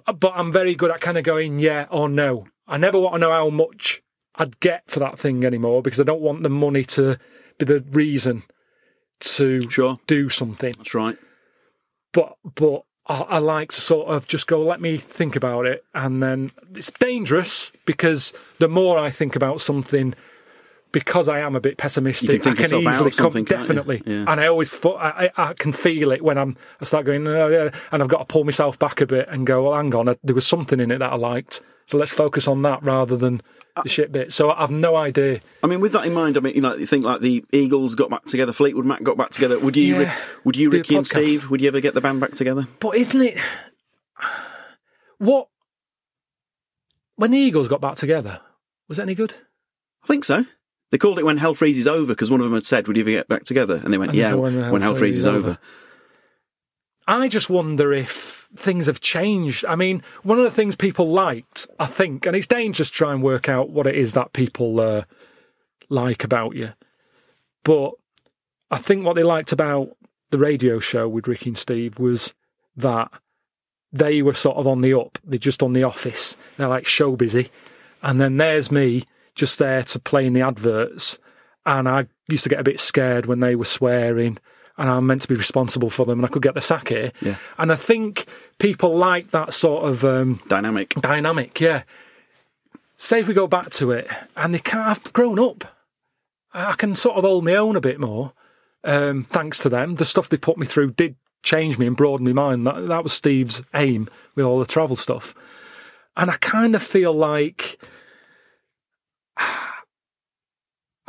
but I'm very good at kind of going yeah or no. I never want to know how much I'd get for that thing anymore because I don't want the money to be the reason to do something. That's right. But but I, I like to sort of just go, let me think about it, and then it's dangerous because the more I think about something. Because I am a bit pessimistic, can I can easily come, definitely, Yeah. and I always fo- I, I I can feel it when I'm I start going, oh, yeah, and I've got to pull myself back a bit and go, well, hang on, I, there was something in it that I liked, so let's focus on that rather than Uh, the shit bit. So I've no idea. I mean, with that in mind, I mean, you know, you think like the Eagles got back together, Fleetwood Mac got back together. Would you, Yeah. would you, Ricky and. Steve, would you ever get the band back together? But isn't it what when the Eagles got back together? Was it any good? I think so. They called it when hell freezes over because one of them had said, "Would you ever get back together?" And they went, And they "Yeah, said, when, hell freezes over." I just wonder if things have changed. I mean, one of the things people liked, I think, and it's dangerous to try and work out what it is that people uh, like about you. But I think what they liked about the radio show with Ricky and Steve was that they were sort of on the up. They're just on the office. They're like show busy. And then there's me just there to play in the adverts. And I used to get a bit scared when they were swearing and I'm meant to be responsible for them and I could get the sack here. Yeah. And I think people like that sort of um, dynamic. Dynamic, yeah. Say if we go back to it, and they can't. I've grown up. I can sort of hold my own a bit more, um, thanks to them. The stuff they put me through did change me and broaden my mind. That that was Steve's aim with all the travel stuff, and I kind of feel like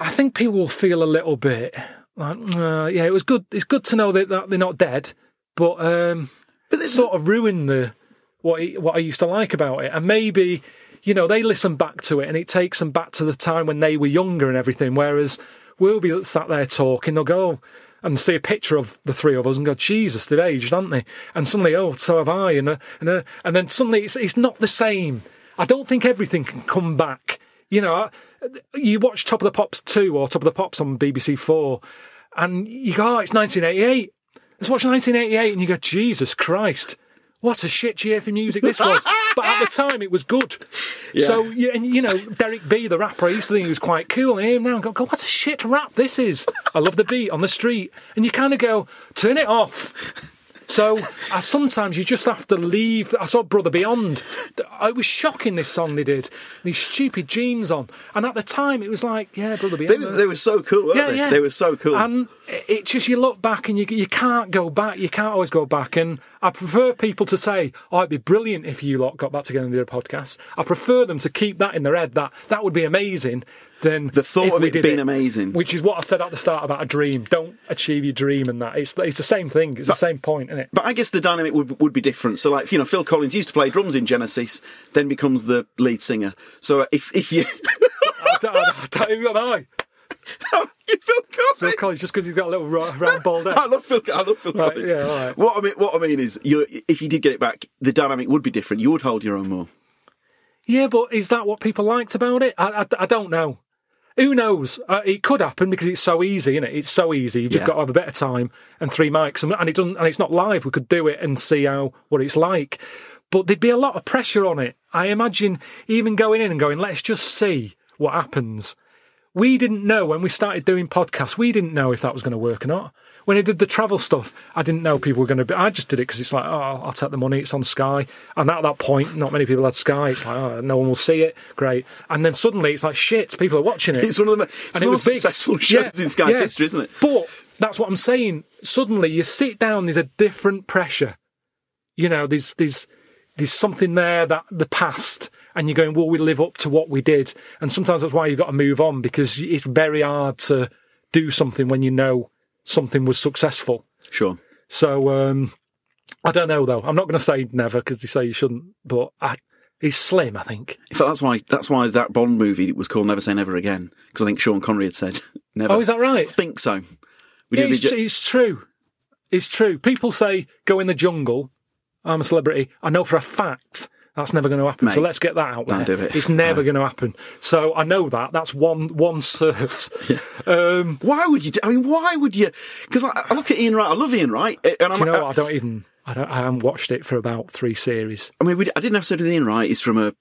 I think people will feel a little bit like, uh, yeah, it was good. It's good to know that, that they're not dead, but um, but it sort of ruined the what I- what I used to like about it, and maybe you know they listen back to it, and it takes them back to the time when they were younger and everything. Whereas we'll be sat there talking, they'll go and see a picture of the three of us and go, Jesus, they've aged, haven't they? And suddenly, oh, so have I, and uh, and uh, and then suddenly it's it's not the same. I don't think everything can come back. You know, I- you watch Top of the Pops two or Top of the Pops on BBC Four, and you go, oh, it's 1988. Let's watch 1988, and you go, Jesus Christ, what a shit year for music this was. but at the time, it was good. Yeah. So, yeah, and you know, Derek B, the rapper, I used to think he was quite cool. And I hear him now and go, God, what a shit rap this is. I love the beat on the street. And you kind of go, turn it off. So I, sometimes you just have to leave. I saw Brother Beyond. It was shocking this song they did. These stupid jeans on. And at the time, it was like, yeah, Brother They, Beyond. were- uh, they were so cool, weren't Yeah, they? yeah. They were so cool. And it it just you look back and you you can't go back. You can't always go back. And I prefer people to say, "Oh, it'd be brilliant if you lot got back together and did a podcast." I prefer them to keep that in their head. That that would be amazing. Then The thought of it being amazing. which is what I said at the start about a dream. Don't achieve your dream, and that it's it's the same thing. It's the same point, isn't it? But I guess the dynamic would would be different. So, like you know, Phil Collins used to play drums in Genesis, then becomes the lead singer. So, if if you I don't, I don't, who am I? Phil Collins, Phil Collins, just because he's got a little ro- round bald head. I love Phil. I love Phil Right, Collins. yeah, right. What I mean, what I mean is, you if you did get it back, the dynamic would be different. You would hold your own more. Yeah, but is that what people liked about it? I, I, I don't know. Who knows? Uh, it could happen because it's so easy, isn't it? It's so easy. You've just got to have a better time and three mics, and, and it doesn't. And it's not live. We could do it and see how what it's like. But there'd be a lot of pressure on it. I imagine even going in and going, let's just see what happens. We didn't know when we started doing podcasts. We didn't know if that was going to work or not. When I did the travel stuff, I didn't know people were going to be. I just did it because it's like, oh, I'll take the money. It's on Sky, and at that point, not many people had Sky. It's like, oh, no one will see it. Great. And then suddenly, it's like, shit, people are watching it. It's one of the mo- it's And the it most big. successful shows Yeah, in Sky's yeah. history, isn't it? But that's what I'm saying. Suddenly, you sit down. There's a different pressure. You know, there's there's there's something there that the past, and you're going, "Will we live up to what we did?" And sometimes that's why you've got to move on because it's very hard to do something when you know something was successful. Sure. So um, I don't know though. I'm not going to say never because they say you shouldn't, but I, he's slim. I think. In fact, that's why that's why that Bond movie was called Never Say Never Again because I think Sean Connery had said never. Oh, is that right? I think so. It's, ju- it's true. It's true. People say go in the jungle. I'm a celebrity. I know for a fact that's never going to happen. so let's get that out there. do it. It's never going to happen. So I know that. That's one one cert. Um, why would you? Do, I mean, why would you? Because I, I look at Ian Wright. I love Ian Wright, and I'm, do you know what? I don't even. I don't. I haven't watched it for about three series. I mean, we, I did an episode with Ian Wright. He's from a.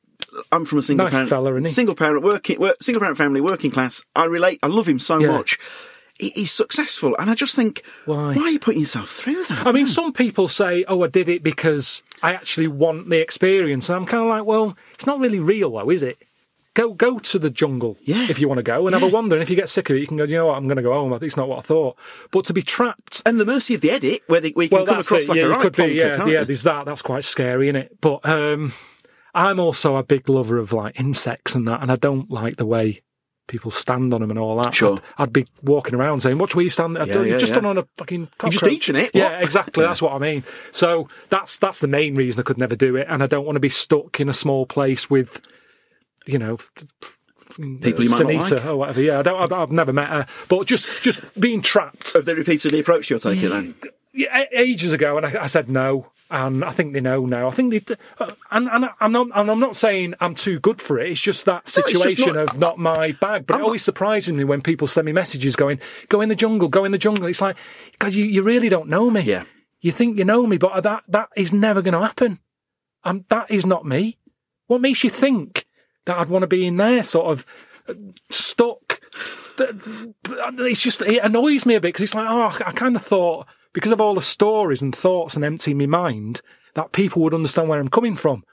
I'm from a single Nice parent, fella, isn't he? single parent working, work, single parent family, working class. I relate. I love him so Yeah. much. He, he's successful, and I just think, Why? why are you putting yourself through that? I mean, some people say, "Oh, I did it because I actually want the experience," and I'm kind of like, "Well, it's not really real, though, is it?" Go go to the jungle yeah. if you want to go and have a wander. And if you get sick of it, you can go. You know what? I'm going to go home. It's not what I thought. But to be trapped, and the mercy of the edit, where, they, where you can well, come across it. like yeah, a right could be. Yeah, yeah. There's that. That's quite scary, isn't it? But um, I'm also a big lover of like insects and that, and I don't like the way people stand on them and all that. Sure. I'd, I've be walking around saying, "Watch where you stand." I've Yeah, done, yeah, you've just yeah. done on a fucking. You've just cockroach." eaten it, Yeah, what? exactly. Yeah. That's what I mean. So that's that's the main reason I could never do it, and I don't want to be stuck in a small place with, you know. People you might not Sunita like. or whatever. Yeah, I don't. I've, I've never met her, but just just being trapped. Have they repeatedly approached you? I take it then. Ages ago, and I, I said no, and I think they know now. I think they, uh, and, and I'm not, and I'm not saying I'm too good for it. It's just that No, just situation not- of not my bag. But it always surprises me when people send me messages going, "Go in the jungle, go in the jungle." It's like, God, you, you really don't know me. Yeah. You think you know me, but that that is never going to happen. Um, that is not me. What makes you think that I'd want to be in there, sort of stuck? It's just it annoys me a bit because it's like, oh, I kind of thought because of all the stories and thoughts and emptying my mind that people would understand where I'm coming from.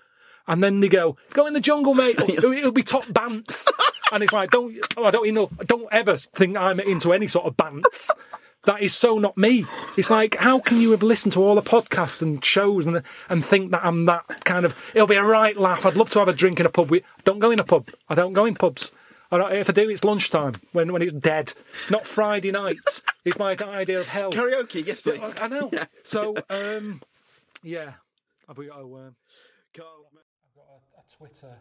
And then they go, go in the jungle, mate. It'll, it'll be top bants. and it's like, don't, oh, I don't, you know, don't ever think I'm into any sort of bants. That is so not me. It's like, how can you have listened to all the podcasts and shows and and think that I'm that kind of? It'll be a right laugh. I'd love to have a drink in a pub. We don't go in a pub. I don't go in pubs. If I do, it's lunchtime when when it's dead, not Friday nights. It's my idea of hell. Karaoke, yes, please. I, I know. So, um, yeah, I've got, oh, um, I've got a, a Twitter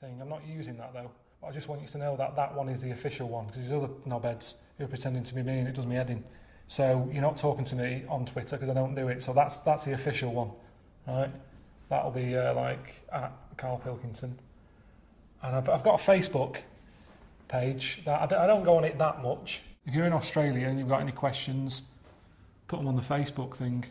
thing. I'm not using that though. But I just want you to know that that one is the official one because these other knobheads who are pretending to be me and it does me head in. So you're not talking to me on Twitter because I don't do it. So that's that's the official one, right? That'll be uh, like at Karl Pilkington, and I've, I've got a Facebook page that I don't, I don't go on it that much. If you're in Australia and you've got any questions, put them on the Facebook thing,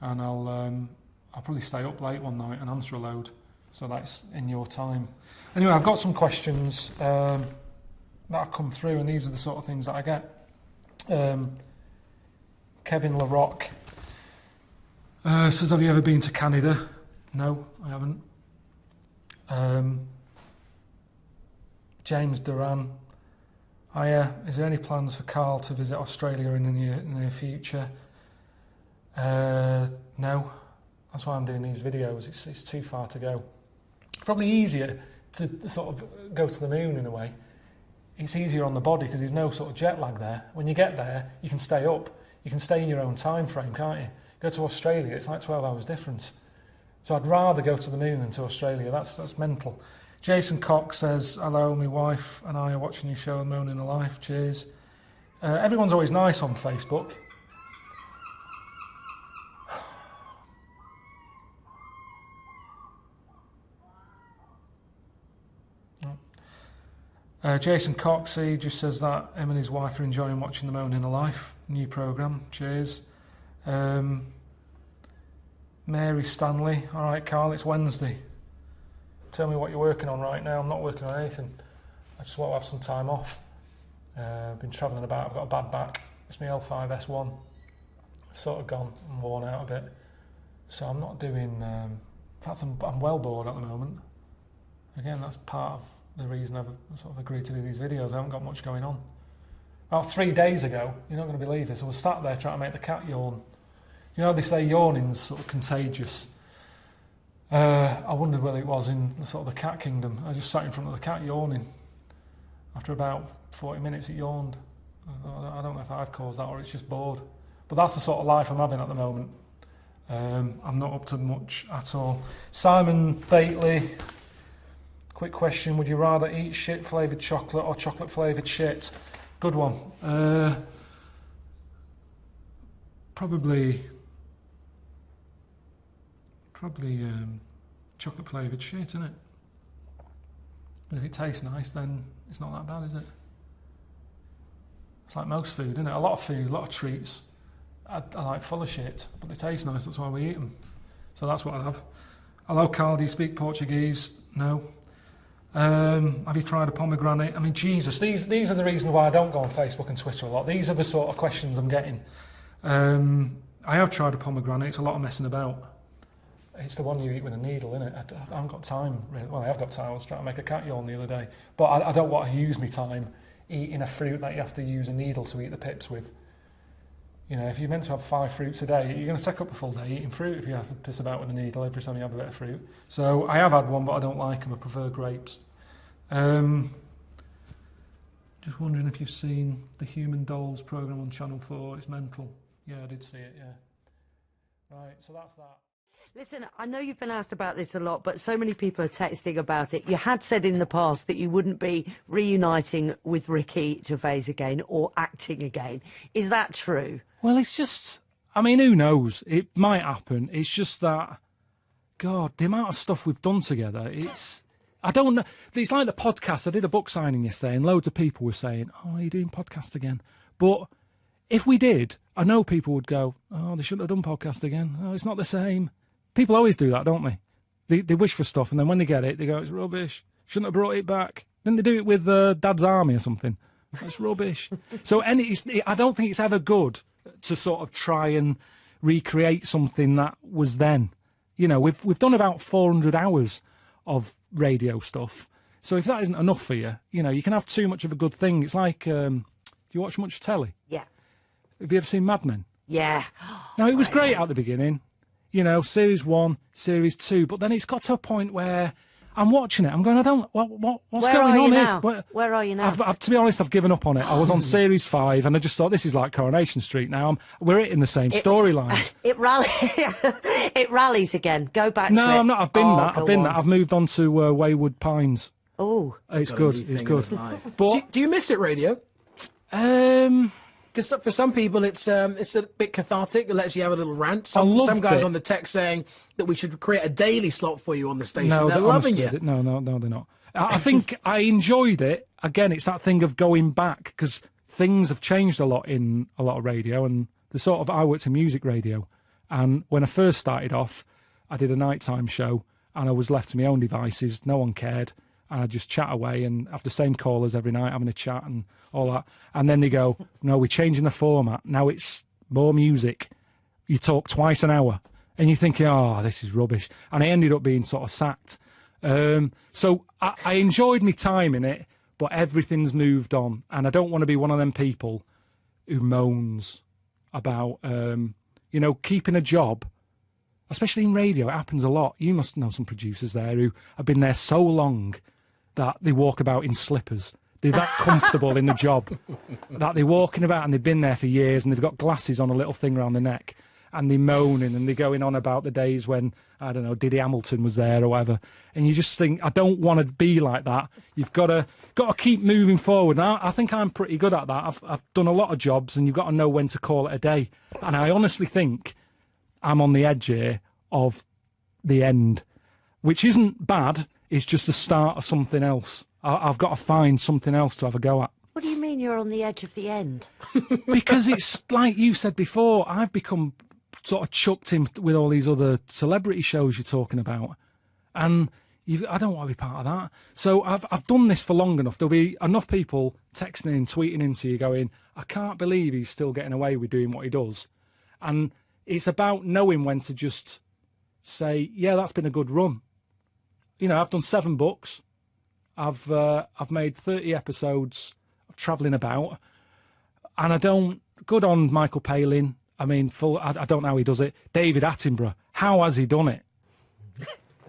and I'll um, I'll probably stay up late one night and answer a load. So that's in your time. Anyway, I've got some questions um, that have come through, and these are the sort of things that I get. Um, Kevin LaRock uh, says, "Have you ever been to Canada?" No, I haven't. Um, James Duran. Hiya, is there any plans for Karl to visit Australia in the near, near future? Uh, no, that's why I'm doing these videos. It's, it's too far to go. Probably easier to sort of go to the moon in a way. It's easier on the body because there's no sort of jet lag there. When you get there, you can stay up. You can stay in your own time frame, can't you? Go to Australia, it's like 12 hours difference. So I'd rather go to the moon than to Australia. That's that's mental. Jason Cox says, "Hello, my wife and I are watching your show, The Moaning of Life. Cheers." Uh, everyone's always nice on Facebook. Uh, Jason Cox, he just says that him and his wife are enjoying watching the Moaning Life, new program. Cheers. Um, Mary Stanley, all right, Karl, it's Wednesday. Tell me what you're working on right now. I'm not working on anything. I just want to have some time off. Uh, I've been travelling about. I've got a bad back. It's my L5S1. It's sort of gone and worn out a bit. So I'm not doing. Um, in fact, I'm, I'm well bored at the moment. Again, that's part of the reason I've sort of agreed to do these videos. I haven't got much going on. About three days ago, you're not going to believe this. I was sat there trying to make the cat yawn. You know, they say yawning's sort of contagious. Uh, I wondered whether it was in the sort of the cat kingdom. I just sat in front of the cat yawning. After about 40 minutes, it yawned. I, don't know if I've caused that or it's just bored. But that's the sort of life I'm having at the moment. Um, I'm not up to much at all. Simon Bately, quick question: Would you rather eat shit flavored chocolate or chocolate flavored shit? Good one. Uh, probably, probably um, chocolate flavored shit, isn't it? And if it tastes nice, then it's not that bad, is it? It's like most food, isn't it? A lot of food, a lot of treats. I, I like full of shit, but they taste nice. That's why we eat them. So that's what I have. Hello, Karl. Do you speak Portuguese? No. Um, have you tried a pomegranate? I mean, Jesus, these these are the reasons why I don't go on Facebook and Twitter a lot. These are the sort of questions I'm getting. Um, I have tried a pomegranate. It's a lot of messing about. It's the one you eat with a needle, isn't it? I, I haven't got time. Really. Well, I have got time. I was trying to make a cat yawn the other day, but I, I don't want to use my time eating a fruit that you have to use a needle to eat the pips with. You know, if you're meant to have five fruits a day, you're going to take up a full day eating fruit if you have to piss about with a needle every time you have a bit of fruit. So I have had one, but I don't like them. I prefer grapes. Um, just wondering if you've seen the Human Dolls program on Channel 4. It's mental. Yeah, I did see it, yeah. Right, so that's that. Listen, I know you've been asked about this a lot, but so many people are texting about it. You had said in the past that you wouldn't be reuniting with Ricky Gervais again or acting again. Is that true? Well, it's just, I mean, who knows? It might happen. It's just that, God, the amount of stuff we've done together, it's, I don't know. It's like the podcast. I did a book signing yesterday, and loads of people were saying, Oh, are you doing podcast again? But if we did, I know people would go, Oh, they shouldn't have done podcast again. Oh, it's not the same. People always do that, don't they? They, they wish for stuff, and then when they get it, they go, It's rubbish. Shouldn't have brought it back. Then they do it with uh, Dad's Army or something. That's rubbish. so any, it's, I don't think it's ever good to sort of try and recreate something that was then. You know, we've we've done about 400 hours of radio stuff. So if that isn't enough for you, you know, you can have too much of a good thing. It's like, um, do you watch much telly? Yeah. Have you ever seen Mad Men? Yeah. Now it was great at the beginning, you know, series one, series two, but then it's got to a point where I'm watching it. I'm going, I don't, what, what what's Where going are on you here? now? Where- Where are you now? I've, I've, to be honest, I've given up on it. I was on series five, and I just thought this is like Coronation Street. Now I'm, we're in the same It- storylines. It rally, it rallies again. Go back No, to it. I'm not. I've been Oh, that. go I've been on. that. I've moved on to uh, Wayward Pines. Oh, it's Got a good. new It's thing in good. his life. But do, do you miss it, radio? Um, because for some people it's um it's a bit cathartic. It lets you have a little rant. Some, some guys it. on the text saying that we should create a daily slot for you on the station. no, They're they- loving honestly, you. No, no, no, they're not. I I think I enjoyed it. Again, it's that thing of going back because things have changed a lot in a lot of radio, and the sort of I worked in music radio, and when I first started off, I did a nighttime show, and I was left to my own devices. No one cared, and I just chat away and have the same callers every night, having a chat and all that. And then they go, "No, we're changing the format. Now it's more music. You talk twice an hour." And you're thinking, oh, this is rubbish. And I ended up being sort of sacked. Um, so I, I enjoyed my time in it, but everything's moved on. And I don't want to be one of them people who moans about, um, you know, keeping a job, especially in radio. It happens a lot. You must know some producers there who have been there so long that they walk about in slippers. They're that comfortable in the job that they're walking about and they've been there for years and they've got glasses on a little thing around the neck and they're moaning and they're going on about the days when I don't know Diddy Hamilton was there or whatever, and you just think I don't want to be like that. You've got to got to keep moving forward. And I, I think I'm pretty good at that. I've I've done a lot of jobs, and you've got to know when to call it a day. And I honestly think I'm on the edge here of the end, which isn't bad. It's just the start of something else. I, I've got to find something else to have a go at. What do you mean you're on the edge of the end? because it's like you said before, I've become sort of chucked in with all these other celebrity shows you're talking about, and you, I don't want to be part of that. So I've I've done this for long enough. There'll be enough people texting in, tweeting into you, going, "I can't believe he's still getting away with doing what he does," and it's about knowing when to just say, "Yeah, that's been a good run." You know, I've done seven books. I've uh, I've made thirty episodes of travelling about and I don't. Good on Michael Palin. I mean, full. I, I don't know how he does it. David Attenborough. How has he done it?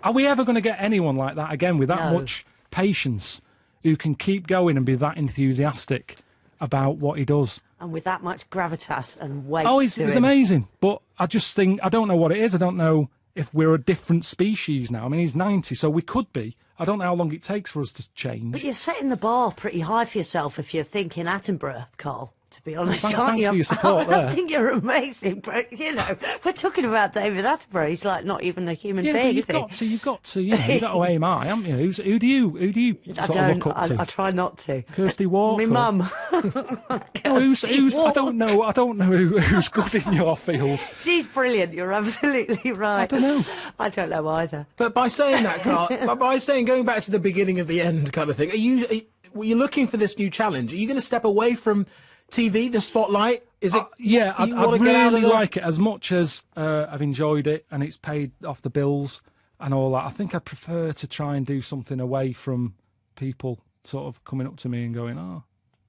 Are we ever going to get anyone like that again with that No. much patience who can keep going and be that enthusiastic about what he does? And with that much gravitas and weight Oh, he's him. amazing. But I just think I don't know what it is. I don't know if we're a different species now. I mean, he's ninety, so we could be. I don't know how long it takes for us to change. But you're setting the bar pretty high for yourself if you're thinking Attenborough, Karl. To be honest, Thank- aren't you? for your support I there. think you're amazing, but you know, we're talking about David Attenborough. He's like not even a human yeah, but being, you've is he? got to, you've got to, you know, you've got to aim high, haven't you? Who's, who do you, who do you I sort of don't. look up I, to? I try not to. Kirsty Walker. My mum. No, who's, who's, I don't know. I don't know who, who's good in your field. She's brilliant. You're absolutely right. I don't know. I don't know either. But by saying that, Karl, but by saying going back to the beginning of the end kind of thing, are you are you- were you looking for this new challenge? Are you going to step away from TV, the spotlight? Is it? Yeah, wanna get out of really the- like it as much as uh, I've enjoyed it and it's paid off the bills and all that. I think I'd prefer to try and do something away from people sort of coming up to me and going, "Oh,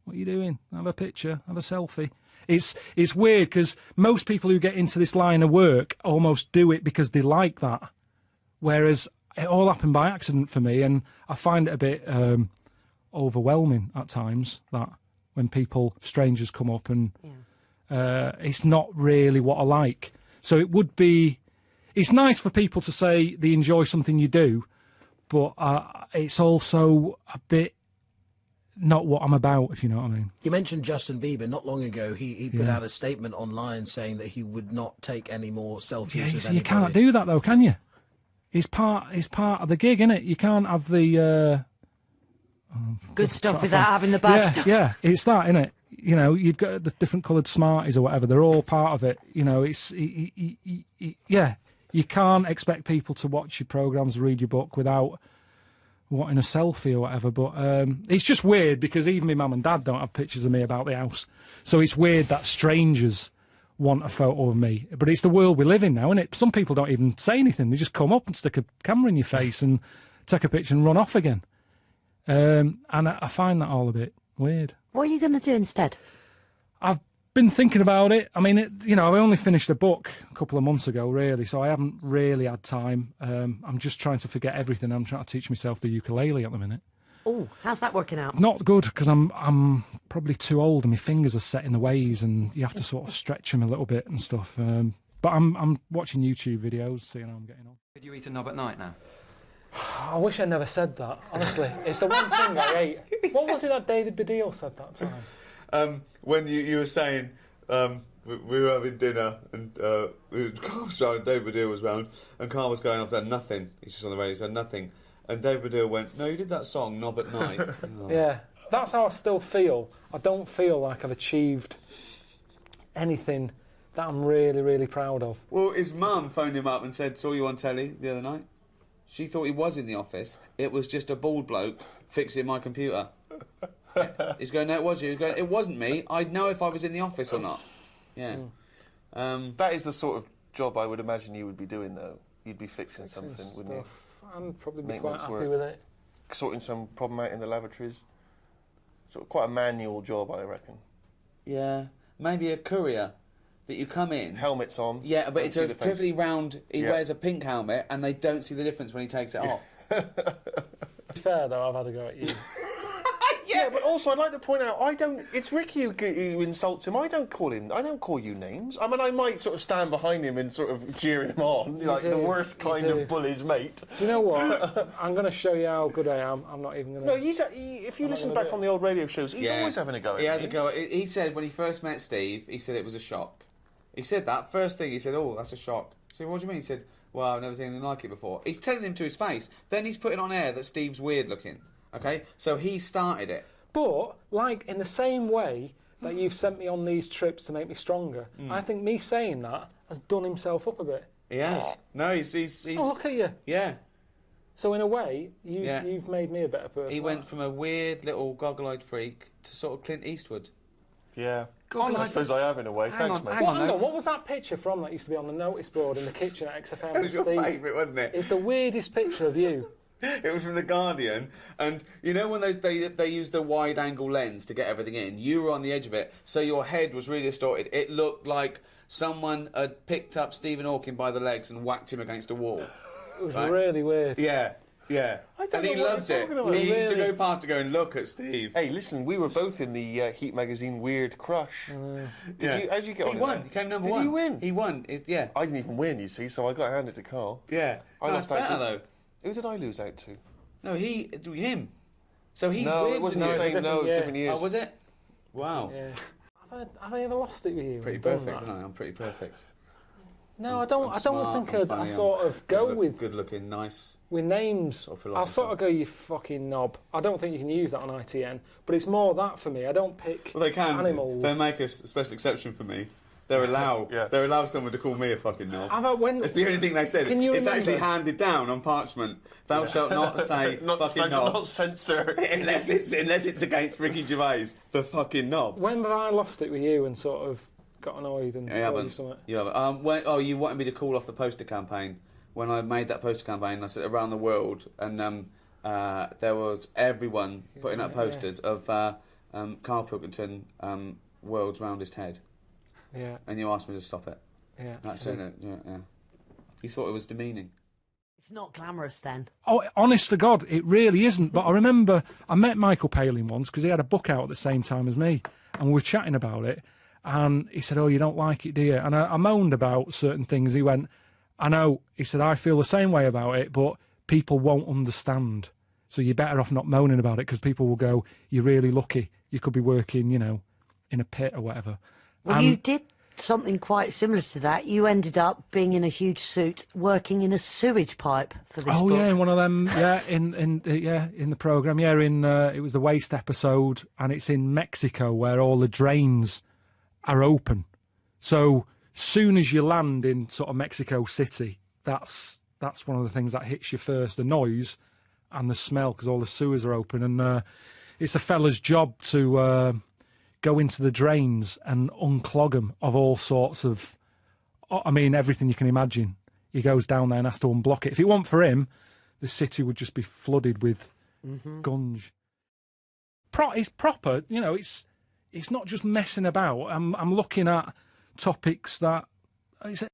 what are you doing? Have a picture, have a selfie." It's it's weird because most people who get into this line of work almost do it because they like that, whereas it all happened by accident for me, and I find it a bit um, overwhelming at times that when people strangers come up and uh, it's not really what I like. So it would be. It's nice for people to say they enjoy something you do, but uh, it's also a bit not what I'm about, if you know what I mean. You mentioned Justin Bieber. Not long ago, he, he put Yeah. out a statement online saying that he would not take any more selfies Yeah, with you, you can't do that though, can you? It's part. It's part of the gig, is it? You can't have the. Uh, Good stuff without having the bad yeah, stuff. Yeah, it's that, it? You know, you've got the different coloured Smarties or whatever. They're all part of it. You know, it's yeah. You can't expect people to watch your programs, read your book without wanting a selfie or whatever. But um, it's just weird because even my mum and dad don't have pictures of me about the house. So it's weird that strangers want a photo of me. But it's the world we live in now, isn't it? Some people don't even say anything. They just come up and stick a camera in your face and take a picture and run off again. Um, and I, I find that all a bit weird. What are you going to do instead? I've been thinking about it. I mean, it, you know, I only finished a book a couple of months ago, really, so I haven't really had time. Um, I'm just trying to forget everything. I'm trying to teach myself the ukulele at the minute. Oh, how's that working out? Not good because I'm I'm probably too old and my fingers are set in the ways, and you have to sort of stretch them a little bit and stuff. Um, but I'm I'm watching YouTube videos, seeing how I'm getting on. Could you eat a knob at night now? I wish I never said that. Honestly, it's the one thing I hate. What was it that David Baddiel said that time? um, when you, you were saying um, we, we were having dinner and uh, we- Karl was round David Baddiel was round and Karl was going, I've done nothing. He's just on the radio, he said nothing. And David Baddiel went, no, you did that song, Knob at Night. Oh. Yeah, that's how I still feel. I don't feel like I've achieved anything that I'm really, really proud of. Well, his mum phoned him up and said, saw you on telly the other night. She thought he was in the office. It was just a bald bloke fixing my computer. He's going, no, it was you. He's going, it wasn't me. I'd know if I was in the office or not. Yeah. Um, that is the sort of job I would imagine you would be doing, though. You'd be fixing, Fixing something, wouldn't you? stuff. I'd probably be quite happy work. with it. Sorting some problem out in the lavatories. Sort of quite a manual job, I reckon. Yeah, maybe a courier that you come in. Helmets on. Yeah, but it's a perfectly round. He Yeah. wears a pink helmet, and they don't see the difference when he takes it off. Fair though, I've had a go at you. Yeah, but also I'd like to point out I don't. It's Ricky who, who insults him. I don't call him. I don't call you names. I mean, I might sort of stand behind him and sort of cheer him on, You like the worst kind do. of bully's mate. Do you know what? I'm going to show you how good I am. I'm not even going to. No, he's a, he, if you I'm listen back on the old radio shows, he's Yeah. always having a go. At He has me. a go. He he said when he first met Steve, he said it was a shock. He said that first thing. He said, "Oh, that's a shock." So what do you mean? He said, "Well, I've never seen anything like it before." He's telling him to his face. Then he's putting on air that Steve's weird looking. Okay, so he started it. But like in the same way that you've sent me on these trips to make me stronger, Mm. I think me saying that has done himself up a bit. He has. No, he's he's, he's Oh, look at you. yeah. So in a way, you've, Yeah. you've made me a better person. He went from a weird little goggle-eyed freak to sort of Clint Eastwood. Yeah. God, I suppose I have in a way. Hang Thanks, on, mate. hang What, on, hang on, what was that picture from that used to be on the notice board in the kitchen at XFM? That was your Steve? favourite, wasn't it? It's the weirdest picture of you. It was from the Guardian, and you know when they they they use the wide angle lens to get everything in. You were on the edge of it, so your head was really distorted. It looked like someone had picked up Stephen Hawking by the legs and whacked him against a wall. It was Right. really weird. Yeah, yeah. I don't and he know what loved you're it. talking about. He used to Really? go past to go and look at Steve. Hey, listen, we were both in the uh, Heat magazine Weird Crush. Did Yeah. you? How did you get He on? in won. that? He came number did one. he win? He won. It, yeah. I didn't even win, you see, so I got handed to Karl. Yeah. I No, lost out better, to though. Who did I lose out to? No, he, him. So he's No, it wasn't with the you. same- no, it was different years. Oh, was it? Wow. Yeah. Have I, have I ever lost it with you? Pretty and done perfect, that? isn't I? I'm pretty perfect. No, I don't. I'm I don't smart, think I'm I'd, sort I'm of go good, with good looking, nice. with names. Sort I'll sort of go, you fucking knob. I don't think you can use that on ITN, but it's more that for me. I don't pick Well, they can. animals. They make a special exception for me. They're allow. yeah. They allow someone to call me a fucking knob. Have I- when- it's the only thing they said. Can you it's remember- actually handed down on parchment. Thou shalt not say Not- fucking thou shalt knob. not censor. unless it's unless it's against Ricky Gervais, the fucking knob. When have I lost it with you and sort of got annoyed and You haven't. something? You haven't. Um, when, oh, you wanted me to call off the poster campaign. When I made that poster campaign, I said around the world, and um, uh, there was everyone putting up Yeah. posters of uh, um, Karl Pilkington, um, world's roundest head, Yeah. and you asked me to stop it. Yeah. That's it. Yeah, yeah. You thought it was demeaning. It's not glamorous then. Oh, honest to God, it really isn't. But I remember I met Michael Palin once because he had a book out at the same time as me, and we were chatting about it. And he said, "Oh, you don't like it, do you?" And I, I moaned about certain things. He went, "I know." He said, "I feel the same way about it, but people won't understand. So you're better off not moaning about it because people will go, "You're really lucky. You could be working, you know, in a pit or whatever." Well, And- you did something quite similar to that. You ended up being in a huge suit, working in a sewage pipe for this oh book. yeah, in one of them. Yeah, in in uh, yeah in the program. Yeah, in uh, it was the waste episode, and it's in Mexico where all the drains are open. So soon as you land in sort of Mexico City, that's that's one of the things that hits you first: the noise and the smell, because all the sewers are open, and uh, it's a fella's job to uh, go into the drains and unclog them of all sorts of. I mean, everything you can imagine. He goes down there and has to unblock it. If it weren't for him, the city would just be flooded with Mhm. gunge. Pro- it's proper, you know. It's it's not just messing about. I'm I'm looking at topics that it's a,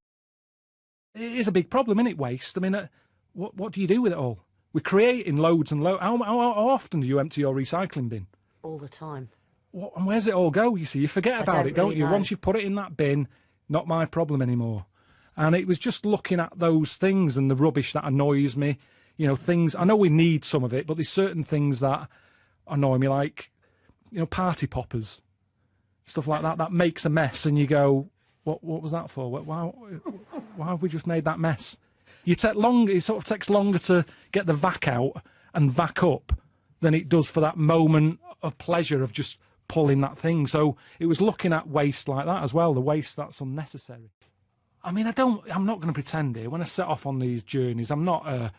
it is a big problem, isn't it? Waste. I mean, uh, what what do you do with it all? We're creating loads and loads. How, how, how often do you empty your recycling bin? all the time. What, and where's it all go? You see, you forget I about don't it, don't you? know. Once you've put it in that bin, not my problem anymore. And it was just looking at those things and the rubbish that annoys me. You know, things. I know we need some of it, but there's certain things that annoy me, like you know, party poppers, stuff like that. That makes a mess, and you go, "What? What was that for? Why? Why have we just made that mess?" You take longer. It sort of takes longer to get the vac out and vac up than it does for that moment of pleasure of just pulling that thing. So it was looking at waste like that as well, the waste that's unnecessary. I mean, I don't, I'm not going to pretend here. When I set off on these journeys, I'm not a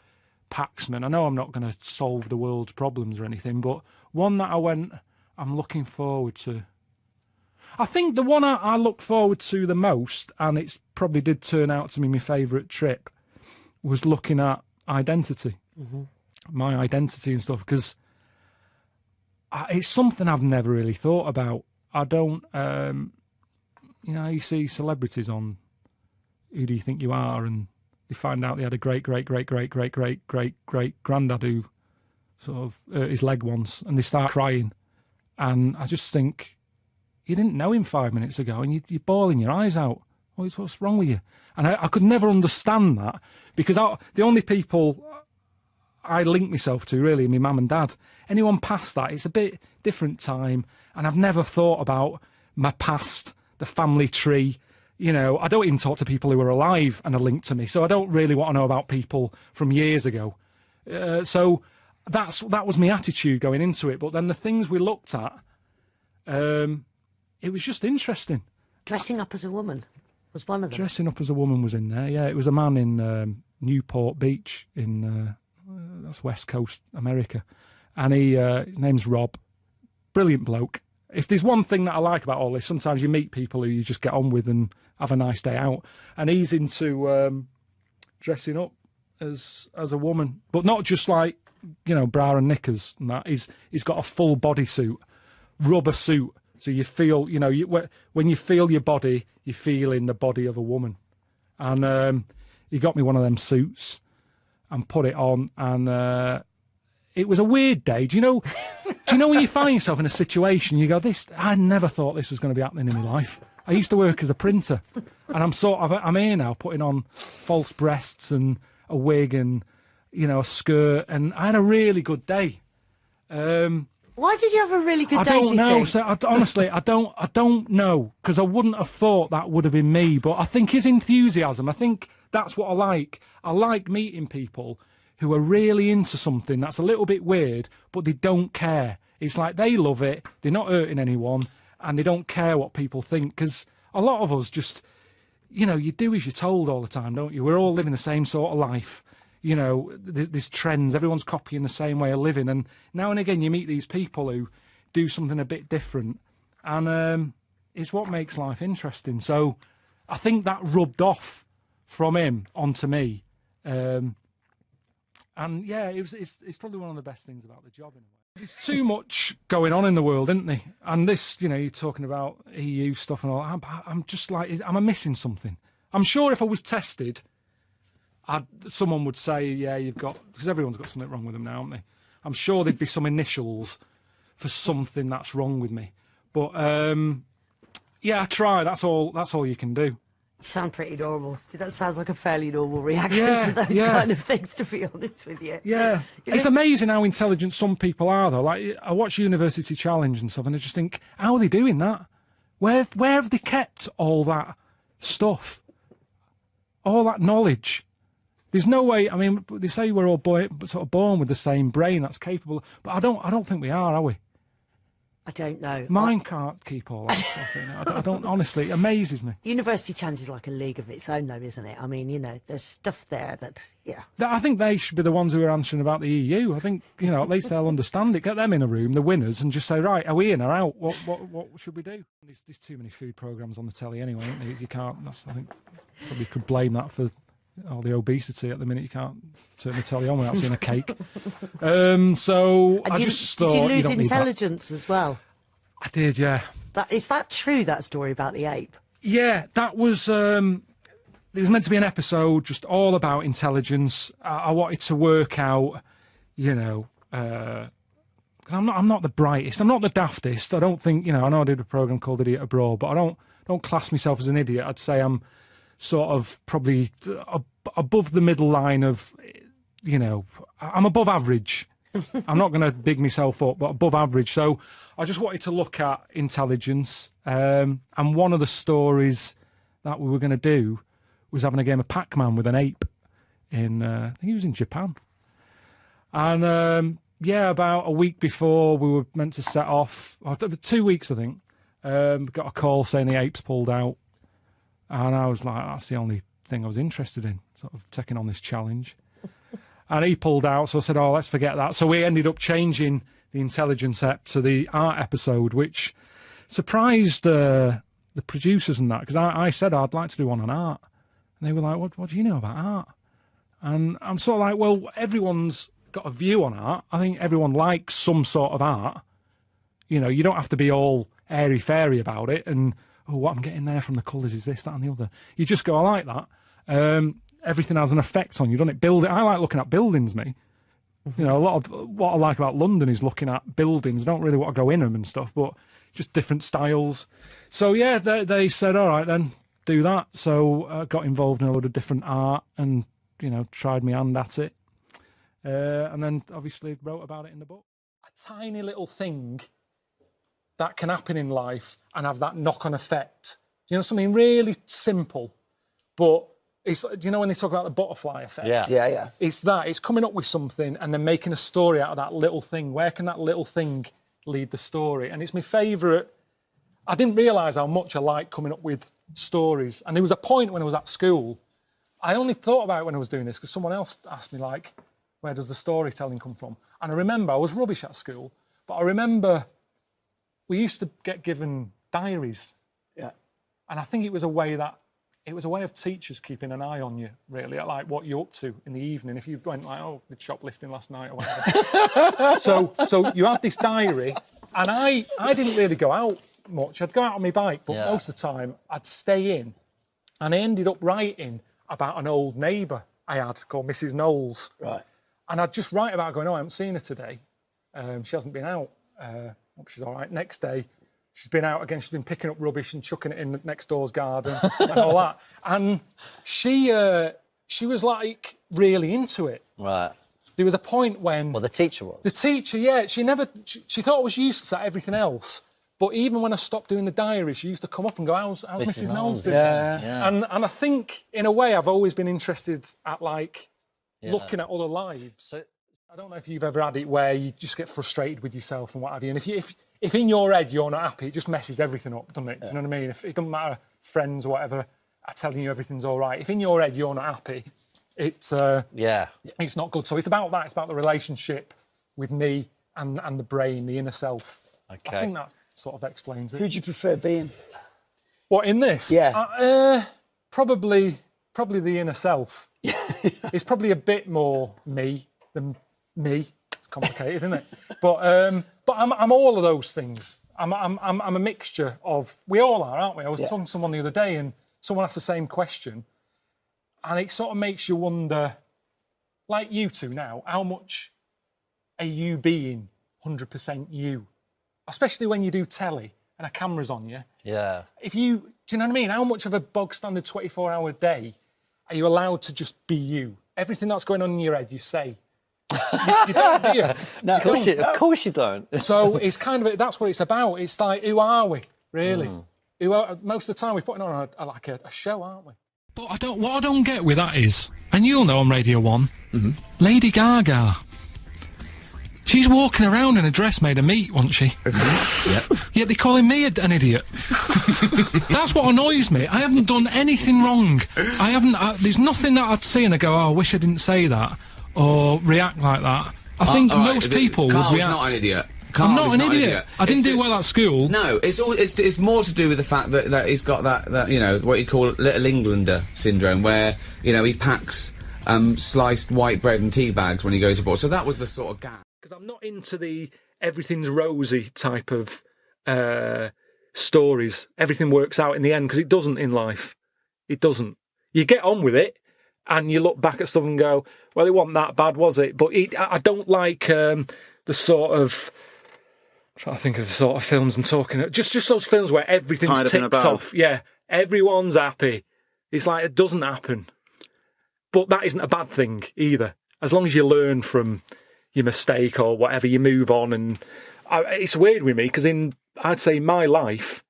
paxman. I know I'm not going to solve the world's problems or anything, but one that I went, I'm looking forward to. I think the one I, I looked forward to the most, and it probably did turn out to be my favourite trip, was looking at identity Mhm. my identity and stuff because it's something I've never really thought about. I don't, um, you know, you see celebrities on who do you think you are, and you find out they had a great, great, great, great, great, great, great, great granddad who sort of hurt his leg once, and they start crying, and I just think you didn't know him five minutes ago, and you, you're bawling your eyes out. What's, what's wrong with you? And I, I could never understand that because I, the only people I link myself to really my mum and dad. Anyone past that, it's a bit different time, and I've never thought about my past, the family tree. You know, I don't even talk to people who are alive and are linked to me, so I don't really want to know about people from years ago. Uh, so that's that was my attitude going into it. But then the things we looked at, um, it was just interesting. Dressing up as a woman was one of them. Dressing up as a woman was in there. Yeah, it was a man in um, Newport Beach in uh, that's West Coast America, and he uh, his name's Rob, brilliant bloke. If there's one thing that I like about all this, sometimes you meet people who you just get on with and have a nice day out, and he's into um, dressing up as as a woman, but not just like you know bra and knickers and that. He's he's got a full bodysuit, rubber suit, so you feel you know you, when you feel your body, you feel in the body of a woman, and um, he got me one of them suits, and put it on, and uh, it was a weird day. Do you know? do you know when you find yourself in a situation you go, "This I never thought this was going to be happening in my life." I used to work as a printer, and I'm sort of I'm here now putting on false breasts and a wig and you know a skirt, and I had a really good day. Um, Why did you have a really good I day? I don't you know. So I, honestly, I don't. I don't know because I wouldn't have thought that would have been me. But I think his enthusiasm. I think that's what I like. I like meeting people who are really into something that's a little bit weird, but they don't care. It's like they love it. They're not hurting anyone, and they don't care what people think. Because a lot of us just, you know, you do as you're told all the time, don't you? We're all living the same sort of life. You know, there's trends. Everyone's copying the same way of living, and now and again you meet these people who do something a bit different, and um, it's what makes life interesting. So, I think that rubbed off from him onto me, um, and yeah, it was. It's, it's probably one of the best things about the job in a way. There's too much going on in the world, isn't there? And this, you know, you're talking about EU stuff and all. I'm, I'm just like, am I missing something? I'm sure if I was tested, I'd, someone would say, yeah, you've got because everyone's got something wrong with them now, haven't they? I'm sure there'd be some initials for something that's wrong with me. But um, yeah, I try. That's all. That's all you can do. You sound pretty normal. That sounds like a fairly normal reaction Yeah, to those yeah. kind of things, to be honest with you. Yeah, You it's know- amazing how intelligent some people are, though. Like I watch University Challenge and stuff, and I just think, how are they doing that? Where where have they kept all that stuff, all that knowledge? There's no way. I mean, they say we're all boy, sort of born with the same brain that's capable, but I don't. I don't think we are, are we? I don't know. Mine can't keep all that stuff in. I don't, I don't honestly. It amazes me. University Challenge is like a league of its own, though, isn't it? I mean, you know, there's stuff there that, yeah. I think they should be the ones who are answering about the EU. I think you know at least they'll understand it. Get them in a room, the winners, and just say, right, are we in or out? What what what should we do? There's, there's too many food programs on the telly anyway. You can't. That's, I think probably could blame that for all the obesity at the minute. You can't turn the telly on without seeing a cake. Um, so And I you, just did thought you you lose that. intelligence as well? I did, yeah. That, is that true, that story about the ape? Yeah, that was. Um, it was meant to be an episode just all about intelligence. I, I wanted to work out, you know, uh 'cause I'm not. I'm not the brightest. I'm not the daftest. I don't think. You know, I know I did a program called Idiot Abroad, but I don't don't class myself as an idiot. I'd say I'm sort of probably above the middle line of, you know, I'm above average. I'm not going to big myself up, but above average. So I just wanted to look at intelligence. Um, and one of the stories that we were going to do was having a game of Pac Man with an ape in, uh, I think he was in Japan. And um, yeah, about a week before we were meant to set off, two weeks, I think, um, got a call saying the apes pulled out. And I was like, that's the only thing I was interested in, sort of taking on this challenge. and he pulled out, so I said, oh, let's forget that. So we ended up changing the intelligence app to the art episode, which surprised uh, the producers and that, because I, I said I'd like to do one on art. And they were like, what, what do you know about art? And I'm sort of like, well, everyone's got a view on art. I think everyone likes some sort of art. You know, you don't have to be all airy fairy about it and, oh, what I'm getting there from the colours is this, that, and the other. You just go, I like that. Um, everything has an effect on you, doesn't it? Build it. I like looking at buildings, me. You know, a lot of what I like about London is looking at buildings. I don't really want to go in them and stuff, but just different styles. So yeah, they, they said, all right, then do that. So I got involved in a load of different art and you know tried my hand at it, uh, and then obviously wrote about it in the book. A tiny little thing that can happen in life and have that knock-on effect. You know, something really simple, but it's do you know when they talk about the butterfly effect? Yeah. Yeah, yeah. It's that it's coming up with something and then making a story out of that little thing. Where can that little thing lead the story? And it's my favourite. I didn't realise how much I like coming up with stories. And there was a point when I was at school. I only thought about it when I was doing this because someone else asked me like, "Where does the storytelling come from?" And I remember I was rubbish at school, but I remember we used to get given diaries. Yeah. And I think it was a way that it was a way of teachers keeping an eye on you, really, like what you're up to in the evening. If you went like, oh, did shoplifting last night or whatever. so, so you had this diary, and I, I didn't really go out much. I'd go out on my bike, but Yeah. most of the time I'd stay in, and I ended up writing about an old neighbour I had called Mrs. Knowles. Right. And I'd just write about going, oh, I haven't seen her today. Um, she hasn't been out. Uh, hope she's all right. Next day, she's been out again. She's been picking up rubbish and chucking it in the next door's garden and all that. And she, uh, she was like really into it. Right. There was a point when Well, the teacher was. the teacher, yeah, she never, she, she thought I was useless at everything else. But even when I stopped doing the diary, she used to come up and go, "How's, how's Mrs. Knowles doing?" yeah, yeah. And and I think in a way I've always been interested at like Yeah. looking at other lives. I don't know if you've ever had it where you just get frustrated with yourself and what have you. And if you, if if in your head you're not happy, it just messes everything up, doesn't it? Do you know what I mean? If it doesn't matter, friends or whatever are telling you everything's all right. If in your head you're not happy, it's uh, Yeah. it's not good. So it's about that. It's about the relationship with me and and the brain, the inner self. Okay. I think that sort of explains it. Who do you prefer being? What in this? Yeah. Uh, uh, probably, probably the inner self. it's probably a bit more me than me. It's complicated, isn't it? But um, but I'm I'm all of those things. I'm I'm I'm, I'm a mixture of. We all are, aren't we? I was Yeah. talking to someone the other day, and someone asked the same question, and it sort of makes you wonder, like you two now, how much are you being 100% you? Especially when you do telly and a camera's on you Yeah. if you do you know what I mean? How much of a bog standard 24 hour day are you allowed to just be you? Everything that's going on in your head, you say. You, you don't, do? No, of course you, don't. of course you don't. So it's kind of that's what it's about. It's like who are we really? Mm. Who are, most of the time we're putting on a, a, like a, a show, aren't we? But I don't. What I don't get with that is, and you'll know on Radio One, Lady Gaga. She's walking around in a dress made of meat, wasn't she? Yep. Yet they're calling me a, an idiot. That's what annoys me. I haven't done anything wrong. I haven't. Uh, there's nothing that I'd see and I go, "Oh, I wish I didn't say that," or react like that. I think Uh, all right, most the- people Karl's would react. not an idiot. I'm Karl not is an idiot. I didn't It's do a- well at school. No, it's all. It's, it's more to do with the fact that, that he's got that, that you know what you call little Englander syndrome, where you know he packs um, sliced white bread and tea bags when he goes abroad. So that was the sort of gag. because I'm not into the everything's rosy type of uh, stories. Everything works out in the end because it doesn't in life. It doesn't. You get on with it, and you look back at stuff and go, "Well, it wasn't that bad, was it?" But it, I I don't like um, the sort of. I'm trying to think of the sort of films I'm talking about. Just, just those films where everything's Tied ticks off. Yeah, everyone's happy. It's like it doesn't happen, but that isn't a bad thing either. As long as you learn from your mistake or whatever, you move on. And I, it's weird with me because in I'd say my life,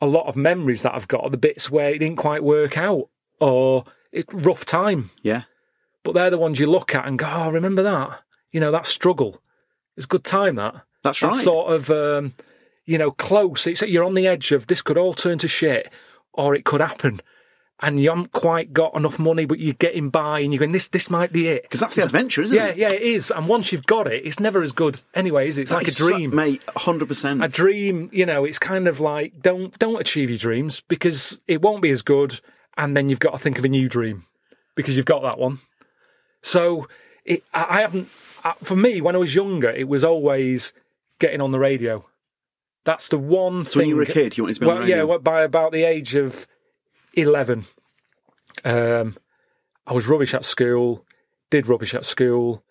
a lot of memories that I've got are the bits where it didn't quite work out or it's rough time. Yeah. But they're the ones you look at and go, "Oh, remember that? You know that struggle. It's a good time that. That's right. Sort of, um, you know, close. It's you're on the edge of this could all turn to shit, or it could happen." And you haven't quite got enough money, but you're getting by, and you're going, "This, this might be it." Because that's the adventure, isn't yeah, it? Yeah, yeah, it is. And once you've got it, it's never as good, anyway. Is it? It's That like a so- dream, mate. Hundred percent. A dream, you know, it's kind of like don't don't achieve your dreams because it won't be as good, and then you've got to think of a new dream because you've got that one. So it, I I haven't. For me, when I was younger, it was always getting on the radio. That's the one So thing. when you were a kid, you wanted to be on well, the radio? Yeah, by about the age of eleven, um, I was rubbish at school. Did rubbish at school,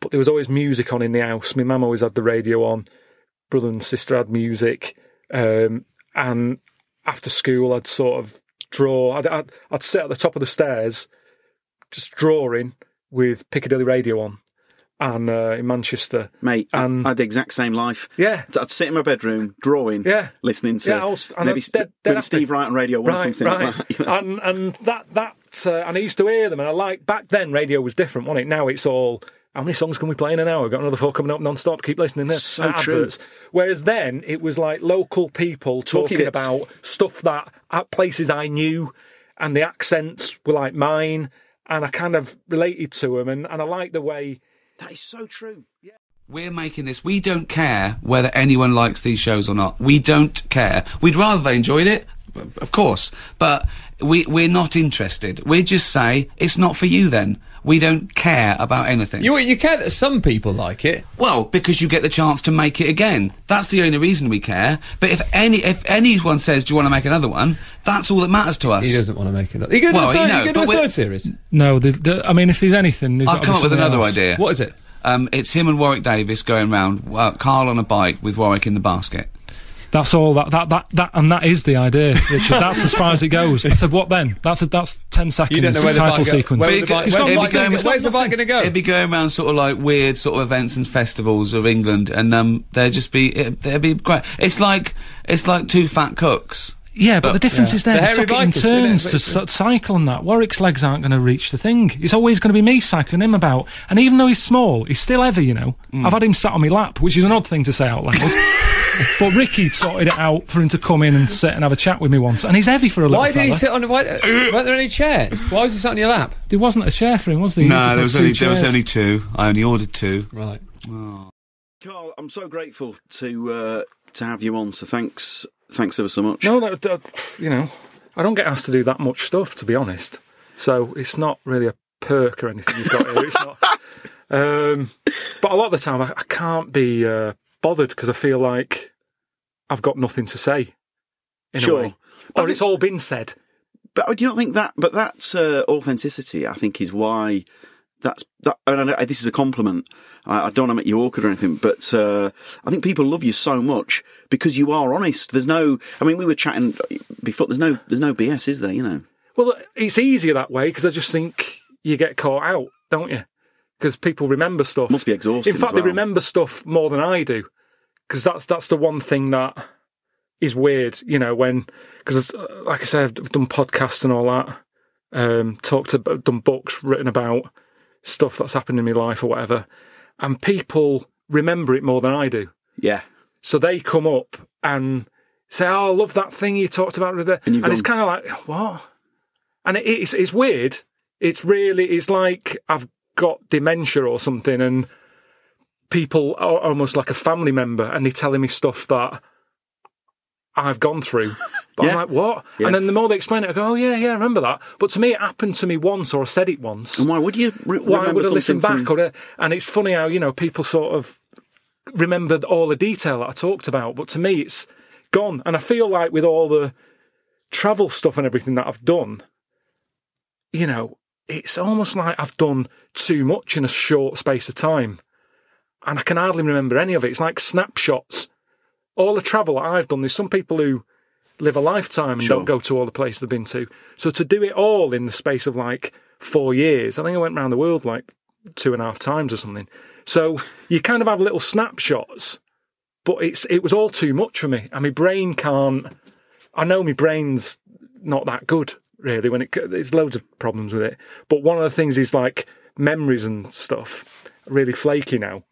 but there was always music on in the house. My mum always had the radio on. Brother and sister had music, um, and after school, I'd sort of draw. I'd, I'd, I'd sit at the top of the stairs, just drawing with Piccadilly Radio on, and uh, in Manchester, Mate, I- And I had the exact same life. Yeah. I'd sit in my bedroom, drawing, Yeah. listening to Yeah, I was- maybe, I'm dead- dead maybe. Steve Wright on Radio 1 or right, something right. like that. and and that that uh, and I used to hear them, and I like back then radio was different, wasn't it? Now it's all how many songs can we play in an hour? We've got another four coming up non-stop. Keep listening. There. So And true. adverts. Whereas then it was like local people talking about stuff that at places I knew, and the accents were like mine, and I kind of related to him, and, and I like the way. That is so true. We're making this. We don't care whether anyone likes these shows or not. We don't care. We'd rather they enjoyed it. of course, but we we're not interested. We just say it's not for you. Then we don't care about anything. You you care that some people like it. Well, because you get the chance to make it again. That's the only reason we care. But if any if anyone says, "Do you want to make another one?" That's all that matters to us. He doesn't want to make another. Are you going to well, do a third, you know, you going to do a third series? No, the, the, I mean, if there's anything, there's I've come up with another else. idea. What is it? Um, it's him and Warwick Davis going round. Uh, Karl on a bike with Warwick in the basket. That's all. That that that that, and that is the idea, Richard. That's as far as it goes. I said, what then? That's a, that's ten seconds You don't know where the title bike go- sequence. where the bike- It's where's not the bike going- where's the bike going to go? It'd be going around sort of like weird sort of events and festivals of England, and um, there'd just be it, it'd be great. It's like it's like two fat cooks. Yeah, but, the difference Yeah. is there. The They hairy took it in bikers, isn't it? turns to s- cycle and that. Warwick's legs aren't going to reach the thing. It's always going to be me cycling him about. And even though he's small, he's still heavy, you know. Mm. I've had him sat on my lap, which is an odd thing to say out loud. but Ricky sorted it out for him to come in and sit and have a chat with me once. And he's heavy for a little Why did he sit on? Why, uh, weren't there any chairs? Why was he sat on your lap? There wasn't a chair for him, was there? No, had there was two only there was only two. I only ordered two. Right. Carl, I'm so grateful to uh, to have you on. So thanks, thanks ever so much. No, no, d- you know, I don't get asked to do that much stuff, to be honest. So it's not really a perk or anything you've got here. It's not. Um, but a lot of the time, I, I can't be uh, bothered because I feel like I've got nothing to say. In Sure. a way, or it's all been said. But do you not think that? But that uh, authenticity, I think, is why that's that. And I know, this is a compliment. I, I don't want to make you awkward or anything, but uh, I think people love you so much because you are honest. There's no. I mean, we were chatting before. There's no. There's no BS, is there? You know. Well, it's easier that way because I just think you get caught out, don't you? Because people remember stuff. Must be exhausting In fact, well. they remember stuff more than I do. Because that's that's the one thing that is weird, you know. When because like I said, I've done podcasts and all that, um, talked to, done books written about stuff that's happened in my life or whatever, and people remember it more than I do. Yeah. So they come up and say, "Oh, I love that thing you talked about," with it," And and, you've kind of like, "What?" And it, it's it's weird. It's really it's like I've got dementia or something, and people are almost like a family member, and they're telling me stuff that I've gone through. But I'm like, "What?" Yeah. And then the more they explain it, I go, "Oh yeah, yeah, I remember that." But to me, it happened to me once, or I said it once. And why would you? Re- why remember would I listen back? from- Or, uh, and it's funny how you know people sort of remembered all the detail that I talked about, but to me, it's gone. And I feel like with all the travel stuff and everything that I've done, you know, it's almost like I've done too much in a short space of time, and I can hardly remember any of it. It's like snapshots. All the travel that I've done. There's some people who live a lifetime and Sure. don't go to all the places they've been to. So to do it all in the space of like four years, I think I went around the world like two and a half times or something. So you kind of have little snapshots, but it's it was all too much for me, and my brain can't. I know my brain's not that good really. When it there's loads of problems with it, but one of the things is like memories and stuff really flaky now.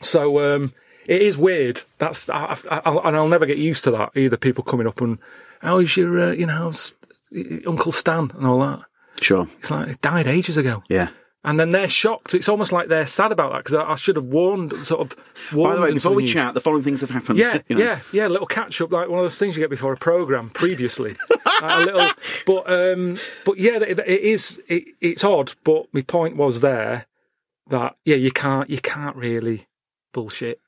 So um, it is weird. That's I, I, I, and I'll never get used to that either. People coming up and how's your uh, you know Uncle Stan and all that. Sure. It's like it died ages ago. Yeah. And then they're shocked. It's almost like they're sad about that because I, I should have warned, sort of. Warned By the way, before we news. chat, the following things have happened. Yeah, you know. yeah, yeah. A little catch up, like one of those things you get before a program previously. A little, but um, but yeah, it, it is. It, it's odd, but my point was there that yeah, you can't you can't really bullshit,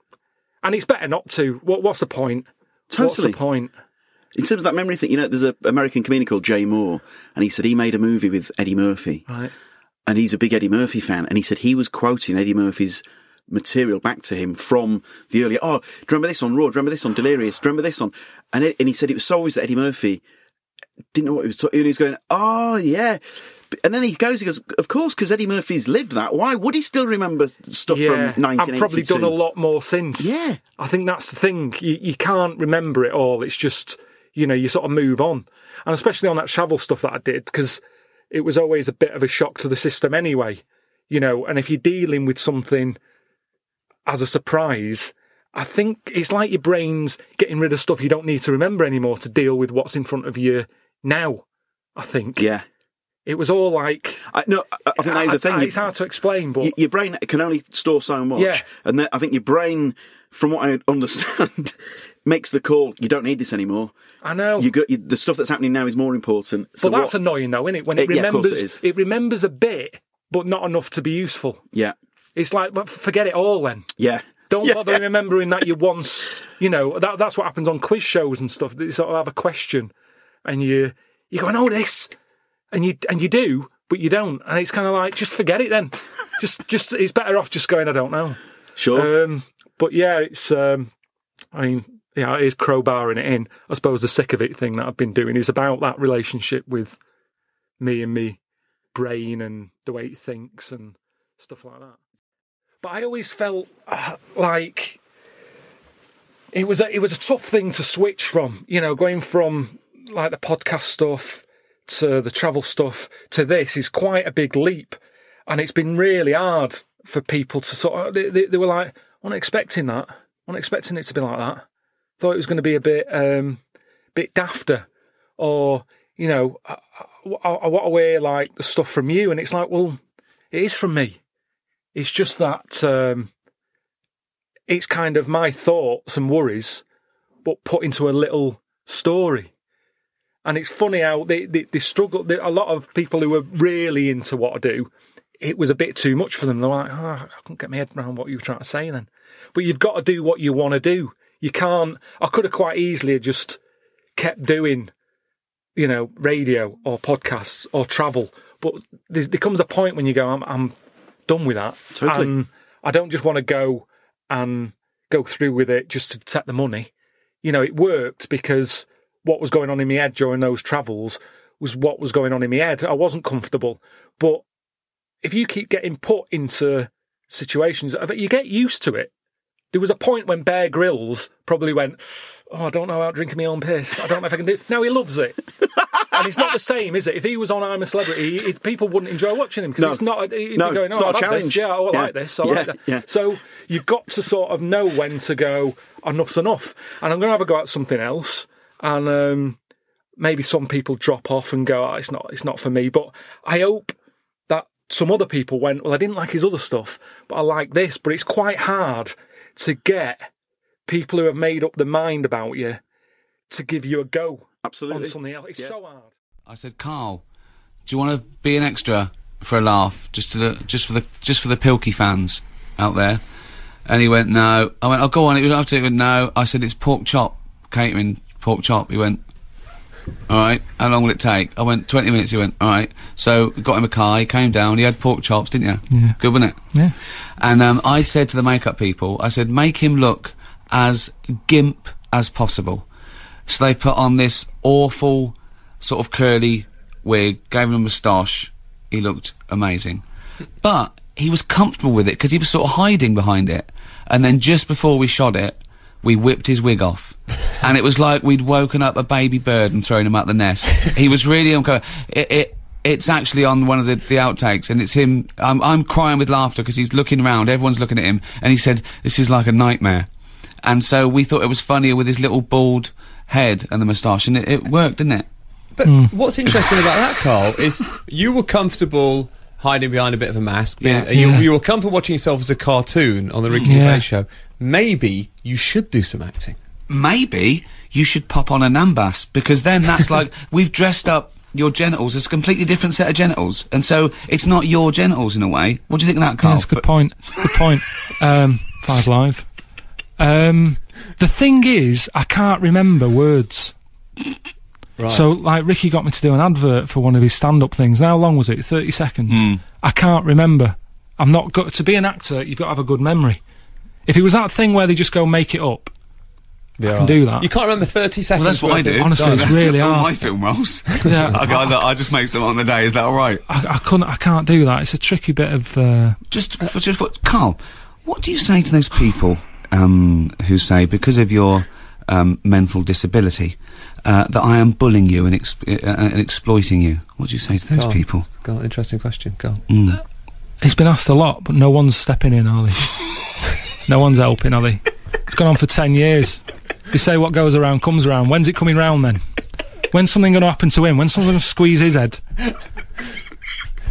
and it's better not to. What what's the point? Totally. What's the point? In terms of that memory thing, you know, there's an American comedian called Jay Mohr, and he said he made a movie with Eddie Murphy. Right. And he's a big Eddie Murphy fan, and he said he was quoting Eddie Murphy's material back to him from the earlier. Oh, do you remember this on Raw? Do you remember this on Delirious? Do you remember this on? And it, and he said it was so obvious that Eddie Murphy didn't know what he was talking. He was going, "Oh yeah." And then he goes, he goes, of course, because Eddie Murphy's lived that. Why would he still remember stuff Yeah, from 1982? I've probably done a lot more since. Yeah. I think that's the thing. You, you can't remember it all. It's just, you know, you sort of move on. And especially on that travel stuff that I did, because it was always a bit of a shock to the system anyway, you know. And if you're dealing with something as a surprise, I think it's like your brain's getting rid of stuff you don't need to remember anymore to deal with what's in front of you now. I think. Yeah. It was all like. I, no, I, I think that is the thing. I- You- it's hard to explain, but y- your brain can only store so much. Yeah. And then I think your brain, from what I understand, makes the call. You don't need this anymore. I know. You got you, the stuff that's happening now is more important. So but that's what- annoying though, isn't it? When it, It- yeah, remembers, it is. remembers a bit, but not enough to be useful. yeah, It's like, well, forget it all then. yeah. Don't Yeah. bother remembering that you once, you know, that that's what happens on quiz shows and stuff. You sort of have a question, and you you go, I know this, and you and you do, but you don't, and it's kind of like just forget it then. just just it's better off just going, I don't know. Sure. Um, but yeah, it's um, I mean, yeah, it is crowbarring it in. I suppose the sick of it thing that I've been doing is about that relationship with me and me brain and the way it thinks and stuff like that. But I always felt uh, like it was a, it was a tough thing to switch from. You know, going from like the podcast stuff to the travel stuff to this is quite a big leap, and it's been really hard for people to sort of. They, they, they were like, "I'm not expecting that. I'm not expecting it to be like that. Thought it was going to be a bit um, bit dafter, or you know, I, I, want to wear like the stuff from you, and it's like, well, it is from me. It's just that um, it's kind of my thoughts and worries, but put into a little story. And it's funny how they, they, they struggle. They, a lot of people who are really into what I do, it was a bit too much for them. They're like, oh, I couldn't get my head around what you were trying to say then. But you've got to do what you want to do. You can't. I could have quite easily just kept doing, you know, radio or podcasts or travel. But there's, there comes a point when you go, I'm, I'm done with that. Totally. And I don't just want to go and go through with it just to take the money. You know, it worked because what was going on in my head during those travels was what was going on in my head. I wasn't comfortable. But if you keep getting put into situations, you get used to it. There was a point when Bear Grylls probably went, Oh, I don't know about drinking my own piss. I don't know if I can do it. Now he loves it. and it's not the same, is it? If he was on I'm a Celebrity, he, people wouldn't enjoy watching him because No. it's not. He'd No, be going, it's oh, not a I like challenge. This. Yeah, oh, I Yeah. like this. I Yeah, like that. yeah. So you've got to sort of know when to go, enough's enough. And I'm going to have a go at something else. And um, maybe some people drop off and go, oh, it's not, it's not for me. But I hope that some other people went, well, I didn't like his other stuff, but I like this. But it's quite hard to get people who have made up their mind about you to give you a go Absolutely. on something else. It's so hard. I said, Karl, do you want to be an extra for a laugh, just to the, just for the just for the Pilkey fans out there? And he went, no. I went, oh, go on. It was after. He went, no. I said, it's pork chop catering, pork chop. He went, all right. How long will it take? I went, twenty minutes. He went, all right. So got him a car. He came down. He had pork chops, didn't you? Yeah. Good, wasn't it? Yeah. And um, I said to the makeup people, I said, make him look as gimp as possible. So they put on this awful sort of curly wig, gave him a moustache. He looked amazing. But he was comfortable with it because he was sort of hiding behind it. And then just before we shot it, we whipped his wig off. and it was like we'd woken up a baby bird and thrown him out the nest. he was really uncomfortable. It, it, it's actually on one of the, the outtakes, and it's him. I'm, I'm crying with laughter because he's looking around, everyone's looking at him, and he said, This is like a nightmare. And so we thought it was funnier with his little bald head and the moustache, and it, it worked, didn't it? But hmm. what's interesting about that, Karl, is you were comfortable hiding behind a bit of a mask. being- Yeah. You, Yeah. you were comfortable watching yourself as a cartoon on the Ricky Yeah. Gervais show. Maybe you should do some acting. Maybe you should pop on a Nambas because then that's like we've dressed up your genitals as a completely different set of genitals, and so it's not your genitals in a way. What do you think of that, Karl? Yeah, Karl? that's a good point. Good point. Um, five live. Um, the thing is, I can't remember words. Right. So, like, Ricky got me to do an advert for one of his stand-up things. And how long was it? Thirty seconds. Hmm. I can't remember. I'm not got to be an actor. You've got to have a good memory. If it was that thing where they just go make it up, Be I can right. do that. You can't remember 30 seconds. Well, that's what I worth do. Honestly, dialogue. it's really hard. my film roles. Yeah. I, go, I, I just make some on the day. Is that all right? I, I couldn't. I can't do that. It's a tricky bit of. Uh, Just, for, just for, Karl, what do you say to those people um, who say because of your um, mental disability uh, that I am bullying you and, exp- uh, and exploiting you? What do you say to those Karl, people? Karl, interesting question, Karl. Mm. It's been asked a lot, but no one's stepping in, are they? no one's helping, are they? It's gone on for 10 years. They say what goes around comes around. When's it coming round then? When's something going to happen to him? When's something going to squeeze his head?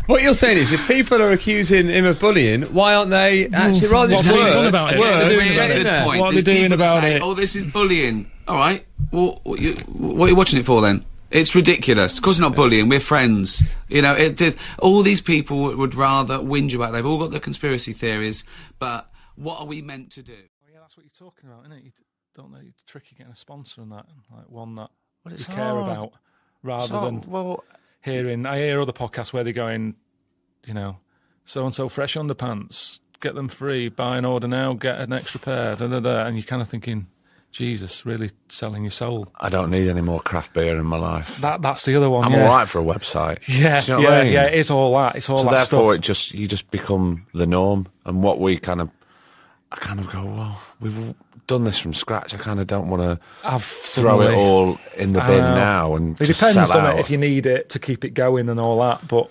what you're saying is, if people are accusing him of bullying, why aren't they actually rather What just have they words, done about it? words, What are they doing about it? What are they doing about say, it? Oh, this is bullying. All right. Well, what, you, what are you watching it for then? It's ridiculous. Of course, it's not bullying. We're friends. You know, it did. All these people would- would rather whinge about. They've all got their conspiracy theories, but what are we meant to do? yeah, that's what you're talking about, isn't it? You don't know. It's tricky getting a sponsor and that, like one that Well, you it's care hard. about, rather It's hard. than Well- hearing. I hear other podcasts where they're going, you know, so and so fresh underpants, get them free, buy an order now, get an extra pair, da da da, and you're kind of thinking, Jesus, really selling your soul. I don't need any more craft beer in my life. That that's the other one. I'm yeah. all right for a website. Yeah, Do you know yeah, I mean? yeah. It's all that. It's all so that therefore, stuff. it just you just become the norm, and what we kind of, I kind of go, well, we've done this from scratch. I kind of don't want to I've throw it all in the bin know. now and it depends, doesn't out. it, if you need it to keep it going and all that. But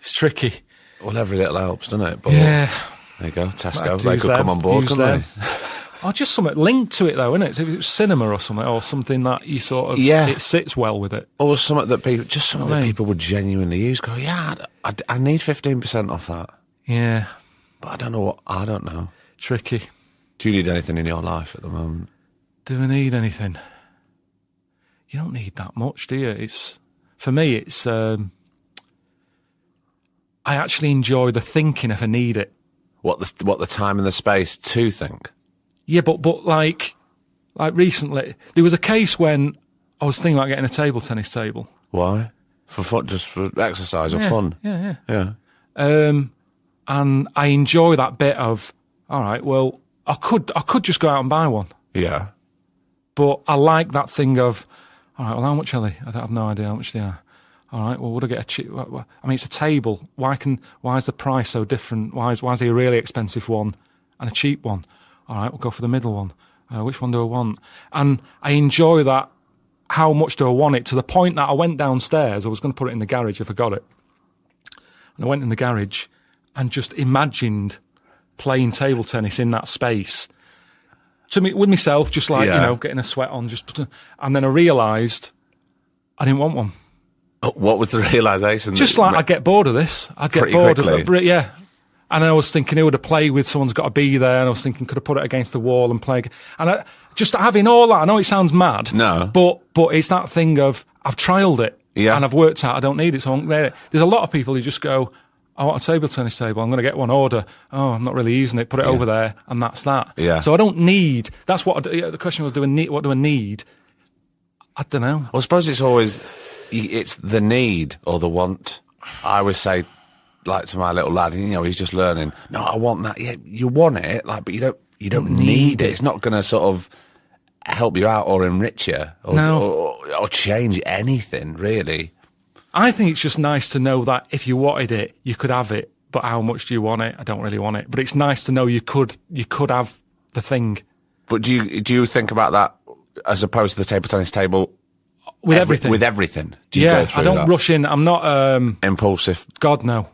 it's tricky. Well, every little helps, doesn't it? But Yeah. There you go, Tesco. They could them, come on board, couldn't them. they? Oh, just something linked to it though, isn't it? So if cinema or something, or something that you sort of Yeah. it sits well with it. Or something that people, just something that people would genuinely use. Go, yeah, I, I, I need fifteen percent off that. Yeah, but I don't know what. I don't know. Tricky. Do you need anything in your life at the moment? Do I need anything? You don't need that much, do you? It's for me. It's um, I actually enjoy the thinking if I need it. What the what the time and the space to think? Yeah, but but like like recently, there was a case when I was thinking about getting a table tennis table. Why? For fun, just for exercise or Yeah, fun? yeah, yeah. Um, and I enjoy that bit of all right. Well, I could I could just go out and buy one, Yeah. but I like that thing of all right. Well, how much are they? I have no idea how much they are. All right. Well, would I get a cheap? I mean, it's a table. Why can? Why is the price so different? Why is why is there a really expensive one and a cheap one? All right. We'll go for the middle one. Uh, which one do I want? And I enjoy that. How much do I want it? To the point that I went downstairs. I was going to put it in the garage if I got it. And I went in the garage and just imagined playing table tennis in that space. To me, with myself, just like you know, getting a sweat on, just and then I realised I didn't want one. Oh, What was the realization? Just like I'd get bored of this. I'd get bored quickly. of it. Yeah. And I was thinking, who would I play with? Someone's got to be there. And I was thinking, could I put it against the wall and play? And I, just having all that, I know it sounds mad. No. But, but it's that thing of, I've trialed it. Yeah. And I've worked out I don't need it. So I'm, there. there's a lot of people who just go, I want a table tennis table. I'm going to get one order. Oh, I'm not really using it. Put it over there. And that's that. Yeah. So I don't need, that's what, I the question was, do I need, what do I need? I don't know. Well, I suppose it's always it's the need or the want. I always say, like to my little lad, you know, he's just learning. No, I want that. Yeah, you want it, like, but you don't. You don't need, need it. it. It's not going to sort of help you out or enrich you or, No. or, or change anything really. I think it's just nice to know that if you wanted it, you could have it. But how much do you want it? I don't really want it. But it's nice to know you could you could have the thing But do you do you think about that as opposed to the table tennis table with every- everything. With everything, do you yeah, go through I don't that? rush in. I'm not um, impulsive. God no,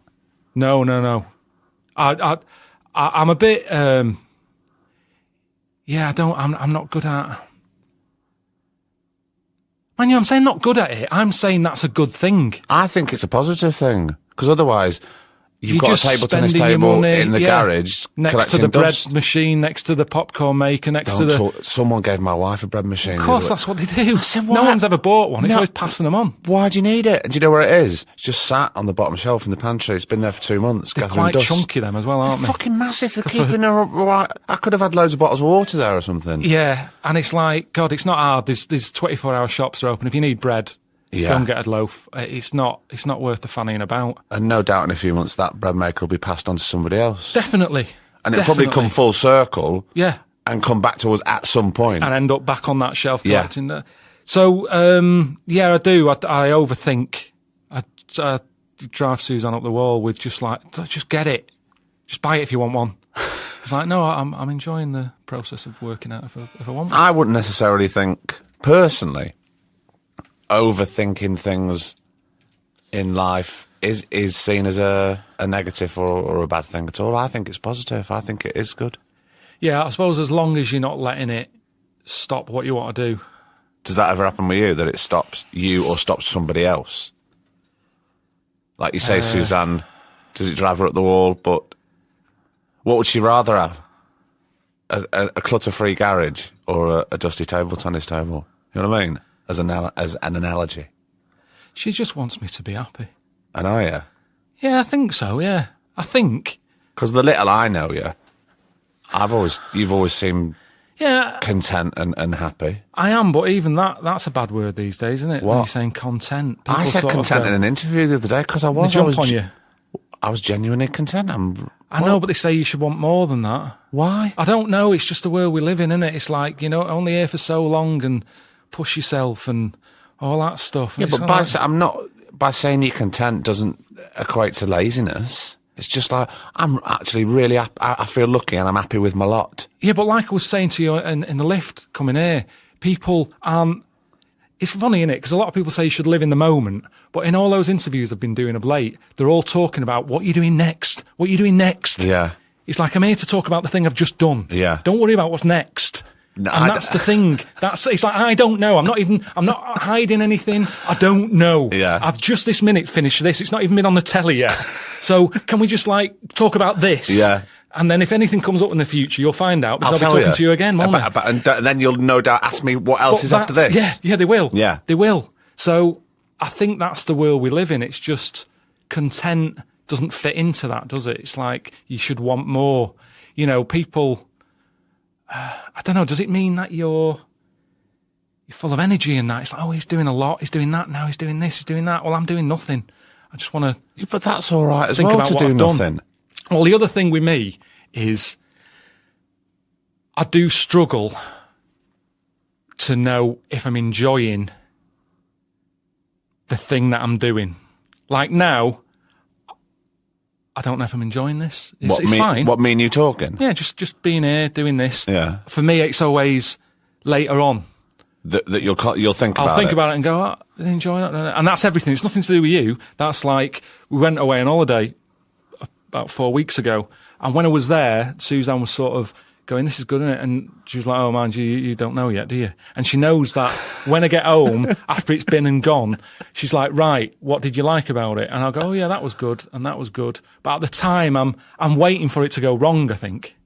no, no, no. I, I, I I'm a bit. Um, yeah, I don't. I'm I'm not good at. You I'm saying not good at it. I'm saying that's a good thing. I think it's a positive thing because otherwise you've You're got just a table tennis table money, in the yeah, garage next to the bread machine, next to the popcorn maker, next Don't to the. talk- someone gave my wife a bread machine. Of course, that's what they do. no one's ever bought one. It's No. always passing them on. Why do you need it? And do you know where it is? It's just sat on the bottom shelf in the pantry. It's been there for two months. They're quite dust. chunky, them as well, aren't They're they? fucking massive. They're For- keeping her up. I could have had loads of bottles of water there or something. Yeah, and it's like God. It's not hard. There's there's 24 hour shops are open. If you need bread, Yeah. go and get a loaf. Uh, It's not it's not worth the fanning about. And no doubt in a few months that bread maker will be passed on to somebody else. Definitely. and it'll probably come full circle Yeah, and come back to us at some point. and end up back on that shelf Yeah. collecting. that. So um, yeah, I do. I, I overthink. I, I drive Suzanne up the wall with just like just get it, just buy it if you want one. It's like no, I'm I'm enjoying the process of working out if I, if I want. one. I wouldn't necessarily think, personally, overthinking things in life is is seen as a, a negative or, or a bad thing at all. I think it's positive. I think it is good. Yeah, I suppose as long as you're not letting it stop what you want to do. Does that ever happen with you that it stops you or stops somebody else? Like you say, Uh, Suzanne, does it drive her up the wall? But what would she rather have? A, a, a clutter-free garage or a, a dusty table tennis table? You know what I mean? As an as an analogy. She just wants me to be happy. And are you? Yeah, I think so. Yeah, I think. Because the little I know you, I've always you've always seemed Yeah, content and, and happy. I am, but even that—that's a bad word these days, isn't it? When What? you're saying content. I said content go- in an interview the other day because I was. I was on you. I was genuinely content. I'm. I know, but they say you should want more than that. Why? I don't know. It's just the world we live in, isn't it? It's like you know, only here for so long, and push yourself and all that stuff. Yeah, but by like- sa- I'm not by saying you're content doesn't equate to laziness. It's just like I'm actually really. I, feel lucky and I'm happy with my lot. Yeah, but like I was saying to you in, in the lift coming here, people aren't. It's funny, is it? Because a lot of people say you should live in the moment, but in all those interviews I've been doing of late, they're all talking about what you're doing next. What you're doing next. Yeah, It's like I'm here to talk about the thing I've just done. yeah. Don't worry about what's next. No, and that's the thing. That's it's like I don't know. I'm not even. I'm not hiding anything. I don't know. Yeah. I've just this minute finished this. It's not even been on the telly yet. so can we just like talk about this? Yeah. And then if anything comes up in the future, you'll find out I'll because I'll, be talking to you again, won't I? About- about- and then you'll no doubt ask me what else But is after this. Yeah, yeah, they will. Yeah. They will. So I think that's the world we live in. It's just content doesn't fit into that, does it? It's like you should want more. You know, people. Uh, I don't know. Does it mean that you're you're full of energy and that? It's like, oh, he's doing a lot. He's doing that now. He's doing this. He's doing that. Well, I'm doing nothing. I just want to. but that's all right as think well about to do I've done. nothing. Well, the other thing with me is I do struggle to know if I'm enjoying the thing that I'm doing. Like now, I don't know if I'm enjoying this. It's, what it's me? fine. What me and you talking? Yeah, just just being here, doing this. Yeah. For me, it's always later on. That, that you'll you'll think I'll about think it. about it and go, oh, enjoy it. And that's everything. It's nothing to do with you. That's like, we went away on holiday about four weeks ago. And when I was there, Suzanne was sort of going, this is good, isn't it? And she was like, oh, man, you, you don't know yet, do you? And she knows that when I get home, after it's been and gone, she's like, right, what did you like about it? And I'll go, oh, yeah, that was good. And that was good. But at the time, I'm, I'm waiting for it to go wrong, I think.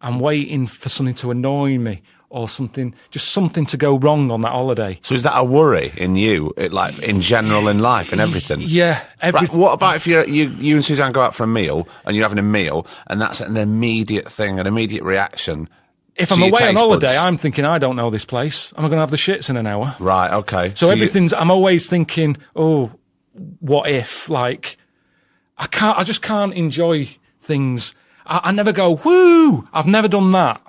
I'm waiting for something to annoy me or something, just something to go wrong on that holiday. So is that a worry in you, it, like in general in life and everything? Yeah, every- Right, what about if you you you and Suzanne go out for a meal and you're having a meal and that's an immediate thing, an immediate reaction? If I'm away on holiday, buds? I'm thinking I don't know this place. Am I going to have the shits in an hour? right. Okay. So, you- everything's. I'm always thinking, oh, what if? Like, I can't. I just can't enjoy things. I, I never go woo. I've never done that.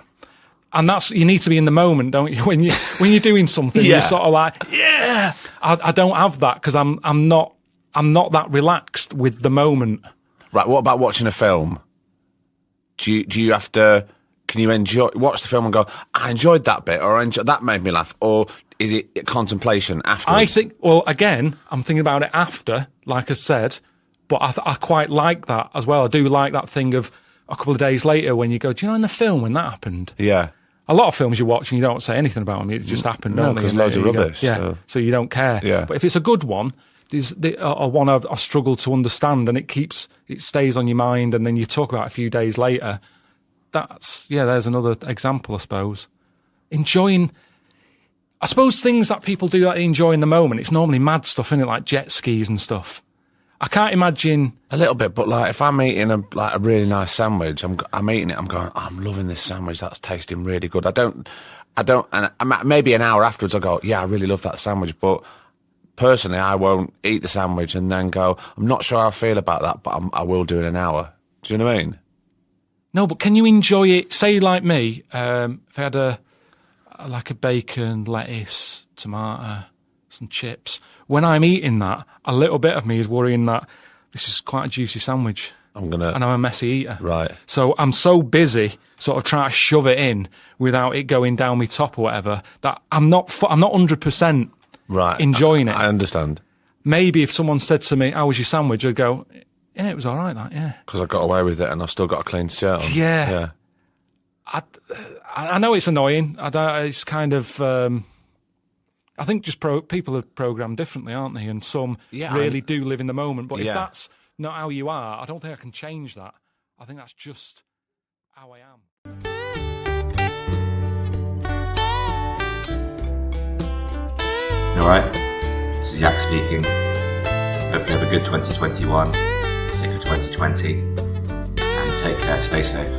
And that's you need to be in the moment, don't you? When you when you're doing something, Yeah. you're sort of like, yeah. I, I don't have that because I'm I'm not I'm not that relaxed with the moment. Right. What about watching a film? Do you do you have to? Can you enjoy watch the film and go? I enjoyed that bit, or I enjoy, that made me laugh, or is it contemplation after? I think, well, again, I'm thinking about it after, like I said, but I, th- I quite like that as well. I do like that thing of a couple of days later when you go, do you know in the film when that happened? Yeah. A lot of films you watch and you don't say anything about them. It just happened, No, don't they? 'cause And loads of you go. rubbish, Yeah. so- So. you don't care. Yeah. But if it's a good one, there's the, uh, one I've, I struggle to understand and it keeps, it stays on your mind and then you talk about it a few days later. That's, yeah, there's another example, I suppose. Enjoying, I suppose things that people do that they enjoy in the moment, it's normally mad stuff, isn't it? Like jet skis and stuff. I can't imagine. A little bit, but like if I'm eating a like a really nice sandwich, I'm I'm eating it. I'm going, I'm loving this sandwich. That's tasting really good. I don't, I don't, and maybe an hour afterwards, I go, yeah, I really love that sandwich. But personally, I won't eat the sandwich and then go, I'm not sure how I feel about that, but I'm, I will do in an hour. Do you know what I mean? No, but can you enjoy it? Say, like me, um, if I had a, like a bacon, lettuce, tomato, some chips. When I'm eating that, a little bit of me is worrying that this is quite a juicy sandwich. I'm gonna, and I'm a messy eater. Right. So I'm so busy, sort of trying to shove it in without it going down my top or whatever, that I'm not, I'm not hundred percent Right. enjoying it. I understand Maybe if someone said to me, "How was your sandwich?" I'd go, "Yeah, it was all right." That, yeah. because I got away with it and I've still got a clean shirt. On. Yeah. Yeah. I, I know it's annoying. I don't, it's kind of. Um, I think just pro- people are programmed differently, aren't they? And some Yeah, really I'm- do live in the moment. But if that's not how you are, I don't think I can change that. I think that's just how I am. Alright, this is Yak speaking. Hope you have a good 2021, sick of 2020, and take care, stay safe.